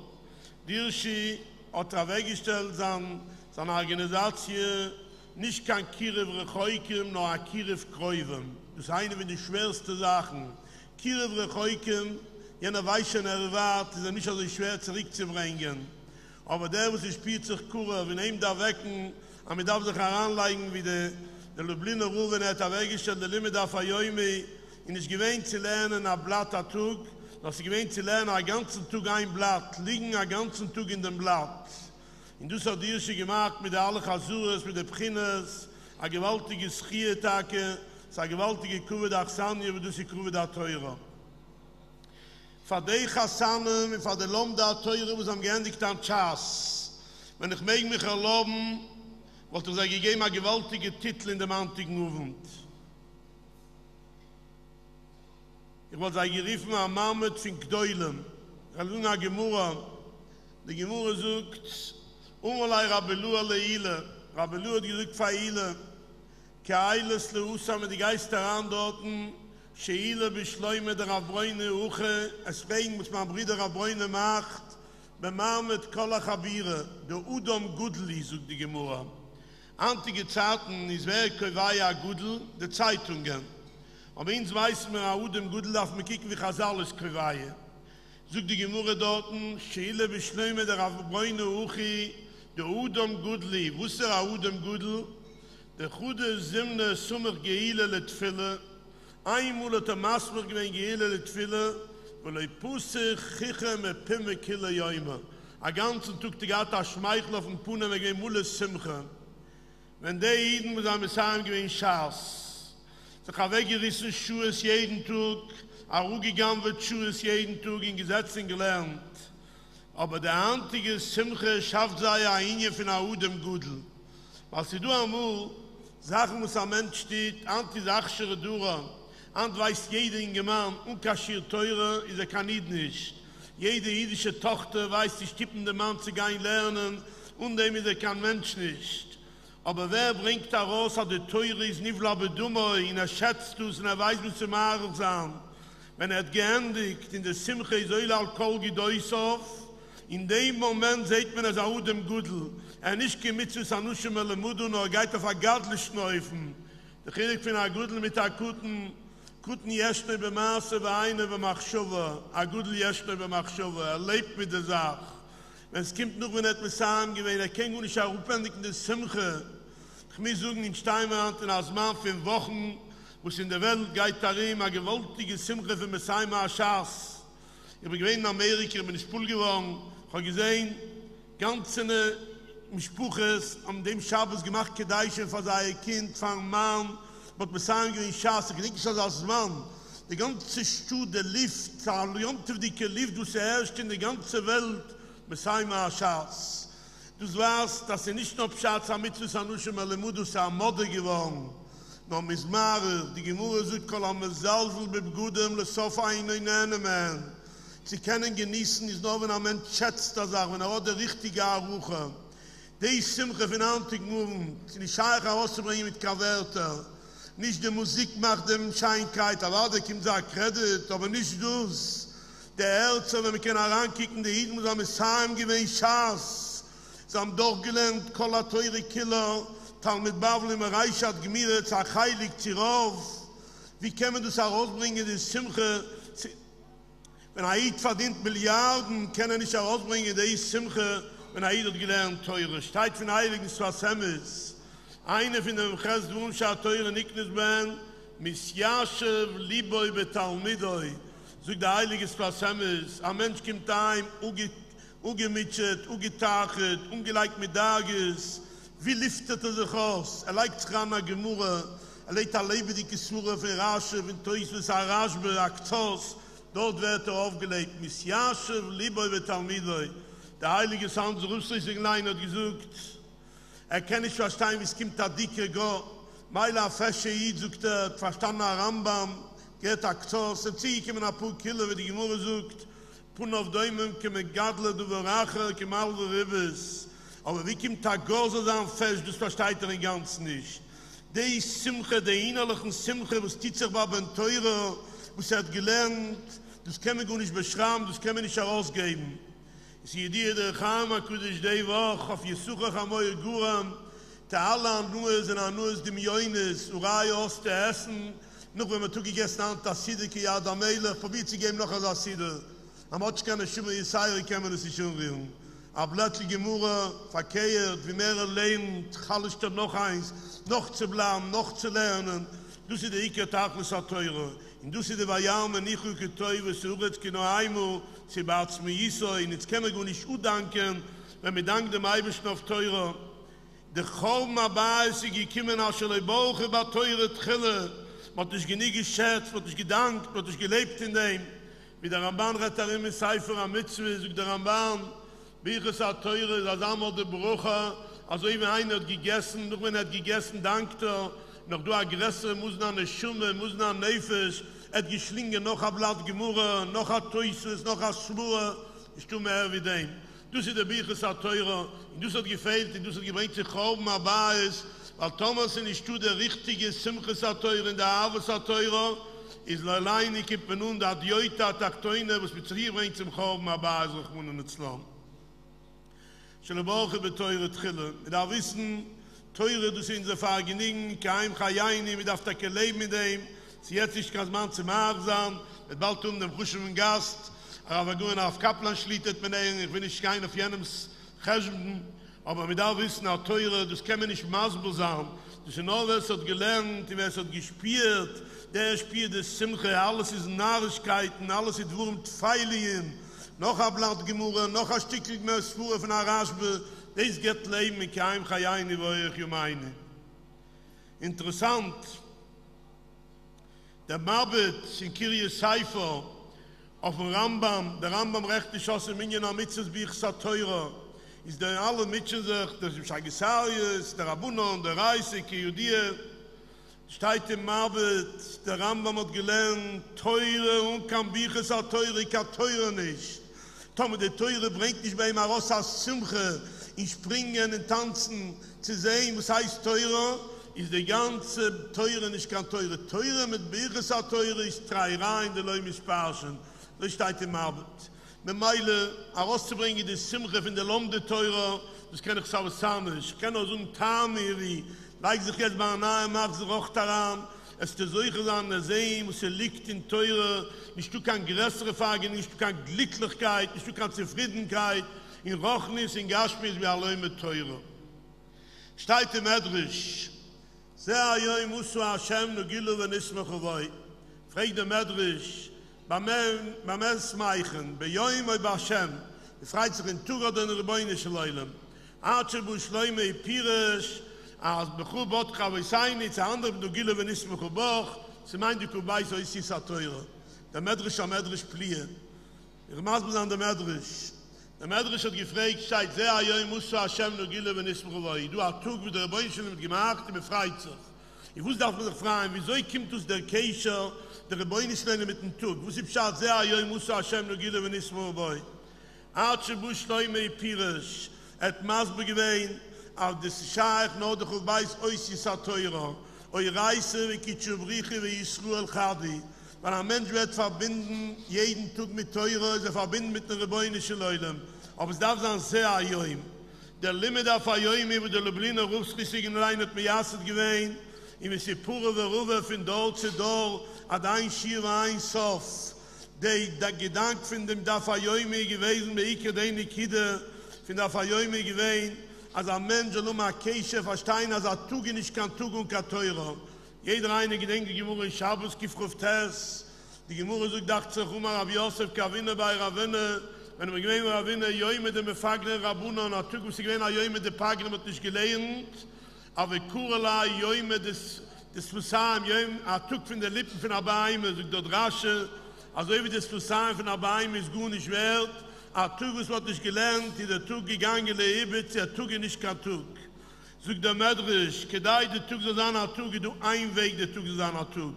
dir shi otra er wegestel zan zan organisatsie nicht kan kire vrekhoykem no a kire kreuvem des eine wenn die schwerste sachen. Kire vrekhoykem jener weichen erwart ist nicht so schwer zurückzubringen. Zu bringen aber der was ich spielt sich kurer wenn ihm da wecken am mit sich heranlegen wie der der Lubliner Ruven hat er weggestellt, der Limit auf Ayoimi, und ist gewähnt zu lernen, ein Blatt a Tug, dass sie gewähnt zu lernen, ein ganzen Tug ein Blatt, liegen ein ganzen Tug in dem Blatt. Und das hat Dirschi gemacht mit allen Chasures, mit den Pchines, ein gewaltiges Schietake, ein gewaltige Kuwe der Achsanie, wo du sie Kuwe der Teure. Von den Chassanen und von den Lom der Teure, wo es am geendigt an Chas. Wenn ich mich erlauben, wollte sie gegeben einen gewaltigen Titel in dem antigen Uwund. Ich wollte sie geriefen am Mamet von Gdeulem, Galuna Gemura, die Gemura sucht, Umolai Rabelua Leile, Rabelua die Rück Faile, Keiles Leusa mit die Geister andorten, Sheile beschleume der Rabreine Uche, es rein muss man Brüder Rabreine macht, bemarmet kolach abire, der Udom Gudli, sucht die Gemurah. Antige Zeiten ist wer Kevaya Gudel, die Zeitungen. Aber eins weiß man, auch dem Gudel darf man kicken, wie Chazal ist Kevaya. Sogt die Gemurre dorten, Scheile beschleume der Rabroine Uchi, der Udom Gudli, wusser er Udom Gudel, der Chude Simne Summer Geile le Tfille, einmal hat er Masmer gemein Geile le Tfille, weil er Pusse Chiche me Pimme Kille Joime. A ganzen Tug die Gata Schmeichel auf dem Pune, me gein Mulle Simche. Wenn der Iden muss am Messiaen gemein Schaas, so kann weggerissen Schuhe es jeden Tag, a rugegangen wird Schuhe es jeden Tag in Gesetzen gelernt. Aber der antige Simche schafft sei ja inje von a Udem Gudel. Was sie du amul, Sachen muss am Mensch steht, anti-sachschere Dura, ant weiß jeder in Gemann, unkaschiert teure, is er kann nicht nicht. Jede jüdische Tochter weiß, die stippende Mann zu gehen lernen, und dem ist er kein Mensch nicht. Aber wer bringt da raus, hat der Teure ist nicht glaube dummer, ihn er schätzt us, und er weiß, wie zu machen sein. Wenn er geendigt, in der Simche, ist Eul Alkohol gedäusov, in dem Moment seht man es auch dem Gudel. Er nicht gemit zu Sanusche Melemudu, nur er geht auf ein Gartlisch neufen. Der Chilik von der Gudel mit der guten, guten Jeschne bemaße, wa eine bemachschuwe, a Gudel Jeschne bemachschuwe, er lebt mit der Sache. Wenn es kommt noch, wenn er etwas sagen gewinnt, er kann gut nicht auch in der Simche. Ich muss sagen, in Steinwand, in Asman, fünf Wochen, wo es in der Welt geht darin, eine gewaltige Simche für Messaima Aschars. Ich bin gewähnt in Amerika, bin ich Pool geworden, ich habe gesehen, ganze Mischpuches, an dem Schabes gemacht, Kedaiche, von seinem Kind, von einem Mann, was Messaima gewähnt, Schars, ich denke nicht, als Mann, die ganze Stuhl, der Lift, der Lift, der Lift, der Lift, der Lift, der Lift, der Lift, der Lift, der Lift, der Lift, der Lift, Du weißt, dass sie nicht nur Pschatz am Mitzvus Anushe Melemudus am Mode geworden, no mis mare die gemure sut kolam zalzel bim gudem le sofa in in man sie kennen genießen is nur wenn ein Mensch schätzt da sagen wenn er der richtige Aruche. Die simche von antik mum sie die schare rauszubringen mit kaverter nicht die musik macht dem scheinkeit aber der kim sagt kredit aber nicht dus. Der Herzer, wenn wir können herankicken, der Hiden muss am Saim gewinnt Schaas. Sie haben doch gelernt, kola teure Killer, tal mit Bavel im Reich hat heilig Zirov. Wie können wir das herausbringen, die Simche? Wenn Haid verdient Milliarden, kann er nicht herausbringen, die Simche, wenn Haid hat gelernt, teure. Steigt von Heiligen Swasemis. Eine von dem Chesdwum, scha teure Niknes ben, mis Yashev liboi betalmidoi. Zug der Heilige Swasemis, a Mensch kommt ein, uge, ugemitschet, ugetachet, ungelegt mit Dages, wie liftet er sich aus? Er an der Gemurre, er legt er lebe die Kisure für Rasche, wenn Toisus Arashbe, Aktos, dort wird er aufgelegt, mis Yashev liboi betalmidoi. Der Heilige Sohn zu Rüstus in Lein hat gesucht, er kann nicht verstehen, wie es kommt der dicke Gott, Meila fesche Yid sucht er, verstanden Rambam, geht Aktos, er zieht ihm in paar Kille, wie die Gemurre sucht, gadle du verache kem all de ribes. Aber wie kim tagos dann fest das versteht er ganz nicht. De simche de innerlichen simche was dit sich war beim teure was hat gelernt das kann man gar nicht beschreiben das kann man nicht herausgeben. Sie die der Gama kudish de vach auf Yesucha Chamoy Guram ta alla nues en anues dem Joines urai aus der Essen. Noch man tu gegessen hat das Side ki ja da Meile vorbei zu geben noch das Side am hat keine Schimme Jesaja kemen es schon will a blattli gemura verkehrt wie mehr alles da noch eins noch zu blam noch zu lernen du sie de ikke tag mit sa teure in du sie de vayam ni khu ke toy sucht kino aimu sie baut mir iso in its kemen go nicht u danken wenn mir dank dem eibischen auf teure de chom ba sie gekimmen aus le boge ba teure trille wat is genig geschert wat is gedankt wat is gelebt in dem wie der ramban ratarim in seifer am mitzwe zug der ramban wie gesagt teure da samo de bruche also eben einer hat gegessen noch wenn er hat gegessen dankt er. Noch du aggresse muss na ne schumme muss na nefisch et geschlinge noch a blatt gemurre noch a tuises noch a schwur ich tu mehr wie dem. Du sie der biche sa teure. Du sie gefehlt du sie gebringt sich kaum mal ba ist weil thomas in ich tu der richtige simche sa teure in der ave sa teure is la line ik benund dat joita taktoine was mit hier bringt zum kaum mal ba ist ich mun nicht slam. Shel boge betoyre tkhille da wissen teure du sind ze vergenigen kein khayni mit auf der kelem mit dem. Sie jetzt sich ganz man zum marsam mit bald um dem frischen gast. Aber gehen auf kaplan schlietet mir nein ich bin nicht kein auf jenems khazm aber mit da wissen auch teure das kann man nicht maßbar sagen das ist nur was hat gelernt was hat gespielt der spielt das simche alles ist narrigkeiten alles ist wurmt feilien noch a blatt gemure noch a stückig mes fuhr von a rasbe des get leim mit kein khayne wo ich meine interessant. Der mabet in kirje seifer auf dem rambam der rambam recht geschosse minje na mitzes bich sa teurer is der alle mitchen sich der shagisarius der rabunon der reise ki judie Steit im Mabet, der Rambam hat gelernt, teure und kann Bücher sa teure, kann teure nicht. Tome, der Teure bringt nicht bei ihm raus aus Zimche, in Springen, in Tanzen, zu sehen, was heißt Teure, ist der ganze Teure nicht kann Teure. Teure mit Birches a Teure ist drei rein, der Leute mit Sparschen. Das steht im Arbeit. Mit Meile, herauszubringen, die Zimche von der Lomde Teure, das kann ich sagen, zusammen. Ich kann auch so ein Tamiri, leik sich jetzt mal nahe, mach sich auch daran, es te solche sein, der See, muss er liegt in Teure, nicht du kann größere Frage, nicht du kann Glücklichkeit, nicht du kann Zufriedenkeit, in Rochnis, in Gashmis, wie alle mit Teure. Steigt im Edrisch, sehr ajoi musu Hashem, no gilu, wenn es noch gewoi. Frag der Medrisch, beim Es Meichen, bei Joim oi Hashem, fragt sich in Tura den Rebäunische Leulem, Atsche bu Schleime Pirisch, wenn is mo gebog ze meint du kubay so is is a teure. Der medrisch am medrisch plie. Ir maz bus an der medrisch der medrisch hat gefragt seit sehr a joi muss so a schem no gile wenn is mo gebay du a tug mit der boy schon mit gemacht im freizeit ich wus darf mir fragen wieso ich kimt us der keisha der boy nicht lene mit dem tug? Wus ich schat sehr a joi muss so a schem no gile wenn is mo gebay Atsche bushloy mei pirish et mas begewein auf des Schach no de weiß euch is a teure eu reise wie ki chubriche wie al khadi aber ein Mensch wird verbinden jeden Tag mit teure ze verbinden mit den rebeunische leuten. Aber es darf sein sehr ajoim der limit auf ajoim mit der lubliner rufschisigen leinet mit jaset gewein im sipure we ruve fun dort zu dor ad ein shir ein sof. De da gedank fun dem da fayoy me gewesen me ikke de kide fin da fayoy me gewein als ein Mensch soll um ein Keische verstehen, als er tuge nicht kann tuge und kann teure. Jeder eine gedenke, Gemurre in Schabes gefruft has, die Gemurre so gedacht sich, um Rabbi Yosef kawinne bei Ravenne, wenn man gewinne Ravenne, joi mit dem Befagne Rabuna, und er tuge, sie gewinne, joi mit dem Pagre, mit nicht gelehnt, aber Kurela, joi mit des, des Fussam, joi, er tuge von den Lippen von Abaim, so dort rasche, also wie das Fussam von Abaim ist gut nicht wert, a tug us wat ich gelernt die der tug gegangen le der tug nicht kan tug. Zug der madrisch kedai der tug zan a tug du ein weg der tug zan a tug.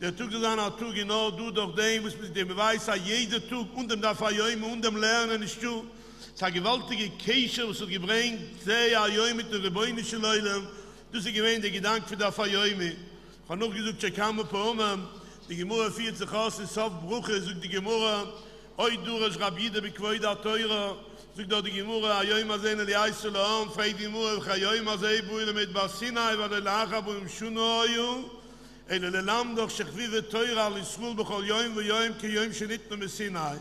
Der tug zan a tug no du doch dem was mit dem weiß a jeder tug und dem da fayoy im und dem lernen ist du. Sa gewaltige keische was du gebrengt, sei a joy mit der beinische leilen. du sie gewend der gedank für da fayoy Han noch gesucht kam er po um die gemora 40 haus ist auf bruche sucht die gemora oi du, es Rabide, bequoi da teure, sagt doch die Gemurra, a joi ma sehne, li eisse lo am, frei die Gemurra, cha joi ma sehne, buile mit Basinai, wa de lacha, bu im Schuno oyu, אלה ללם דוח שכבי ותויר על ישמול בכל יום ויום כיום שניתנו מסינאי.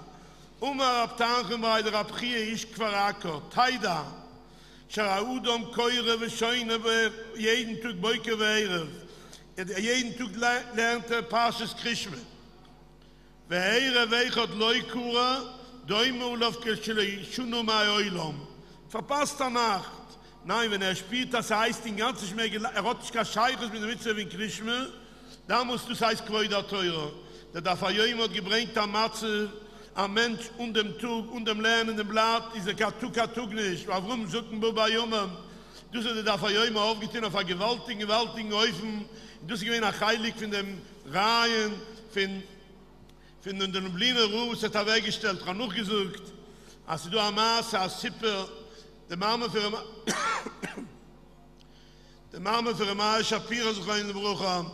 אומר רב תנחם ברי דרב חייה איש כבר עכו, תיידה, שראו דום קוירה ושוינה ויין תוג בויקה וערב. jeden Tag lernt er Parshas Krishma. והערב איכות לא יקורה, דוימה אולוף כשל שונו מהאוילום. Verpasst der Nacht. Nein, wenn er spielt, das heißt, den er hat sich kein Scheiches mit der Mitzvah in Krishma, da musst du es heißt, Kvoi da Teure. Der darf er joim hat gebringt am Matze, am Mensch und dem Tug und dem Lernen, dem Blatt, diese Katuk, Katuk nicht. Warum suchen wir bei Jomem? Du sollst der darf er joim aufgetein auf einen gewaltigen, gewaltigen Häufen, du sie gewinnen heilig von dem Reihen, von, von den Bliner Ruhe, hat er weggestellt, hat noch gesucht, als du am Maas, als Sippe, der Mama für Mama, [coughs] der Mama für Shapira, so kann ich in den Bruch haben,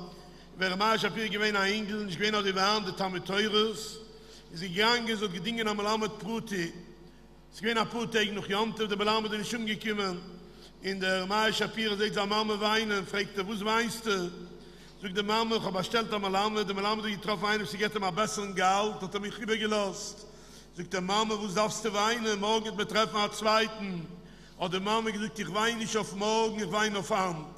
wer Mama Shapira gewinnen ein Engel, ich gewinnen auch die Waren, der Tamme Teures, sie gegangen, so gedingen am Alamed Pruti, sie gewinnen ein Pruti, noch Jante, der Belamed ist schon gekommen, in der Mama Shapira, sagt, der Mama weinen, fragt er, wo weinst? Sog der Mama, ich habe bestellt am Alamed, der Alamed, ich traf einen, sie geht ihm ein besseren Gehalt, hat er mich übergelost. Sog der Mama, wo darfst du weinen, morgen betreffen einen Zweiten. Oder der Mama gesagt, ich weine nicht auf morgen, ich weine auf Hand.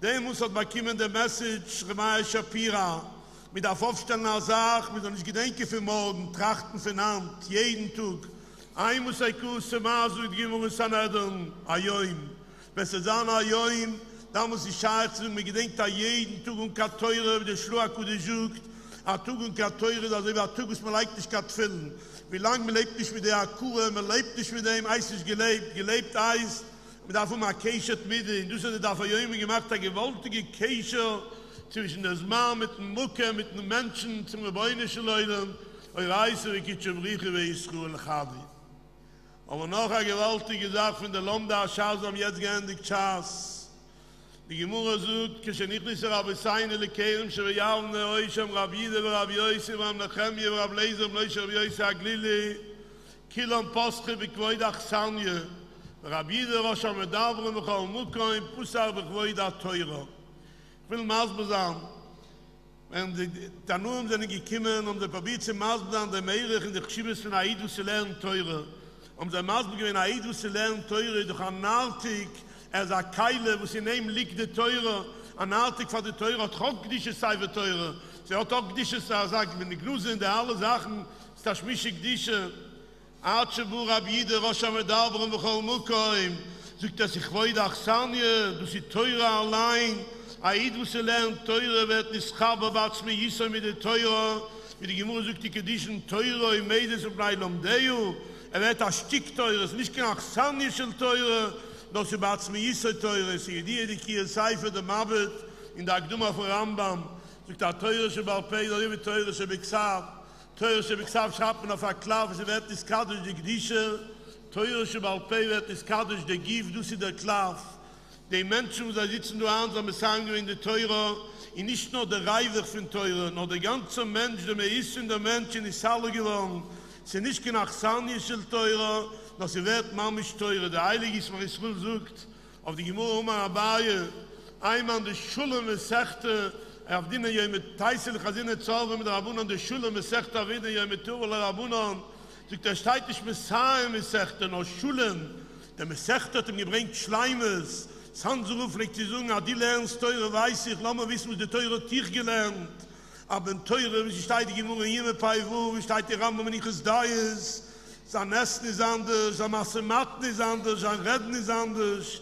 Der muss hat bekommen der Message, Remaya Shapira, mit der Aufstellung Sache, mit der nicht Gedenke für morgen, trachten für Hand, jeden Tag. Ein muss ein Kuss, Masu, die Gimmer ist an Erdung, Ayoim. Besser sagen, Ayoim, da muss ich scherzen, mir gedenkt da jeden Tug und ka teure, wie der Schluak und der a Tug und ka teure, da sind a Tug, ist mir leicht nicht ka finden Wie lang mir lebt nicht mit der Akure, mir lebt nicht mit dem, eis ist gelebt, gelebt eis, man darf um a Keishet mit, in Dusse, da darf er gemacht, a gewaltige Keishet, zwischen das Mann mit dem Mucke, mit den Menschen, zum Rebäunischen Leuten, und reise, wie kitsche Brüche, wie Yisruel Lechadi. Aber noch eine gewaltige Sache von der Lomda, schaus am jetzt gehendig Chas, די גמור זוכט כשניך נישט ער אבער זיין אלע קיילן שו יאונג נוי שם רב יד רב יויס ימאם נחם יב רב לייזם נוי שו יויס אגלילי קילן פאסט ביי קויד אחסאני רב יד וואס שו מדבר מחה מוט קיין פוסער ביי קויד דא טויג מאס בזאם wenn de tanum ze nige kimmen um de babitze masen an de meirech in de geschibes von aidus lernen teure. Um der masen gewen aidus lernen teure doch am nartig er sagt keile wo sie nehmen liegt de teure. An artig von de teure trocknische seife teure. Sie hat auch dische sagt wenn die gluse in der alle sachen ist das mischig dische arche bura bide rosh am da brum bchol mukoim. Sucht das ich wollte ach sanje du sie teure allein. Aid wo sie lernt teure wird nicht schaber was mir ist mit de teure. Mit die musik die gedischen teure im medes und bleilom deu. Er wird das stick teure nicht nach sanje teure dass sie bat mir ist teure sie die die hier seife der mabet in der gduma von rambam sich da teure sie bal pei da mit teure sie bixab teure sie bixab schappen auf a klav sie wird das kadisch die gdische. Teure sie bal pei wird das kadisch der gif du sie der klav. Die menschen da sitzen du ansam sagen in der teure. In nicht nur der reiwer von teure nur der ganze mensch der ist in der mensch in ist alle geworden sie nicht genach sanische teure dass sie wird mamisch teure. Der Heilige ist, was ich sucht, auf die Gemur Oma Abaye, einmal an der Schule mit Sechte, er auf dinen ja mit Teisel, Chazine Zorbe mit Rabun an der Schule mit Sechte, auf dinen ja mit Turo, Rabun an, sagt er, steht nicht mit Sahe mit Sechte, noch Schulen, der mit Sechte hat ihm gebringt Schleimes, Sanzuruf legt die Zunge, die lernst teure, weiß ich, lass mal wissen, was der teure Tier gelernt, aber ein teure, wie steht die Gemur, hier mit Paivu, wie steht die Rambam, wenn ich es da ist, sein Essen ist anders, sein Mathematen ist anders, sein Reden ist anders.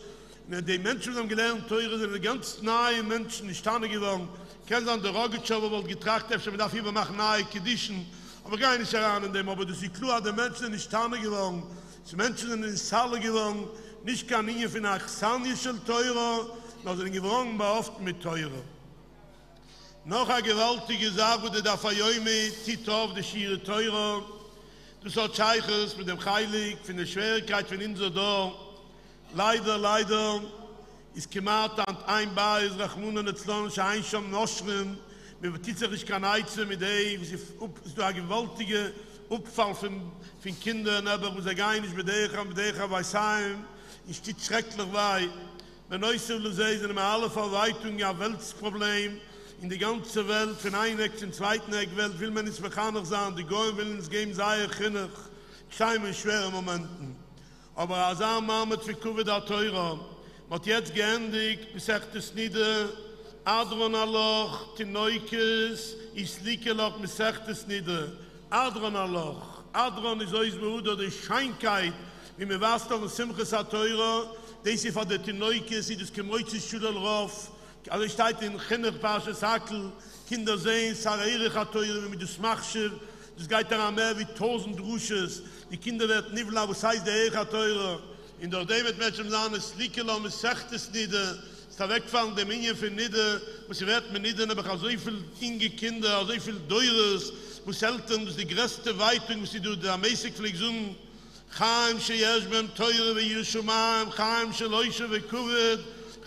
Und die Menschen haben gelernt, teure sind ganz nahe Menschen, nicht stande geworden. Kennen Sie an der Rogitschow, wo getracht haben, man darf immer machen nahe Kedischen. Aber gar nicht heran in dem, aber das ist klar, die Menschen sind nicht stande geworden. Die Menschen sind in Salle geworden, nicht gar nie für eine Achsanischel teure, sondern geworden war oft mit teure. Noch eine gewaltige Sache, wo der Dafayoime zieht auf die Schiere Teure. Du so tscheichers mit dem Heilig, von der Schwierigkeit von Inso da. Leider, leider, ist gemacht an ein Baal, ist Rachmun und Etzlon, ist ein Schom mit der Titzer, ich kann heizen mit dem, ist ein gewaltiger Upfall von, von Kindern, aber muss er gar nicht mit dem, mit dem, bei ist die schrecklich weit. Wenn euch so lese, sind immer alle Verwaltungen, ja, Weltsproblemen, in die ganze Welt, von einer Eck zum zweiten Eck Welt, will man nicht mechanisch sein, die Goyen will uns geben, sei er kinnig, scheinbar in schweren Momenten. Aber er mal mit Fikuwe da teurer, wird jetzt geendigt, bis echt es nieder, Adron Aloch, Tinoikes, Islikelach, bis echt es nieder. Adron Aloch, Adron ist ois Bruder, die Scheinkeit, wie mir was da und Simches hat teurer, diese von der Tinoikes, die das Kemoizes Schudel rauf, also ich in Chinnach Pasha Sakel, Kinder sehen, Sarah Erich wie mit des Machschir, das geht daran mehr wie tausend Rusches, die Kinder werden bleiben, was heißt der Erich hat in der David Menschen sagen, es liegt gelang, es sagt es nieder, es ist wegfallen, der Minion für nieder, wo sie werden mit nieder, aber so viel inge Kinder, so viel Deures, wo selten, die größte Weitung, wo sie durch der mäßig fliegt, so חיים שיש בהם תוירה וירשומים, חיים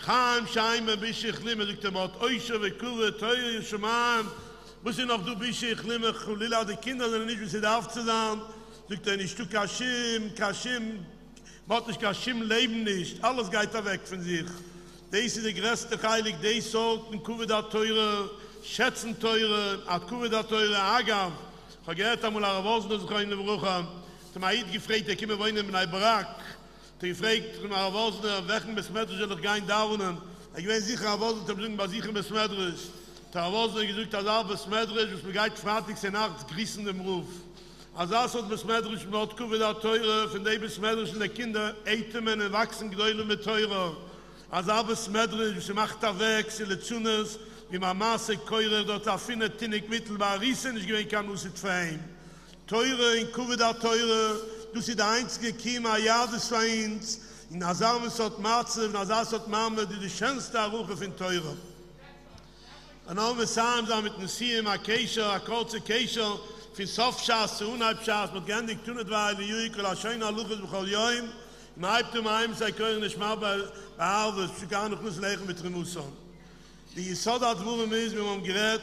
שלא אישה וכובד, חיים שיים בישכלים, אז כתבות אוישה וכובד, תוירה ירשומים, muss ich noch du bist ich nehme Cholila die Kinder sind nicht wie sie darf zu sein sagt er nicht du Kashim Kashim Wort nicht Kashim leben nicht alles geht da weg von sich diese die größte heilig die sollten Kuwe da teure schätzen teure at Kuwe da teure Agav vergeht amul Aravos das kann in der Brucha zum Aid gefragt der kimme wollen in ein Barak Sie er fragt, ma was der wechen besmetter soll doch kein daunen. Ich bin er sicher, er was der bringen bei sich besmetter ist. Da was der gesucht da er besmetter ist, mir geit fratig sein nachts grießen im Ruf. Als das hat besmetter mit mit kuwe da teurer, von de besmetter in de Kinder eten und wachsen gedäulen mit teurer. Als da besmetter ist macht da weg sie le zunes. Wie man masse koire dort da findet tinik mittelbar riesen, ich gewen kann us it fein. Teure in kuwe da teure du sie der einzige Kima, ja, des Feins, in der Samen hat Matze, in der Samen hat Mame, die die schönste Arruche von Teure. Und auch mit Samen, da mit Nessiem, a Keisha, a kurze Keisha, für Sofschas, zu Unhalbschas, mit Gendik, tunet war, die Jürik, und a schöner Luches, bechol Joim, im Eibtum, aim, sei können nicht mal bei Arves, sie kann noch nicht lege mit Rimusson. Die Isodat, wo wir mit uns, wir haben gerät,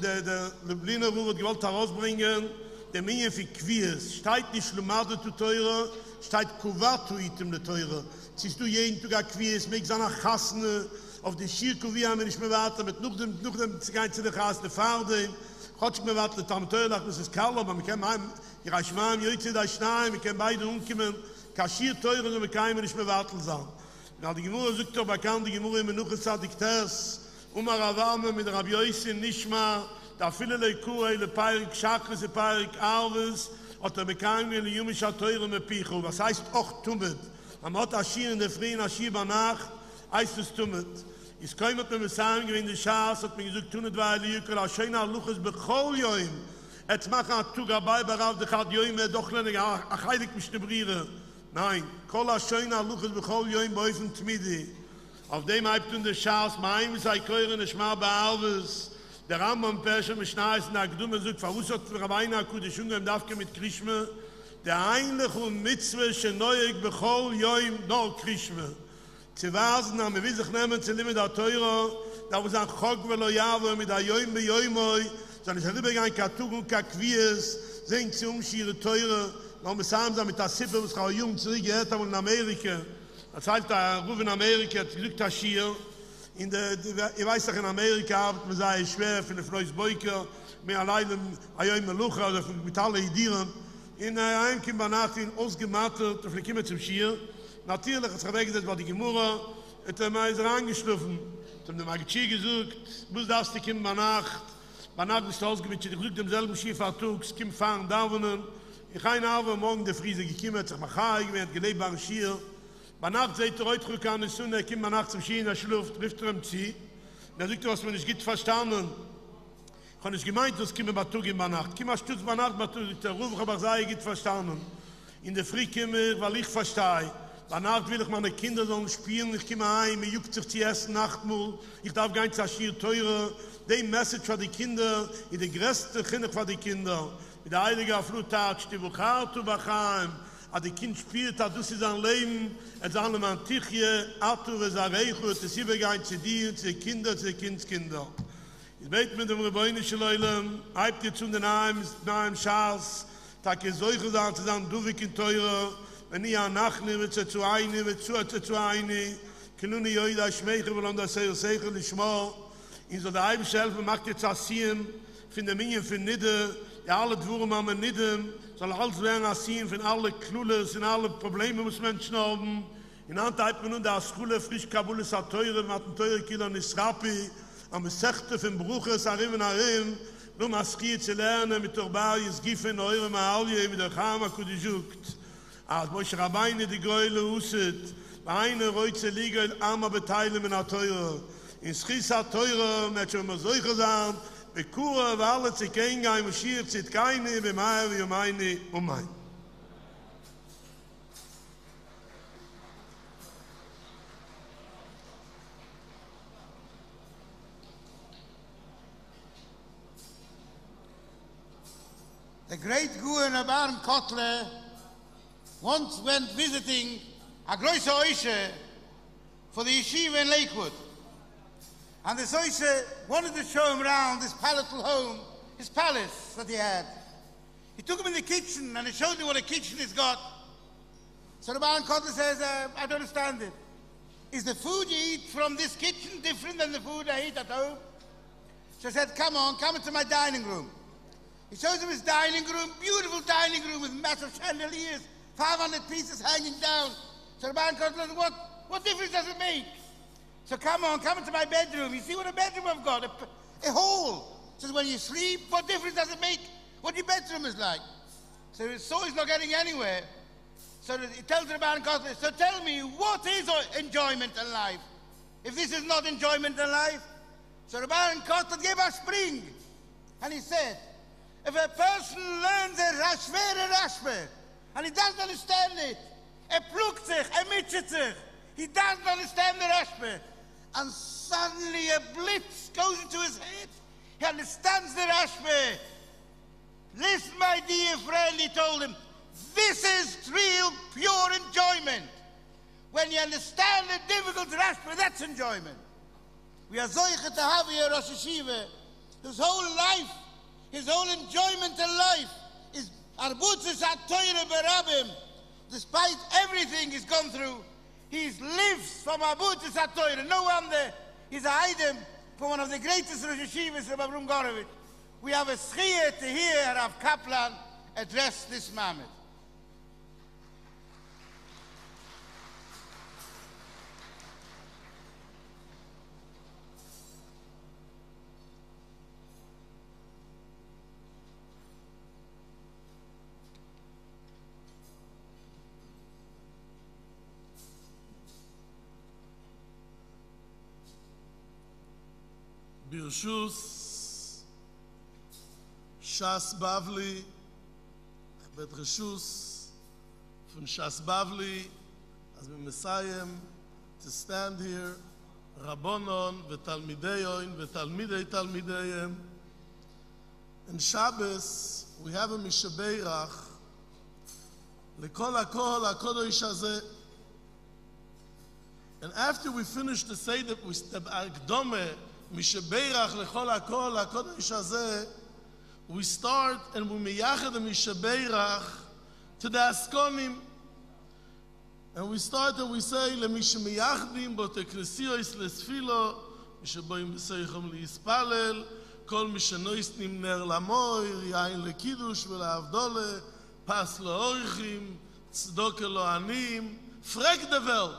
der Lübliner, wo wir gewollt herausbringen, der Minion für Quies, steigt nicht Schlumade zu teure, steigt Kuvatu item de teure. Siehst du jeden Tag Quies, mit seiner Chassene, auf die Schirku wie haben wir nicht mehr warten, mit noch dem, noch dem Zigein zu der Chas, der Gott ich mir warten, der Tamteuer, das ist kalt, aber wir können heim, ihr Reichmann, ihr Oizid, der Schnein, wir können beide umkommen, kaschiert teuer, so wir können nicht mehr warten sein. Na die Gemurre sagt doch, kann die Gemurre immer noch gesagt, ich das, um er erwarme mit Rabbi Yoisin, nicht mal, da viele le kue le pairik schakres le pairik alves hat er bekaim in yume shatoyre me pichu was heißt och tumet am hat ashir in der frien ashir nach heißt es tumet is kein mit dem sam gewinde schas hat mir gesagt tunet weil ihr kra shena luchs be khol et mach a tu gabei berauf de hat yom er doch lene a heilig mich nebrire nein kol shena luchs be khol yom beufen tmidi. Auf dem halbtunde schas mein sei keuren schmar be alves. Der Rambam Persche mit Schnaiz in der Gdume sucht, von für Rabbeina Kudish Rabbein im Dafke mit Krishma, der Einlich und Mitzwe, schen Neuig, bechol Joim, no Krishma. Zu wasen, am sich nehmen, zu Limit der Teure, da wo ein Chok weil er jahwe, mit der Joim, be Joimoi, sondern es hat immer Katug und Kakwies, sehen sie um, schiere Teure, noch mit Samsa, mit der Sippe, was Frau Jung zurückgehört haben in Amerika, Er zeigt, er ruft in Amerika, er glückt das Schier, in der i weiß doch in amerika habt mir sei schwer für eine freus beuke mir leiden ayo im lucha oder von metalle dieren in äh, ein kim banat in uns gemacht der zum schier. Natürlich hat gewegt das was die gemura et der mei dran geschliffen zum der magchi gesucht. Muss das die kim banat banat ist aus mit der rück dem selben schief er kim fahren da wohnen. Ich ein habe morgen der friese gekimmert sag mal ha ich werde gelebt beim schier. Bei Nacht seht ihr heute rück an der Sonne, er kommt bei Nacht zum Schier in der Schluft, trifft er zu. Und er sagt, was man nicht geht verstanden. Ich habe nicht gemeint, dass kommen bei Tug in bei Nacht. Ich komme Stutz bei Nacht, bei Tug, der Ruf, aber sei, geht verstanden. In der Früh komme ich, weil ich verstehe. Bei Nacht will ich meine Kinder sollen spielen, ich komme heim, mir juckt sich die erste Nachtmul, ich darf gar nicht schier teure. Die Message für die Kinder, in der größte Kinder für die Kinder. Mit der Heilige Aflutatsch, die Bukhatu Bachaim, a de kind spielt da dus izan leim et zan le man tichje atu we za regu te sibe gein zu und zu kinder zu kindskinder. It weit mit dem rebeine schleile habt ihr zu den names naim charles da ihr soll gesagt zusammen du wie kind teure wenn ihr an nach nehmt zu zu eine wird zu zu zu eine kenun ihr da schmeige wollen da sei segel schmal in so der heim selber macht ihr zasien finde minen für nidde Ja, alle dwoeren maar met nidden. Zal alles werden als zien van alle klules en alle problemen moest mensen hebben. In aan tijd men nu daar schoelen frisch kabul is a teure, maar teure kilo is rapi. Am is von van broeche is arim er en arim. Nu maar schiet ze lernen met orbaar is gifen oire maar alje met de gama kudizukt. Als moest je rabbijn in de geule hoeset. Liegen, aber beteiligen mit Teure. In Schiss hat Teure, mit dem Zeuge sagen, Zit wie. The great Guren of Aaron Kotler once went visiting a große Oishe for the yeshiva in Lakewood. And this Oishe wanted to show him around this palatal home, his palace that he had. He took him in the kitchen and he showed him what a kitchen he's got. So the Baron Kotler says, uh, I don't understand it. Is the food you eat from this kitchen different than the food I eat at home? So I said, come on, come into my dining room. He shows him his dining room, beautiful dining room with massive chandeliers, 500 pieces hanging down. So the man comes, what, what difference does it make? So come on, come into my bedroom. You see what a bedroom I've got? A, a hole. Says when you sleep, what difference does it make what your bedroom is like? So, so he's not getting anywhere. So he tells the man, so tell me, what is enjoyment in life? If this is not enjoyment in life? So the Baron Kotler gave a spring. And he said, if a person learns a rashvere rashve, and he doesn't understand it, er pluckt sich, er he doesn't understand the rashve, and suddenly a blitz goes into his head, he understands the rashve. Listen, my dear friend, he told him, this is real, pure enjoyment. When you understand the difficult rashve, that's enjoyment. We are zoiche to have here Rosh Hashiva, whose whole life his whole enjoyment in life is arbutzes at Torah berabim. Despite everything he's gone through, he lives from arbutzes at Torah. No wonder he's a item for one of the greatest Rosh Hashivas of Avrum Gorovich. We have a schiyah to hear Rav Kaplan address this moment. ברשוס ש"ס בבלי, בית רשוס von Shas Bavli, as we Messiah to stand here, Rabbonon, v'talmideyon, v'talmidei talmideyim. In Shabbos, we have a Mishabeirach, lekol hakol hakodosh hazeh. And after we finish the Seder, we step מי שבירח לכל הכל, הקודש הזה, we start and we meyachad and we to the askonim. And we start and we say, למי שמייחדים בו תקרסיו יש לספילו, מי שבו אם בסייכם להספלל, כל מי שנויס נמנר למויר, יין לקידוש ולעבדולה, פס לאורחים, צדוק אלוהנים, פרק דבר.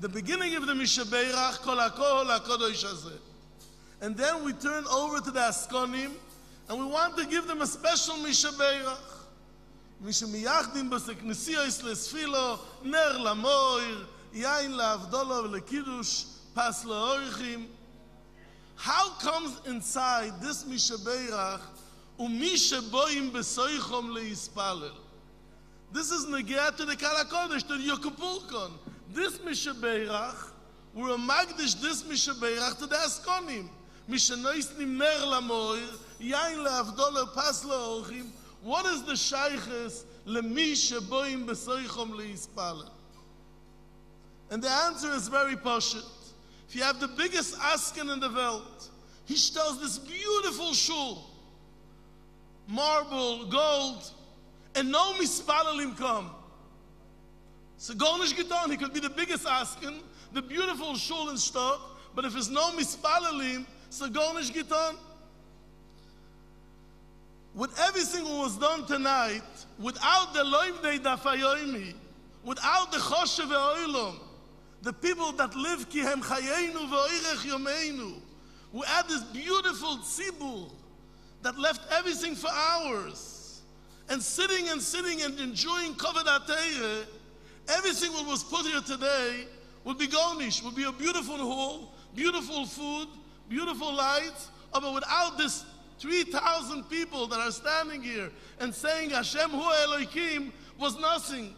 The beginning of the Mishabeirach, כל הכל הקודש הזה. And then we turn over to the Askonim, and we want to give them a special Mishabeirach. מי שמייחדים בו זה כנסיוס לספילו, נר למויר, יין להבדולו ולקידוש, פס לאורחים. How comes inside this Mishabeirach ומי שבואים בסויכום להספלל? This is Negeah to the Kalakodesh, to the Yokupulkon. This Mishabeirach, we're a Magdish this Mishabeirach to the Askonim. What is the Shayches lemi sheboim besoichom leispalen? And the answer is very poshut. If you have the biggest asken in the world, he tells this beautiful shul, marble, gold, and no mispalalim come. So Gornish Giton, he could be the biggest asken, the beautiful shul in stock, but if there's no mispalalim, so Gornish Giton. With everything that was done tonight, without the loimdei dafayoimi, without the choshev ve'oilom, the people that live ki hem chayenu ve'oirech yomeinu, who had this beautiful tzibur that left everything for hours, and sitting and sitting and enjoying kavod atayre, everything that was put here today would be gonish, would be a beautiful hall, beautiful food, beautiful lights, oh, but without this 3,000 people that are standing here and saying Hashem Hu Elohim was nothing.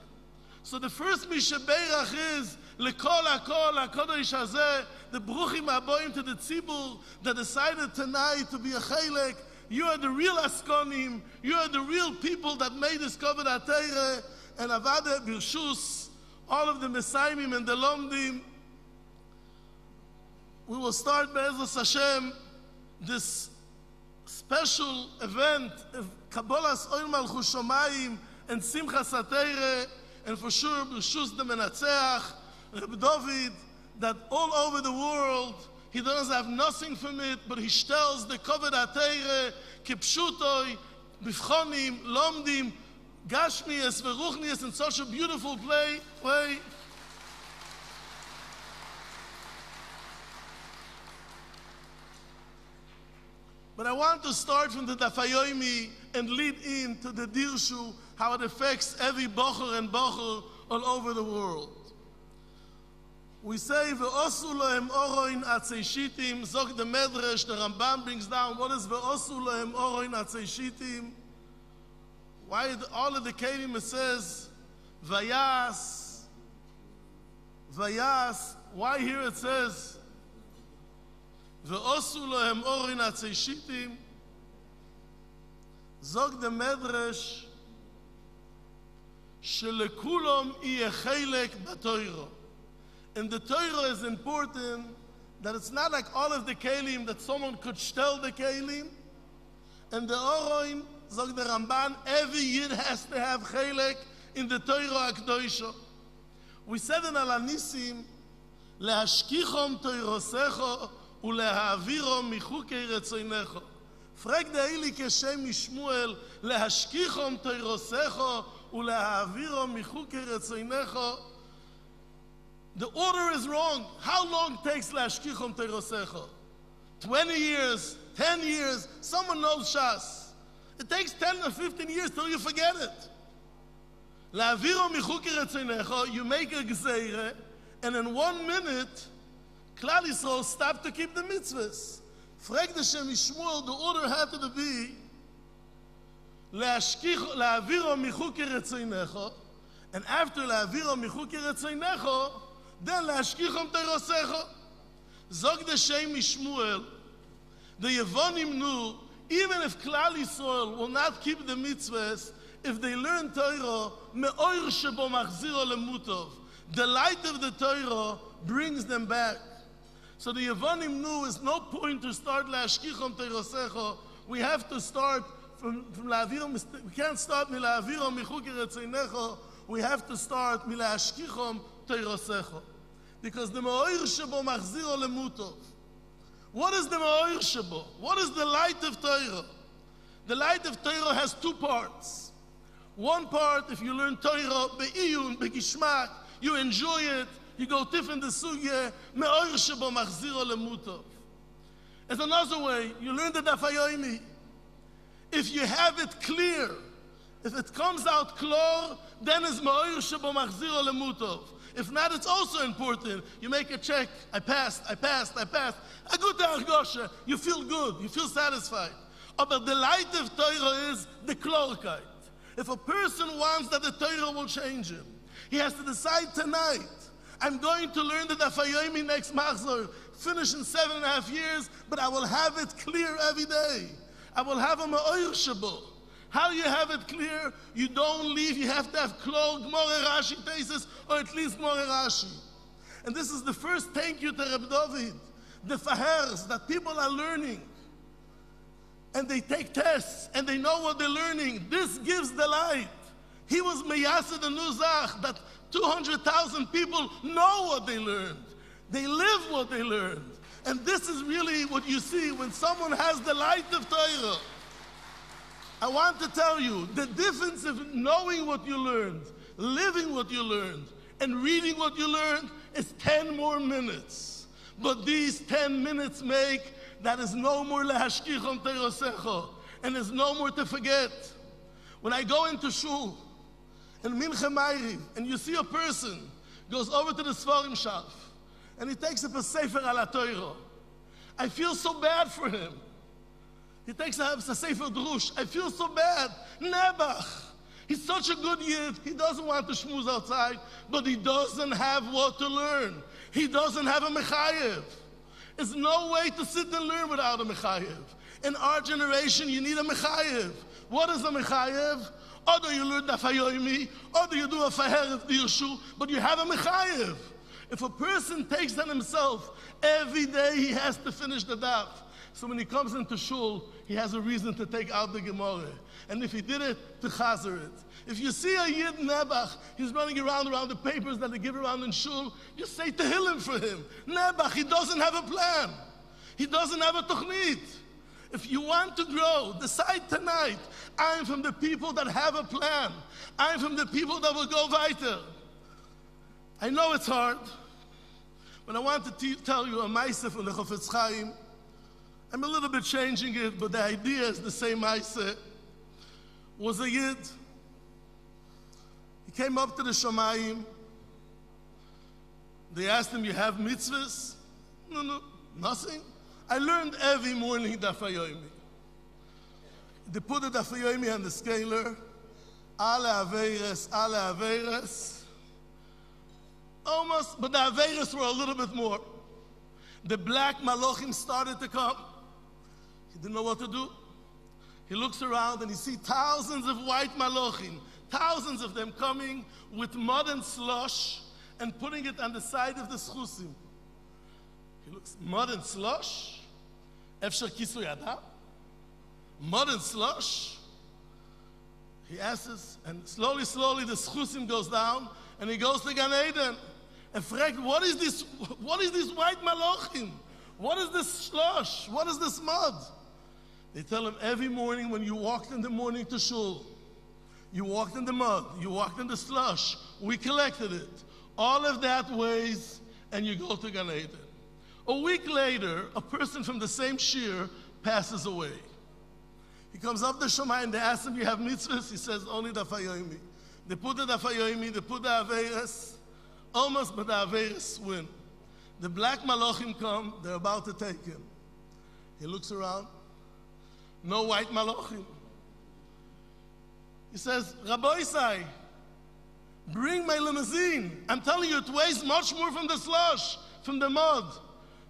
So the first Mishabeirach is Lekol Akol HaKodesh Hazeh, the Bruchim Aboim to the Tzibur that decided tonight to be a Chelek. You are the real Askonim. You are the real people that made this covenant and Avada Birshus, all of the Messiahim and the Lomdim. We will start Be'ezus Hashem this special event of Kabbalas Oil Malchus and Simcha Atayre, and for sure Birshus the Menatzeach, Reb David, that all over the world he doesn't have nothing from it, but he tells the Koved Atayre, Kipshutoi, Bifchonim, Lomdim, Gashmias, Veruchnias in such a beautiful play, way. But I want to start from the Dafayoimi and lead into the Dirshu, how it affects every Bocher and Bocher all over the world. We say, Ve'osu lohem oroin atzei shitim, zog the Medrash, the Ramban brings down, what is Ve'osu lohem oroin atzei shitim? Why all of the Kedim says, Vayas, Vayas, why here it says, Lohem oroin atzei shitim? Zog the Medrash, שלכולם יהיה חלק בתוירו. And the Torah is important that it's not like all of the kelim that someone could steal the kelim. And the Oroin, zog the Ramban, every yid has to have chelek in the Torah HaKdoisha. We said in Alanissim, להשכיחום תוירוסךו ולהעבירו מחוקי רצונךו. פרק דאילי כשם משמואל, להשכיחום תוירוסךו ולהעבירו מחוקי רצונךו. The order is wrong. How long takes Lashkichom Teirosecha? 20 years, 10 years, someone knows Shas. It takes 10 or 15 years till you forget it. La'aviro michuki retzinecha, you make a gzeire, and in one minute, Klal Yisrael stopped to keep the mitzvahs. Frag the Shem MiShmuel, the order had to be להעבירו מחוקי רצינךו, and after להעבירו מחוקי רצינךו, then להשכיחו מתרוסךו. זוג the Shem MiShmuel, the Yevonim knew, even if Klal Yisrael will not keep the mitzvahs, if they learn Torah, me'oir shebo machziro lemutov. The light of the Torah brings them back. So the Yevonim knew it's no point to start la'ashkichom teirosecho. We have to start from from la'aviro. We can't start mila'aviro michuki retzeinecho. We have to start mila'ashkichom teirosecho. Because the me'oir shebo machziro lemutov. What is the me'oir shebo? What is the light of Torah? The light of Torah has two parts. One part, if you learn Torah, be'iyun, be'gishmak, you enjoy it, you go tiffin the sugye, me'or shebo machziro lemutov. It's another way, you learn the dafayoimi. If you have it clear, if it comes out clear, then it's me'or shebo machziro lemutov. If not, it's also important. You make a check. I passed, I passed, I passed. A good argosha. You feel good. You feel satisfied. But the light of Torah is the klorkeit. If a person wants that the Torah will change him, he has to decide tonight. I'm going to learn the Dafayomi next Machzor, finish in seven and a half years, but I will have it clear every day. I will have a ma'oyashable. How you have it clear? You don't leave. You have to have Klol, Gmore Rashi thesis, or at least Gmore Rashi. And this is the first thank you to Reb David, the Fahers, that people are learning. And they take tests and they know what they're learning. This gives the light. He was Meyaseh the Nuzach, that 200,000 people know what they learned. They live what they learned. And this is really what you see when someone has the light of Torah. I want to tell you the difference of knowing what you learned, living what you learned, and reading what you learned is 10 more minutes. But these 10 minutes make that is no more lehashkichon terosecho, and there's no more to forget. When I go into shul in Mincha and you see a person goes over to the Svarim shop, and he takes up a Sefer al Torah, I feel so bad for him. He takes up a Sefer Drush. I feel so bad. Nebuch. He's such a good yid. He doesn't want to schmooze outside, but he doesn't have what to learn. He doesn't have a mechayev. There's no way to sit and learn without a mechayev. In our generation, you need a mechayev. What is a mechayev? Other you learn dafayoimi, other you do a faherev dirshu, but you have a mechayev. If a person takes on himself, every day he has to finish the daf. So when he comes into shul, he has a reason to take out the Gemara. And if he did it, to chazer it. If you see a Yid Nebach, he's running around around the papers that they give around in shul, just say Tehillim for him. Nebach, he doesn't have a plan. He doesn't have a technique. If you want to grow, decide tonight. I'm from the people that have a plan. I'm from the people that will go weiter. I know it's hard, but I want to te- tell you a Maisa from the Chofetz Chaim. I'm a little bit changing it, but the idea is the same Maisa. Was a Yid. He came up to the Shamayim. They asked him, You have mitzvahs? No, no, nothing. I learned every morning Dafayomi. They put the Dafayomi on the scaler. Ale Averes, Ale Averes. Almost, but the Averes were a little bit more. The black Malachim started to come. He didn't know what to do. He looks around and he sees thousands of white Malachim, thousands of them coming with mud and slush and putting it on the side of the schusim. And slush? Kisu yada? Mud and slush? He asks, and slowly, slowly the schusim goes down, and he goes to Gan Eden. And fragt, what is this, what is this white malachim? What is this slush? What is this mud? They tell him every morning when you walked in the morning to shul, you walked in the mud, you walked in the slush, we collected it. All of that weighs, and you go to Gan Eden. A week later, a person from the same shir passes away. He comes up the Shemai and they ask him, You have mitzvahs? He says, Only the Fayoimi. They put the Fayoimi, they put the Averas, almost, but the Averas win. The black Malachim come, they're about to take him. He looks around, no white Malachim. He says, Rabbi Isai, bring my limousine. I'm telling you, it weighs much more from the slush, from the mud.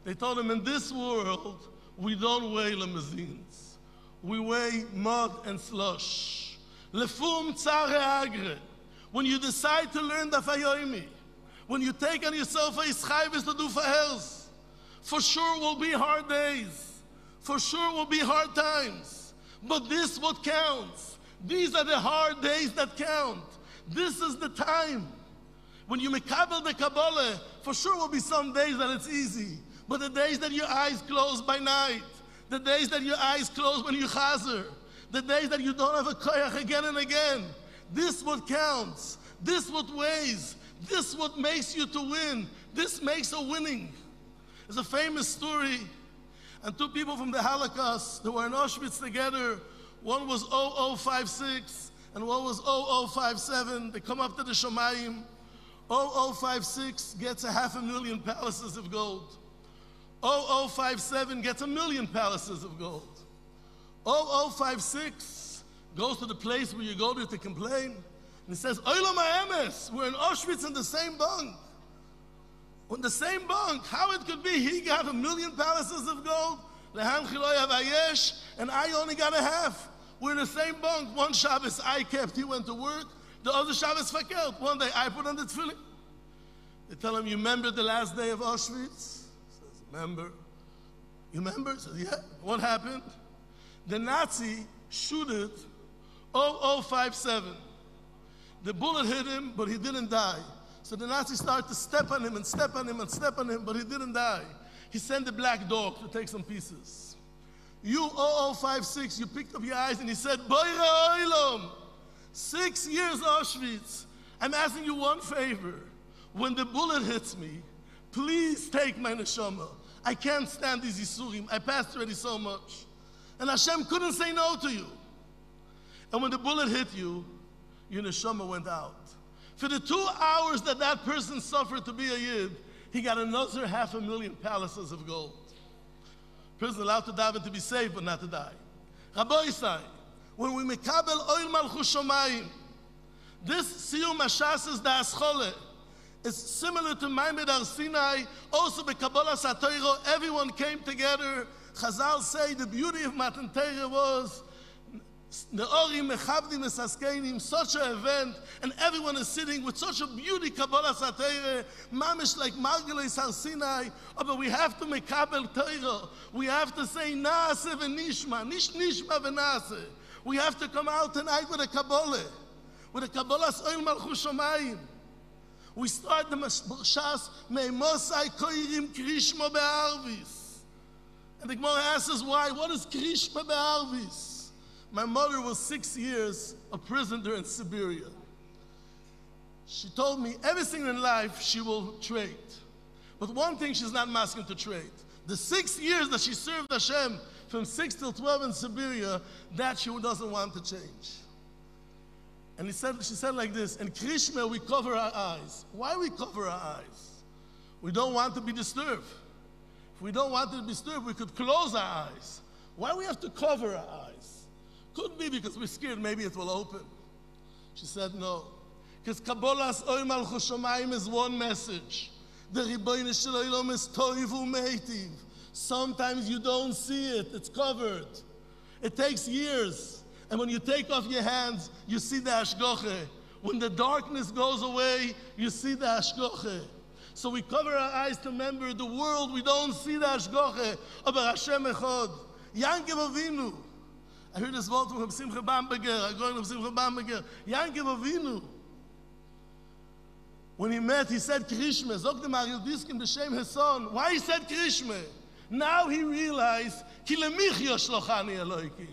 They told him, in this world, we don't weigh limousines. We weigh mud and slush. Lefum tzare agre. When you decide to learn the fayoimi, when you take on yourself a ischayvis to do fahers, for sure will be hard days. For sure will be hard times. But this what counts. These are the hard days that count. This is the time. When you mekabel the Kabbalah, for sure will be some days that it's easy. But the days that your eyes close by night, the days that your eyes close when you chazer, the days that you don't have a koyach again and again, this what counts. This what weighs. This what makes you to win. This makes a winning. There's a famous story, and two people from the Holocaust that were in Auschwitz together. One was 0056 and one was 0057. They come up to the Shemayim. 0056 gets a half a million palaces of gold. 0057 gets a million palaces of gold. 0056 goes to the place where you go there to complain. And he says, Olam ha'emes, we're in Auschwitz in the same bunk. On the same bunk. How it could be he got a million palaces of gold, and I only got a half. We're in the same bunk. One Shabbos I kept, he went to work. The other Shabbos Fakelt. One day I put on the tefillin. They tell him, you remember the last day of Auschwitz? Remember. You remember? Says, yeah. What happened? The Nazi shooted 0057. The bullet hit him, but he didn't die. So the Nazi started to step on him and step on him and step on him, but he didn't die. He sent the black dog to take some pieces. You 0056, you picked up your eyes and he said, six years Auschwitz. I'm asking you one favor. When the bullet hits me, please take my neshama. I can't stand these Yisurim. I passed already so much. And Hashem couldn't say no to you. And when the bullet hit you, your neshama went out. For the two hours that that person suffered to be a yid, he got another half a million palaces of gold. Person allowed to die to be saved, but not to die. Rabbi Isai, when we mekabel oil malchus shomayim, this siyum hashas is the. It's similar to Maamad Har Sinai. Also, by Kabbalah Satoiro, everyone came together. Chazal say the beauty of Matan Torah was Neorim Mechavdim Esaskenim, such an event, and everyone is sitting with such a beauty, Kabbalah Satire, mamish like Margulis Har Sinai. Oh, but we have to mekabel Torah. We have to say Naase v'nishma, nish nishma v'naase. We have to come out tonight with a Kabbalah, with a Kabbalah Soil Malchus Shomayim. We start the Shas Meimosai Koirim Krishma Be'arvis. And the Gemara asks us why. What is Krishma Be'arvis? My mother was six years a prisoner in Siberia. She told me everything in life she will trade. But one thing she's not asking to trade. The six years that she served Hashem, from 6 till 12 in Siberia, that she doesn't want to change. And he said, she said like this, in Krishma we cover our eyes. Why we cover our eyes? We don't want to be disturbed. If we don't want to be disturbed, we could close our eyes. Why we have to cover our eyes? Could be because we're scared maybe it will open. She said no. Because Kabbalah's Oim al Choshamayim is one message. The Ribono Shel Olam is Toivu Meitiv. Sometimes you don't see it, it's covered. It takes years. And when you take off your hands, you see the Ashgoche. When the darkness goes away, you see the Ashgoche. So we cover our eyes to remember the world, we don't see the Ashgoche. Aber Hashem Echod. Yankev Avinu. I heard this word from Simcha Bamberger. I'm going to Simcha Bamberger. Yankev Avinu. When he met, he said Krishma. Zog dem Ariel Diskin b'shem his son. Why he said Krishma? Now he realized, Ki lemich yoshlochani Eloikim.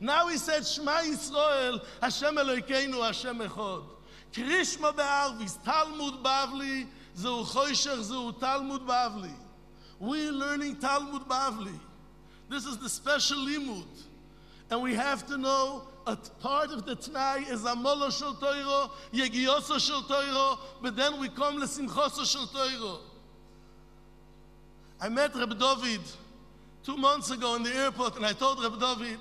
Now he said, Shema Yisrael, Hashem Eloikeinu, Hashem Echod. Krishma be'arvis, Talmud Bavli, Zehu Choshech, Zehu Talmud Bavli. We're learning Talmud Bavli. This is the special limud. And we have to know a part of the Tanai is Amolo Shel Toiro, Yegioso Shel Toiro, but then we come to Simchoso Shel Toiro. I met Reb David two months ago in the airport, and I told Reb David,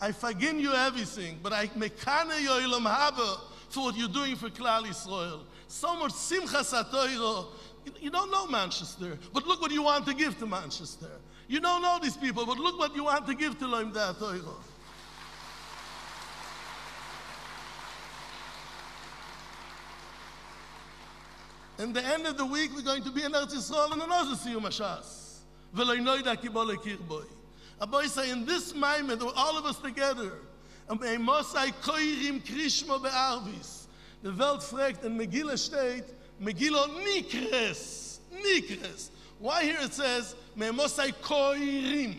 I forgive you everything, but I mekane yo ilam haba for what you're doing for Klal Yisrael. So much simcha satoiro. You don't know Manchester, but look what you want to give to Manchester. You don't know these people, but look what you want to give to Loim Toiro. In the end of the week, we're going to be in Eretz Yisrael and another Siyum Hashas. V'lo noida ki bo. Aboy say in this moment, all of us together, um, and bei Mosai be'arvis. The Welt fragt, in Megillah steht, Megillah nikres, nikres. Why here it says, me Mosai koirim.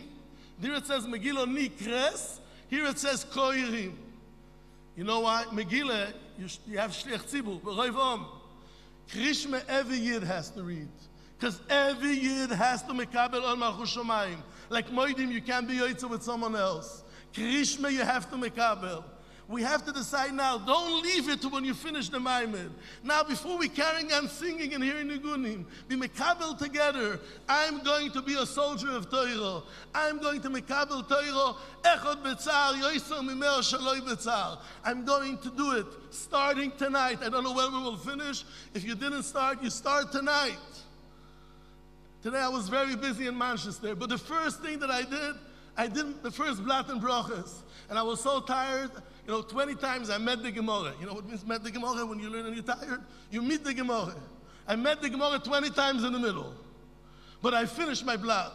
There it says Megillah nikres, here it says koirim. You know why? Megillah, you, you have shliach tzibur, b'roiv. Krishma every year has to read. Because every year has to mekabel on Malchus Shomayim. Like Moedim, you can't be yoitza with someone else. Krishma, you have to mekabel. We have to decide now. Don't leave it to when you finish the Maimed. Now, before we carrying on singing and hearing the Nigunim, be mekabel together. I'm going to be a soldier of Torah. I'm going to mekabel Torah. Echad betzar, yoiser mimer shaloi betzar. I'm going to do it starting tonight. I don't know when we will finish. If you didn't start, you start tonight. Today I was very busy in Manchester, but the first thing that I did, I did the first Blatt and Brochus. And I was so tired, you know, 20 times I met the Gemara. You know what means met the Gemara when you learn and you're tired? You meet the Gemara. I met the Gemara 20 times in the middle. But I finished my Blatt.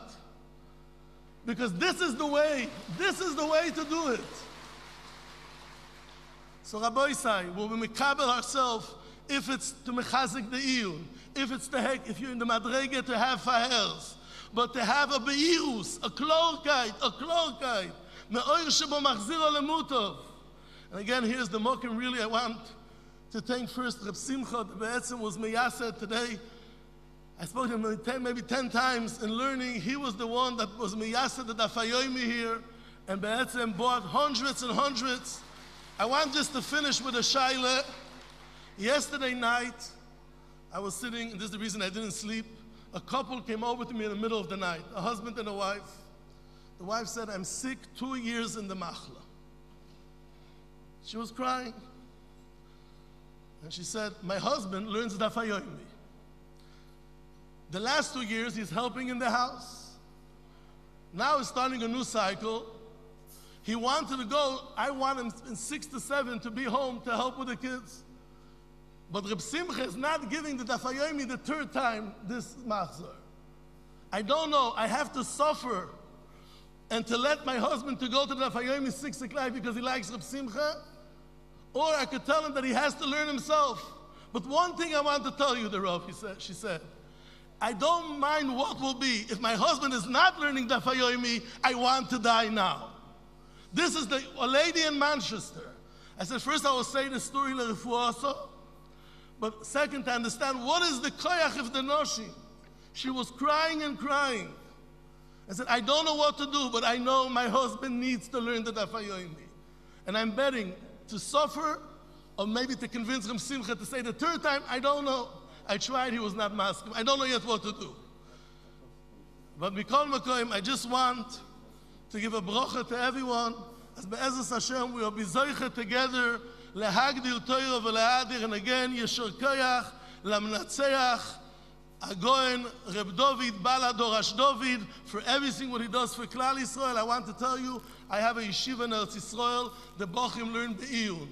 Because this is the way, this is the way to do it. So Rabbi Isai, we'll be mekabel ourselves if it's to mechazik the iyun, if it's the heck, if you're in the madrege to have fahers, but to have a beirus, a klorkeit, a klorkeit, me'oir shebo machziro lemutov. And again, here's the mokim. Really, I want to thank first Reb Simcha, Be'etzim was meyaseh today. I spoke to him maybe 10, maybe 10 times in learning. He was the one that was meyaseh the dafayomi here, and Be'etzim bought hundreds and hundreds. I want just to finish with a shaila. Yesterday night, I was sitting, and this is the reason I didn't sleep. A couple came over to me in the middle of the night, a husband and a wife. The wife said, I'm sick two years in the machla. She was crying. And she said, My husband learns dafayomi. The last two years, he's helping in the house. Now he's starting a new cycle. He wanted to go, I want him in six to seven to be home to help with the kids. But Reb Simcha is not giving the Dafayomi the third time this machzor. I don't know. I have to suffer and to let my husband to go to the Dafayomi six o'clock because he likes Reb Simcha, or I could tell him that he has to learn himself. But one thing I want to tell you, the Rav, he said, she said, I don't mind what will be. If my husband is not learning Dafayomi, I want to die now. This is the a lady in Manchester. I said, first I will say the story of also, but second to understand what is the koyach of the noshim. She was crying and crying. I said, I don't know what to do, but I know my husband needs to learn the dafayomi. And I'm betting to suffer or maybe to convince him Simcha to say the third time, I don't know. I tried, he was not masking. I don't know yet what to do. But Mikol Makoim, I just want to give a bracha to everyone. As Be'ezus Hashem, we will be together Torah v'lehadir. And again, Yeshur Koyach, lamnatzeach, Agoen, Reb David, Bala Dorash David, for everything what he does for Klal Yisrael. I want to tell you, I have a yeshiva in Eretz Yisrael. The Bochim learned Be'iyun.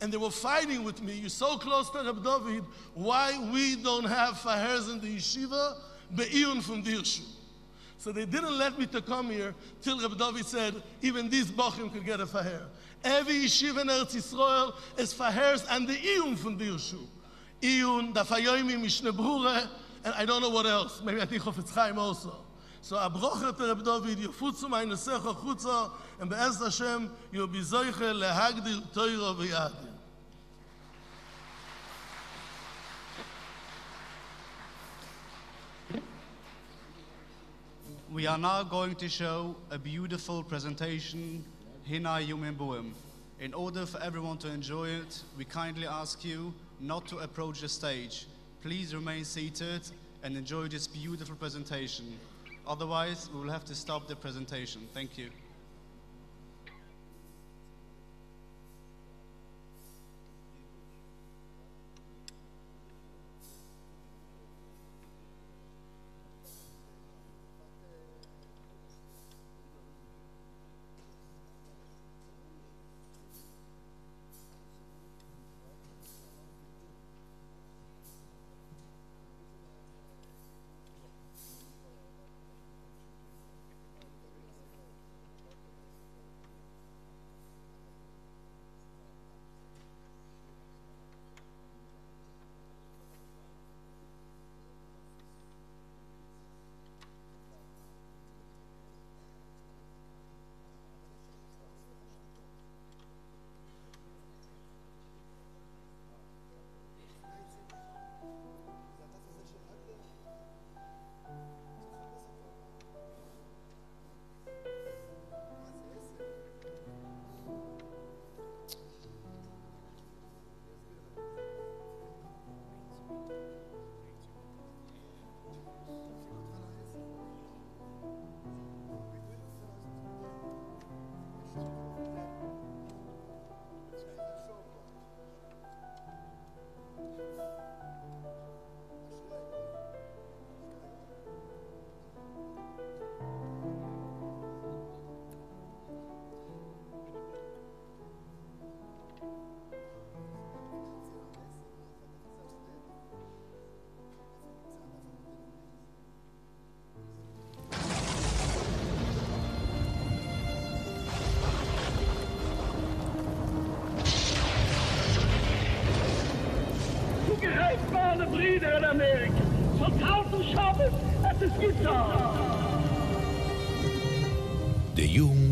And they were fighting with me. You're so close to Reb David. Why we don't have fahers in the yeshiva? Be'iyun from Dirshu. So they didn't let me to come here till Reb David said, even these Bochim could get a faher. Yeshiva in and I don't know what else. Maybe I think Chofetz Chaim also. So Reb David, chutza, and be'ez Hashem, lehagdil. We are now going to show a beautiful presentation, Hina Yumim Buim. In order for everyone to enjoy it, we kindly ask you not to approach the stage. Please remain seated and enjoy this beautiful presentation. Otherwise, we will have to stop the presentation. Thank you.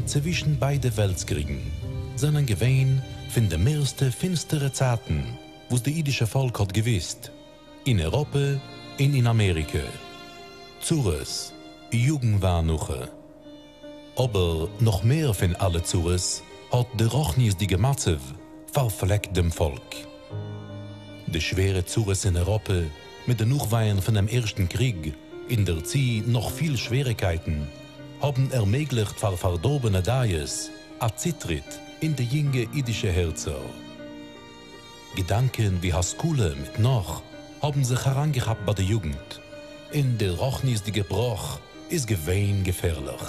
Zwischen beide Weltkriegen, seinen Gewehen von de meiste finstere Zeiten, wo's de idische Volk hat gewisst. In Europa, in in Amerika. Zures, Jugendwarnuche. Aber noch mehr von alle Zures hat de Rochnis die Gematzew verfleckt dem Volk. De schwere Zures in Europa, mit den Nachweihen von dem Ersten Krieg, in der Zieh noch viel Schwierigkeiten, haben ermöglicht für verdorbene Dayes a Zitrit in de jinge idische Herzer. Gedanken wie Haskule mit noch haben sich herangehabt bei der Jugend. In der Rochnis die Gebroch ist gewähn gefährlich.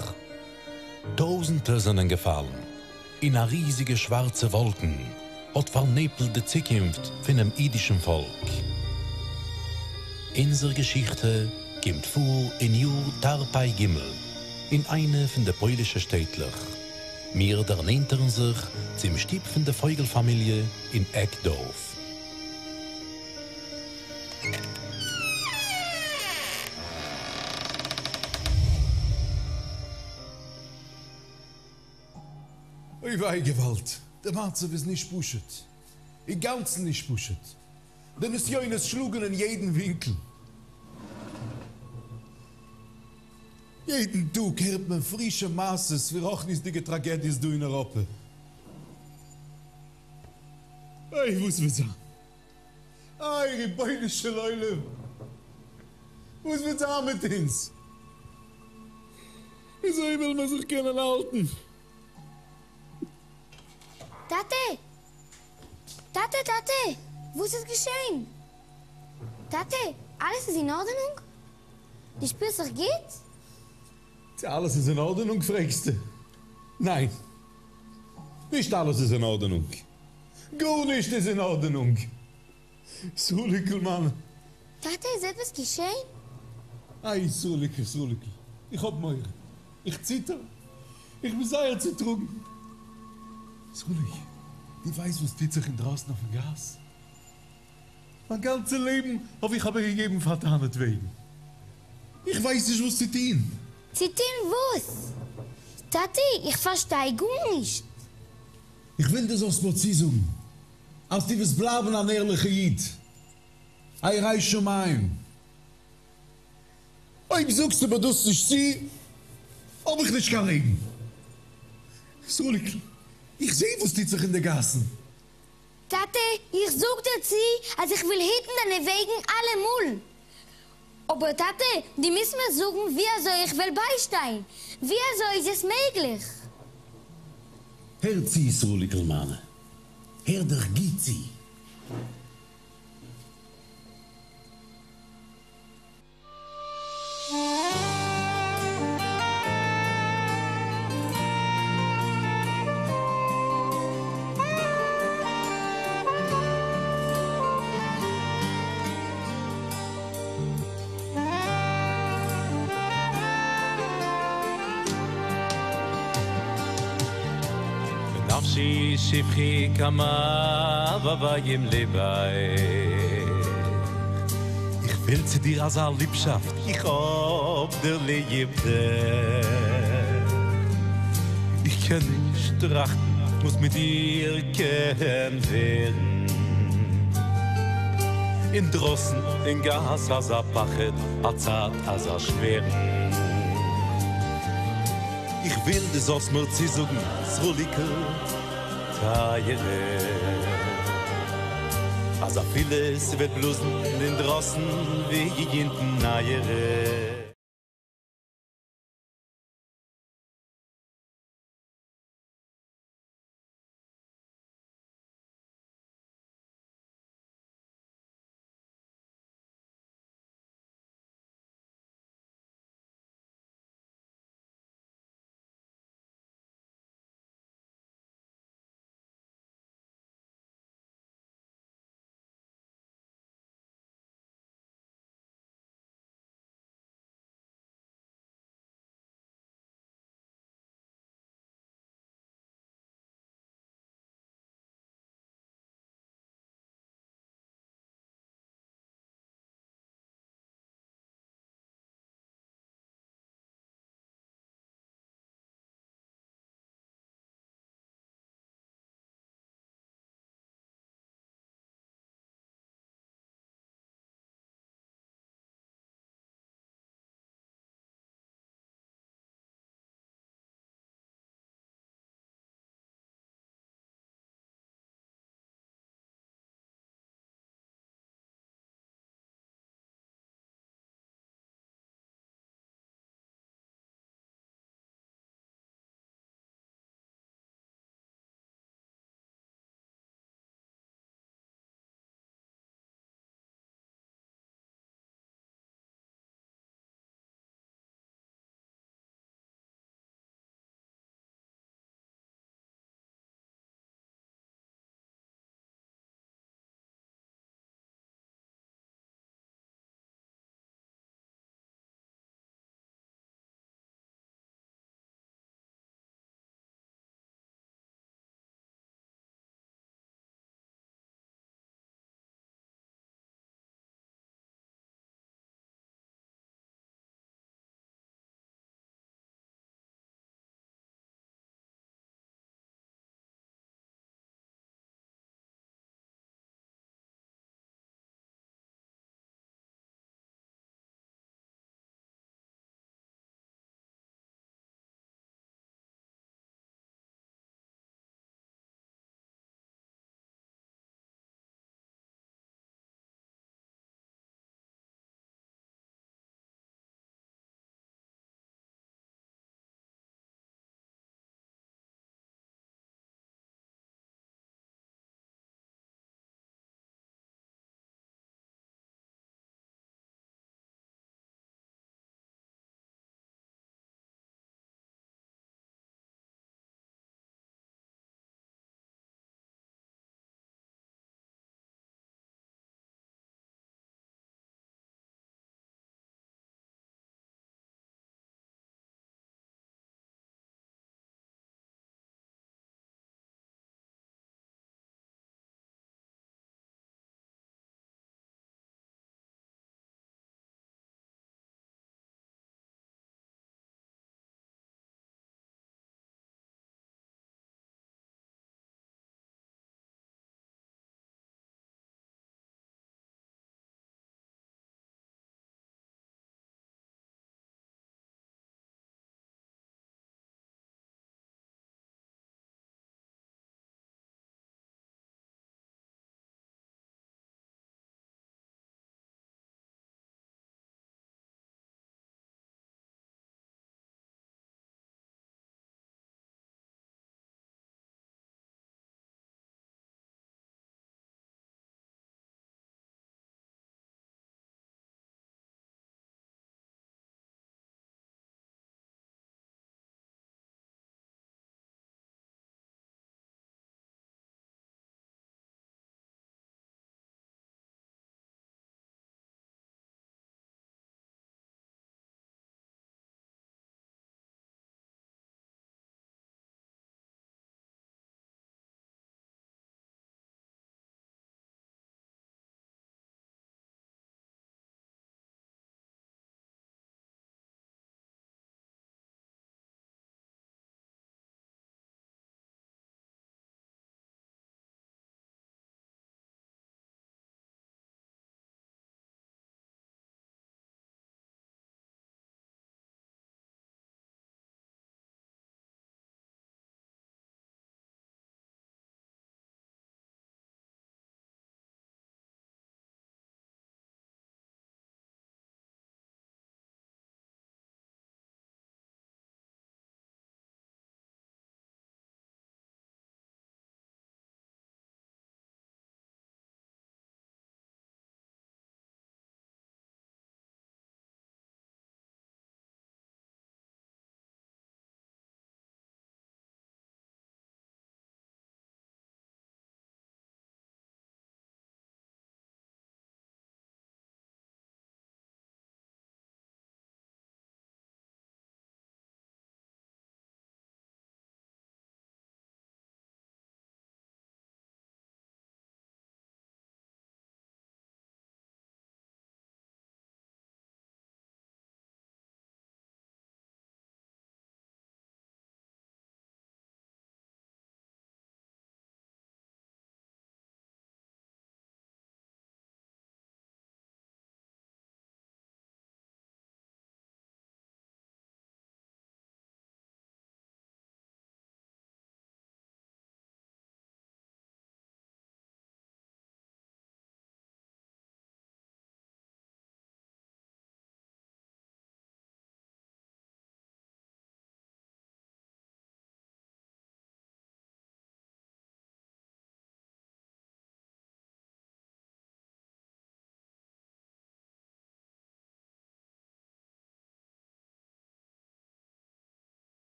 Tausende sind gefallen. In a riesige schwarze Wolken hat vernebelt die Zukunft von dem idischen Volk. Unsere Geschichte kommt vor in Jur Tarpai Gimmel, in eine von der polnischen Städtlich. Wir ernähren sich zum Stieb von der Vogelfamilie in Eckdorf. Oi wei Gewalt, der Matze ist nicht puschet. In ganzen nicht puschet. Denn es joines schlugen in jeden Winkel. Jeden Tag hört man frische Masses für ochnistige Tragedies du in Europa. Ey, was wir sagen? Ey, die beinische Leute. Was wir sagen mit uns? Wieso will man sich gerne halten? Tate! Tate, Tate! Was ist geschehen? Tate, alles ist in Ordnung? Die Spielsache geht? Alles ist in Ordnung, fragst du? Nein. Nicht alles ist in Ordnung. Gar nicht ist in Ordnung. Sulikel, Mann. Tate, ist etwas geschehen? Ei, Sulikel, Sulikel. Ich hab Meure. Ich zitter. Ich bin sehr zertrunken. Sulik, die weiß, was tut sich in draußen auf dem Gas. Mein ganzes Leben hab ich aber gegeben, Vater wegen. Ich weiß nicht, was sie tun. Zitin was? Tate, ich verstehe gar nicht. Ich will das aus Morzisum. Als die was bleiben an ehrliche Jid. Ei reich schon mein. Ob suchst du, aber du nicht sie, ob ich nicht kann reden. Sulik, ich sehe, was tut sich in der Gassen. Tate, ich such dir sie, als ich will hitten deine Wegen alle Mull. Aber Tate, die müssen wir suchen, wie soll ich will beistehen? Wie soll ist es möglich? Hör sie, Sulikel, Mann. Hör der geht שפחי kama vavayim lebay Ich will zu dir als eine Liebschaft, ich hab dir liebte. Ich kann nicht trachten, muss mit dir kennen werden. In drossen, in Gas, als er pachet, a zart, als er schweren. Ich will des aus mir zu sagen, Zrulikel, Taiere. Als a vieles wird blusen den Drossen, wie in Drossen, wie ich in.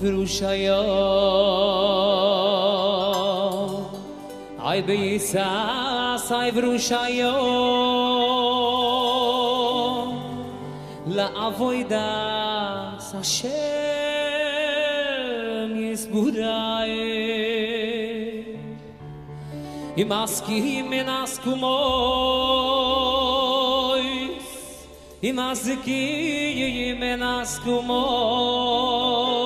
فروشایو אי بی אי سای فروشایو لا اویدا ساش I must give him an ask for I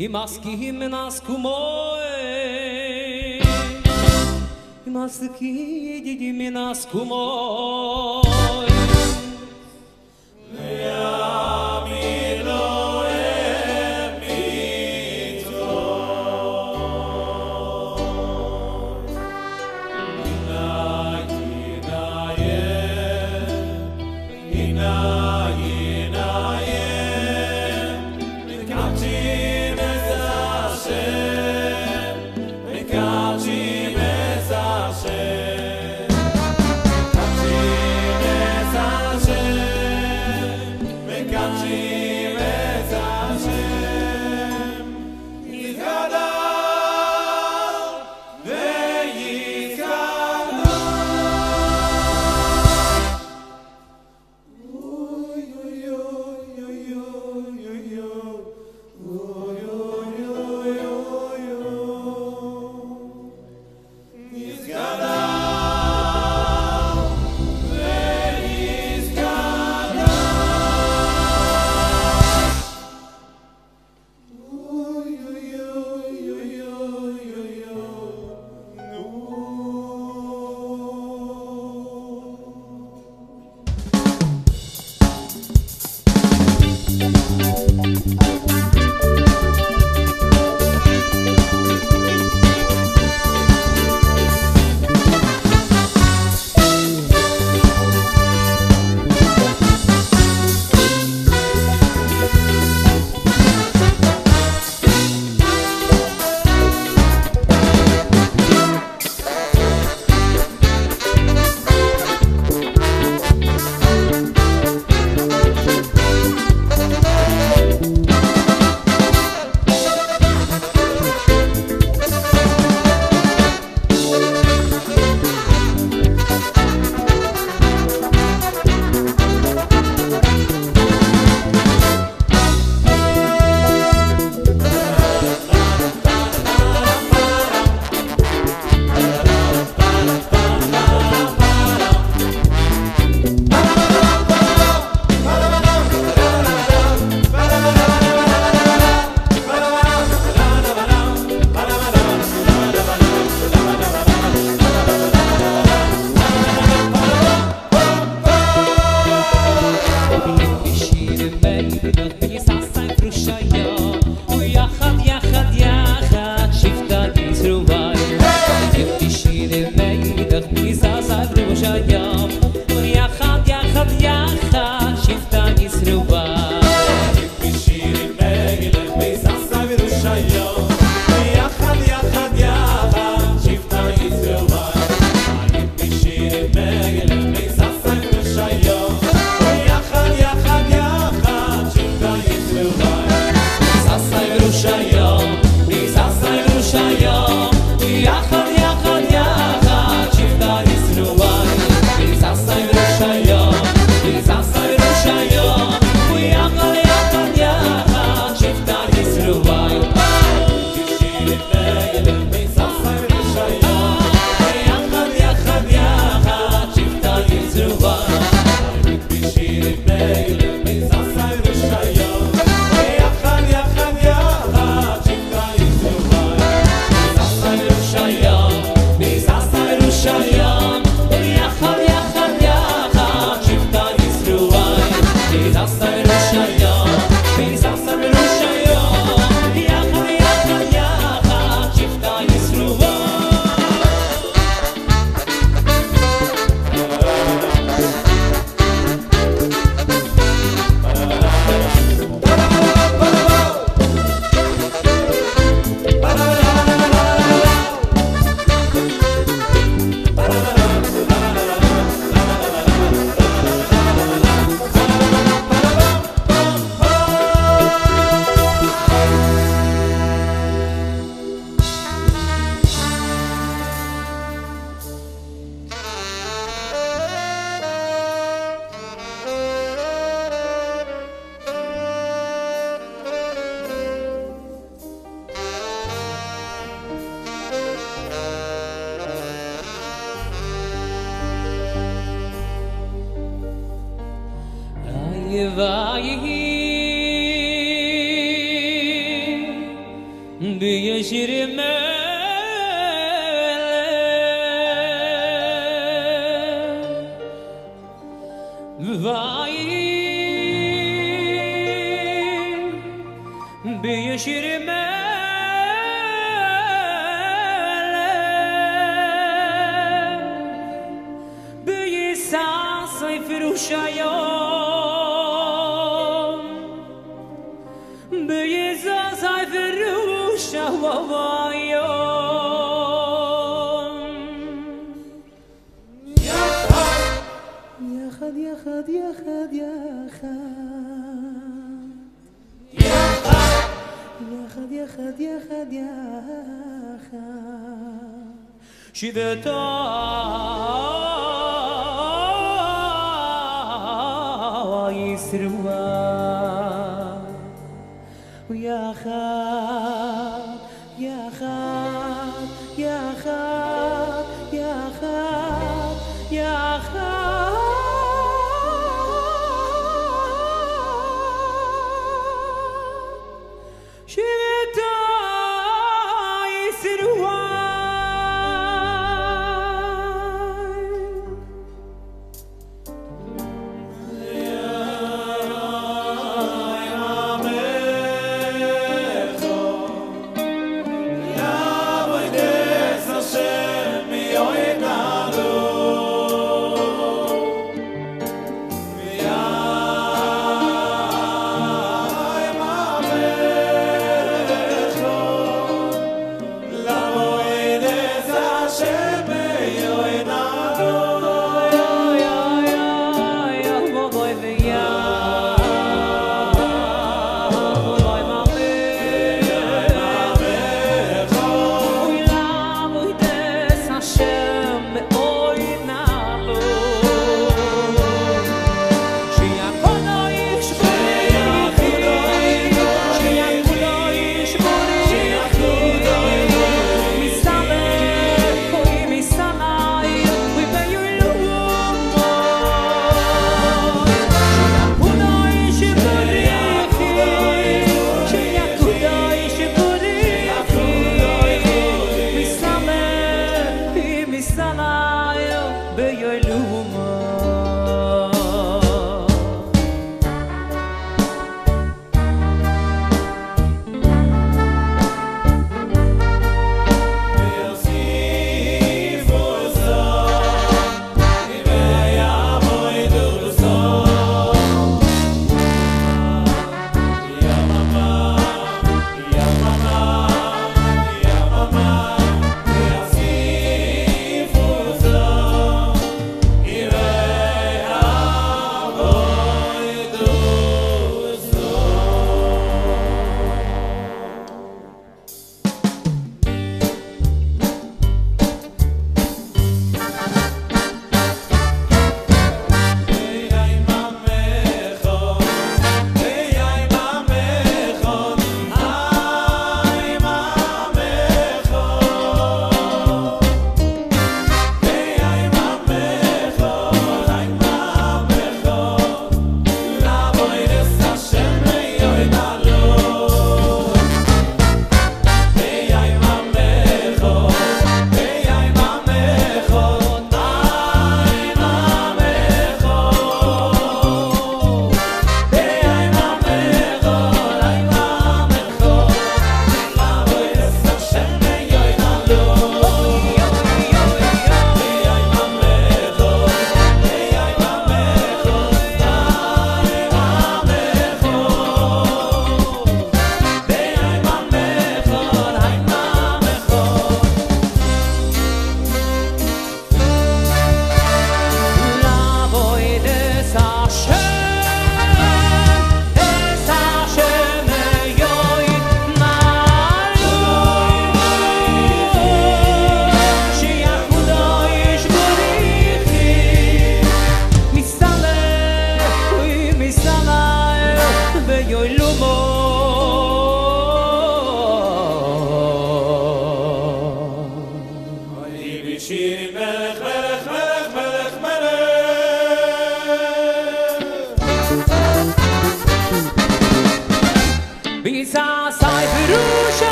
I maski him nas kumoy I maski di di nas kumoy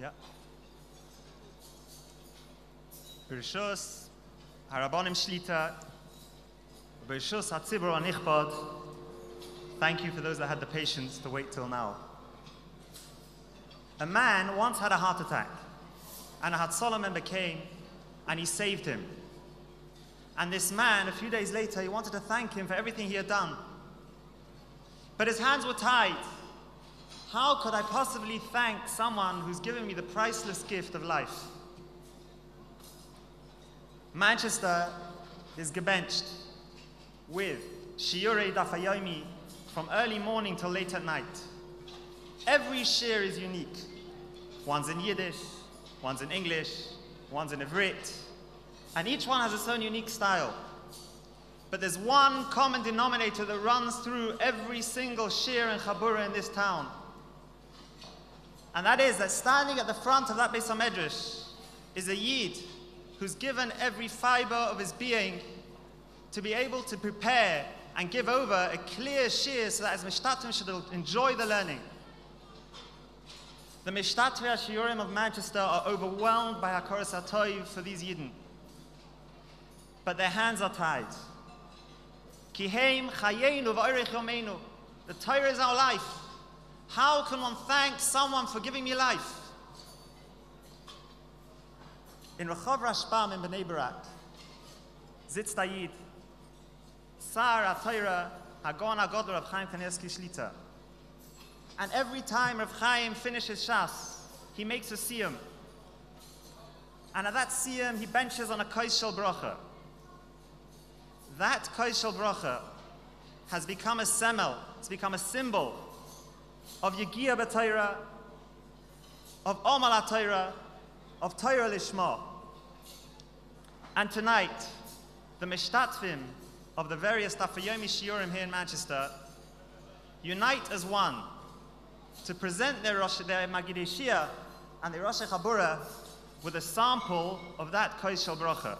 Yeah. Bereshus, Harabonim Shlita, Bereshus Hatzibur Anichbad. Thank you for those that had the patience to wait till now. A man once had a heart attack, and Hatzalah member came and he saved him. And this man, a few days later, he wanted to thank him for everything he had done. But his hands were tied. How could I possibly thank someone who's given me the priceless gift of life? Manchester is gebenched with Shiurei Dafayomi from early morning till late at night. Every shiur is unique. One's in Yiddish, one's in English, one's in Ivrit, and each one has its own unique style. But there's one common denominator that runs through every single shiur and chabura in this town. And that is that standing at the front of that Beis HaMedrash is a Yid who's given every fiber of his being to be able to prepare and give over a clear shiur so that as Mishtatim should enjoy the learning. The Mishtatvi Shiurim of Manchester are overwhelmed by Hakoras HaToiv for these Yidden. But their hands are tied. Kiheim yomeinu. The Torah is our life. How can one thank someone for giving me life? In Rechov Rashbam in Bnei Brak, sitzt a Sar HaTorah, Hagon HaGodler of Chaim Kanievsky Shlita. And every time Rav Chaim finishes Shas, he makes a siyum. And at that siyum, he benches on a Kaishel Bracha. That Kaishel Bracha has become a semel, it's become a symbol of Yegia B'Torah, of Omal HaTorah, of Torah Lishma. And tonight, the Mishtatvim of the various Tafayomi Shiurim here in Manchester unite as one to present their, Rosh, their and their Rosh Chabura with a sample of that Koishel Bracha.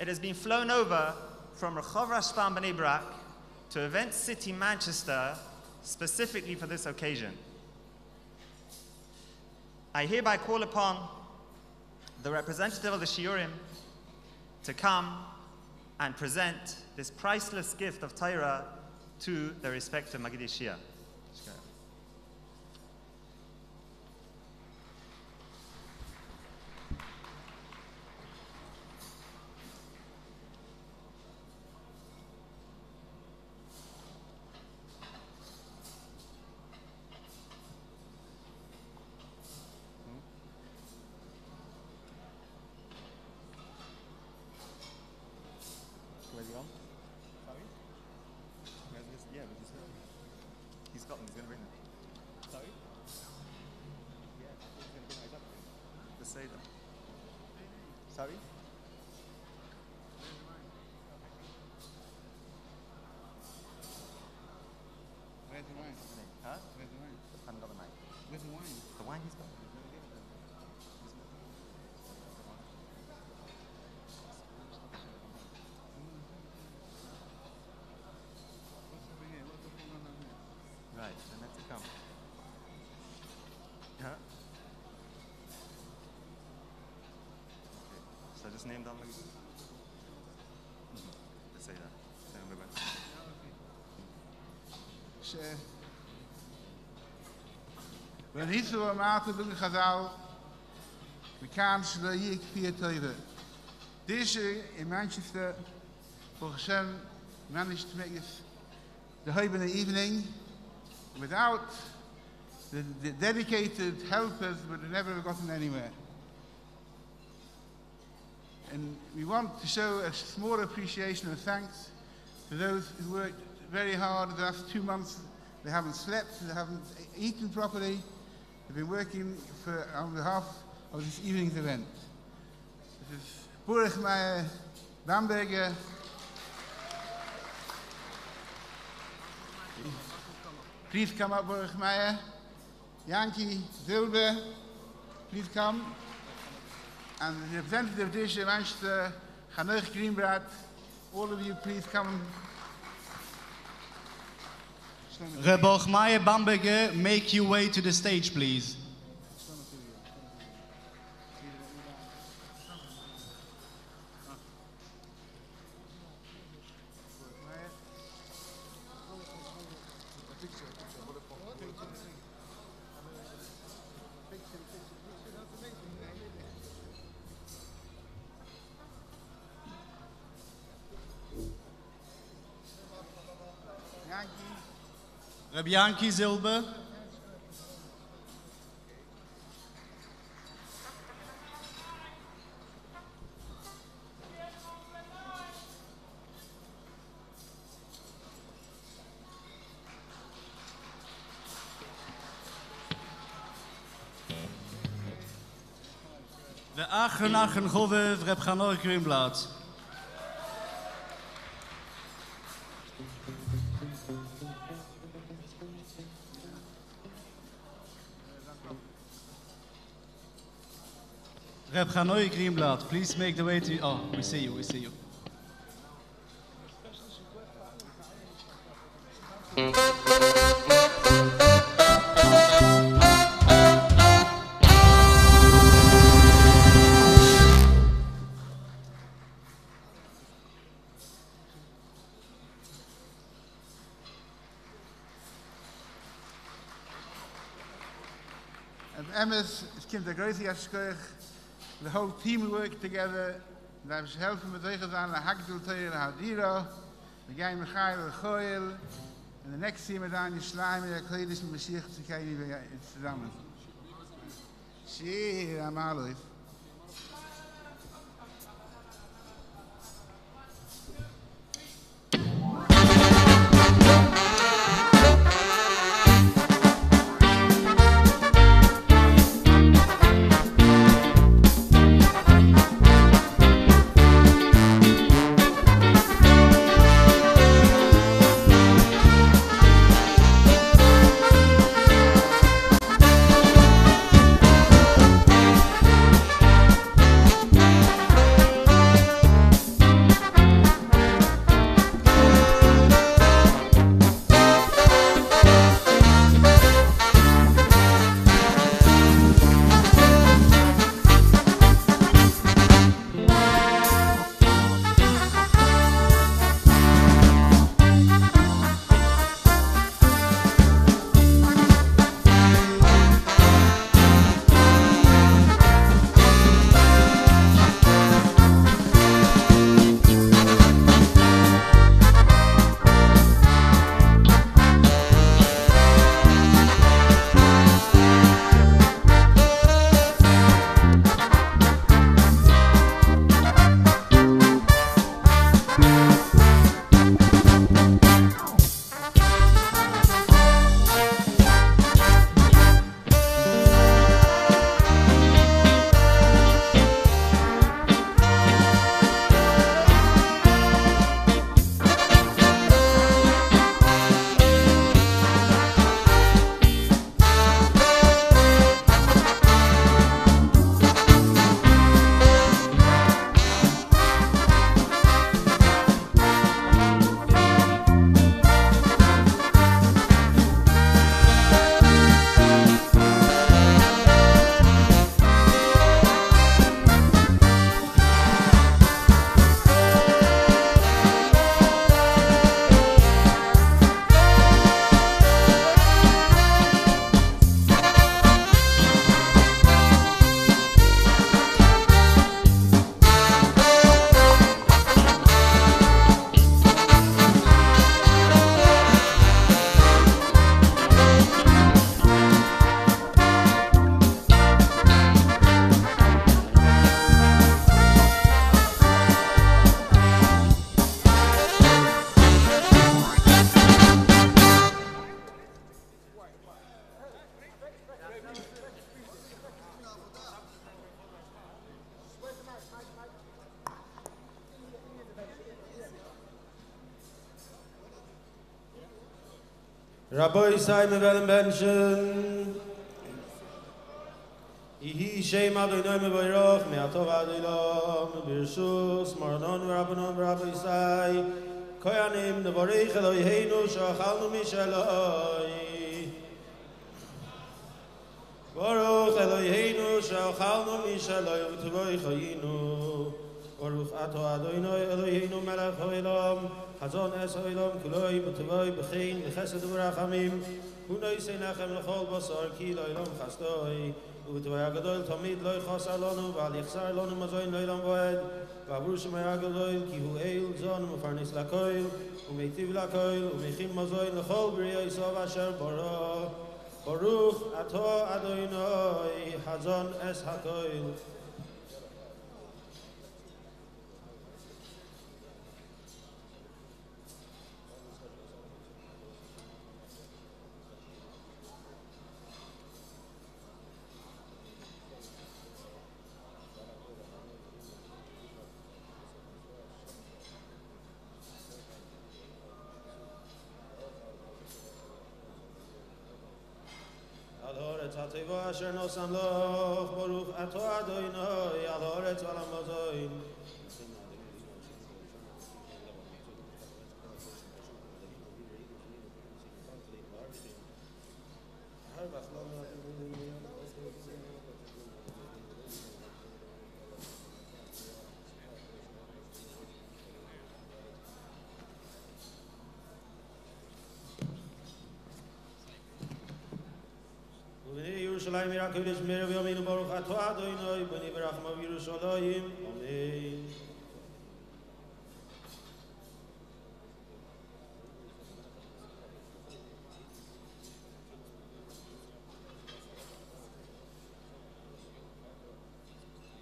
It has been flown over from Rechov Rashbam Bnei Brak to Event City, Manchester, specifically for this occasion. I hereby call upon the representative of the Shiurim to come and present this priceless gift of Torah to the respective Magidei I just name down the. Let's say that. Say number one. ש... וניסו אמרת בן חז"ל, מכאן שלא יהיה כפי הטובה. This in Manchester, for Hashem, managed to make this the Hoib in the evening without the, the dedicated helpers would have never gotten anywhere. And we want to show a small appreciation and thanks to those who worked very hard the last two months. They haven't slept, they haven't eaten properly. They've been working for, on behalf of this evening's event. This is Burg Meyer, Bamberger. Please come up, Burg Meyer. Yankee Zilber, please come. And the representative of this Manchester, Hanoch Greenblatt, all of you please come. Reboch Maya Bamberger, make your way to the stage, please. Bianchi Zilber. ואך אנחנו חובב רב in קרימבלט. Hanoch Greenblatt, please make the way to. Oh, we see you, we see you. It came the great Yashkoich, the whole team worked together. That was helping with the on la Hagdul Teir Hadira the guy Michael Goyel and the next team down in slime the cleanest machine to came in together she Malois boy sei mir weln menschen i hi shei ma do nei me boy roch mir to va do lo mir bishus mardon wir aben am rab sei koi an im de khlo i nu khal nu חזון אס אוילום כלוי בטבוי בחין בחסד וברחמים. הונוי סנחם לכל בשר כי לא אילום חסדוי. ובטבוי הגדול תמיד לא יחסר לנו ועל יחסר לנו מזוין לא אילום בועד. ועבור שמי הגדול כי הוא איל זון ומפרנס לקויל ומיטיב לקויל ומכין מזוין לכל בריאה יסוב אשר ברו ברוך אתו אדוני חזון אס הקויל به واسه نو سند برخ اثر ادا اینها یادارت عالم بزاید Yerushalayim, Yerach Yudhis, Merav Yomim, Adonai, Bani Barachma of Amen.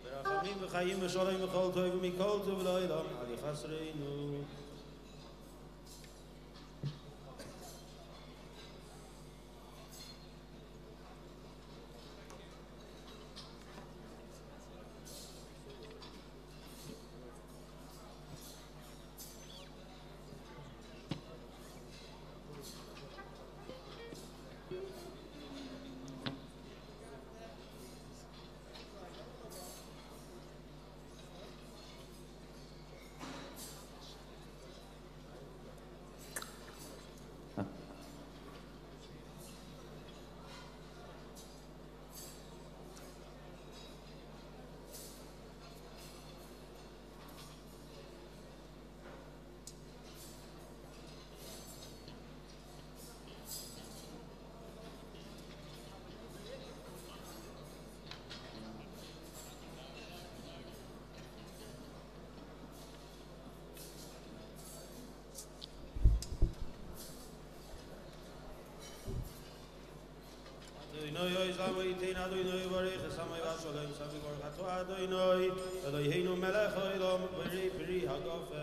Berachamim v'chayim v'sholayim v'chol tov v'mikol tov v'loilam, אדוני אוי זאמו יתן אדוני אוי בריך סמוי ועשו להם סמוי גורך עצו אדוני אוי אדוני הינו מלך אוי לא מברי פרי הגופה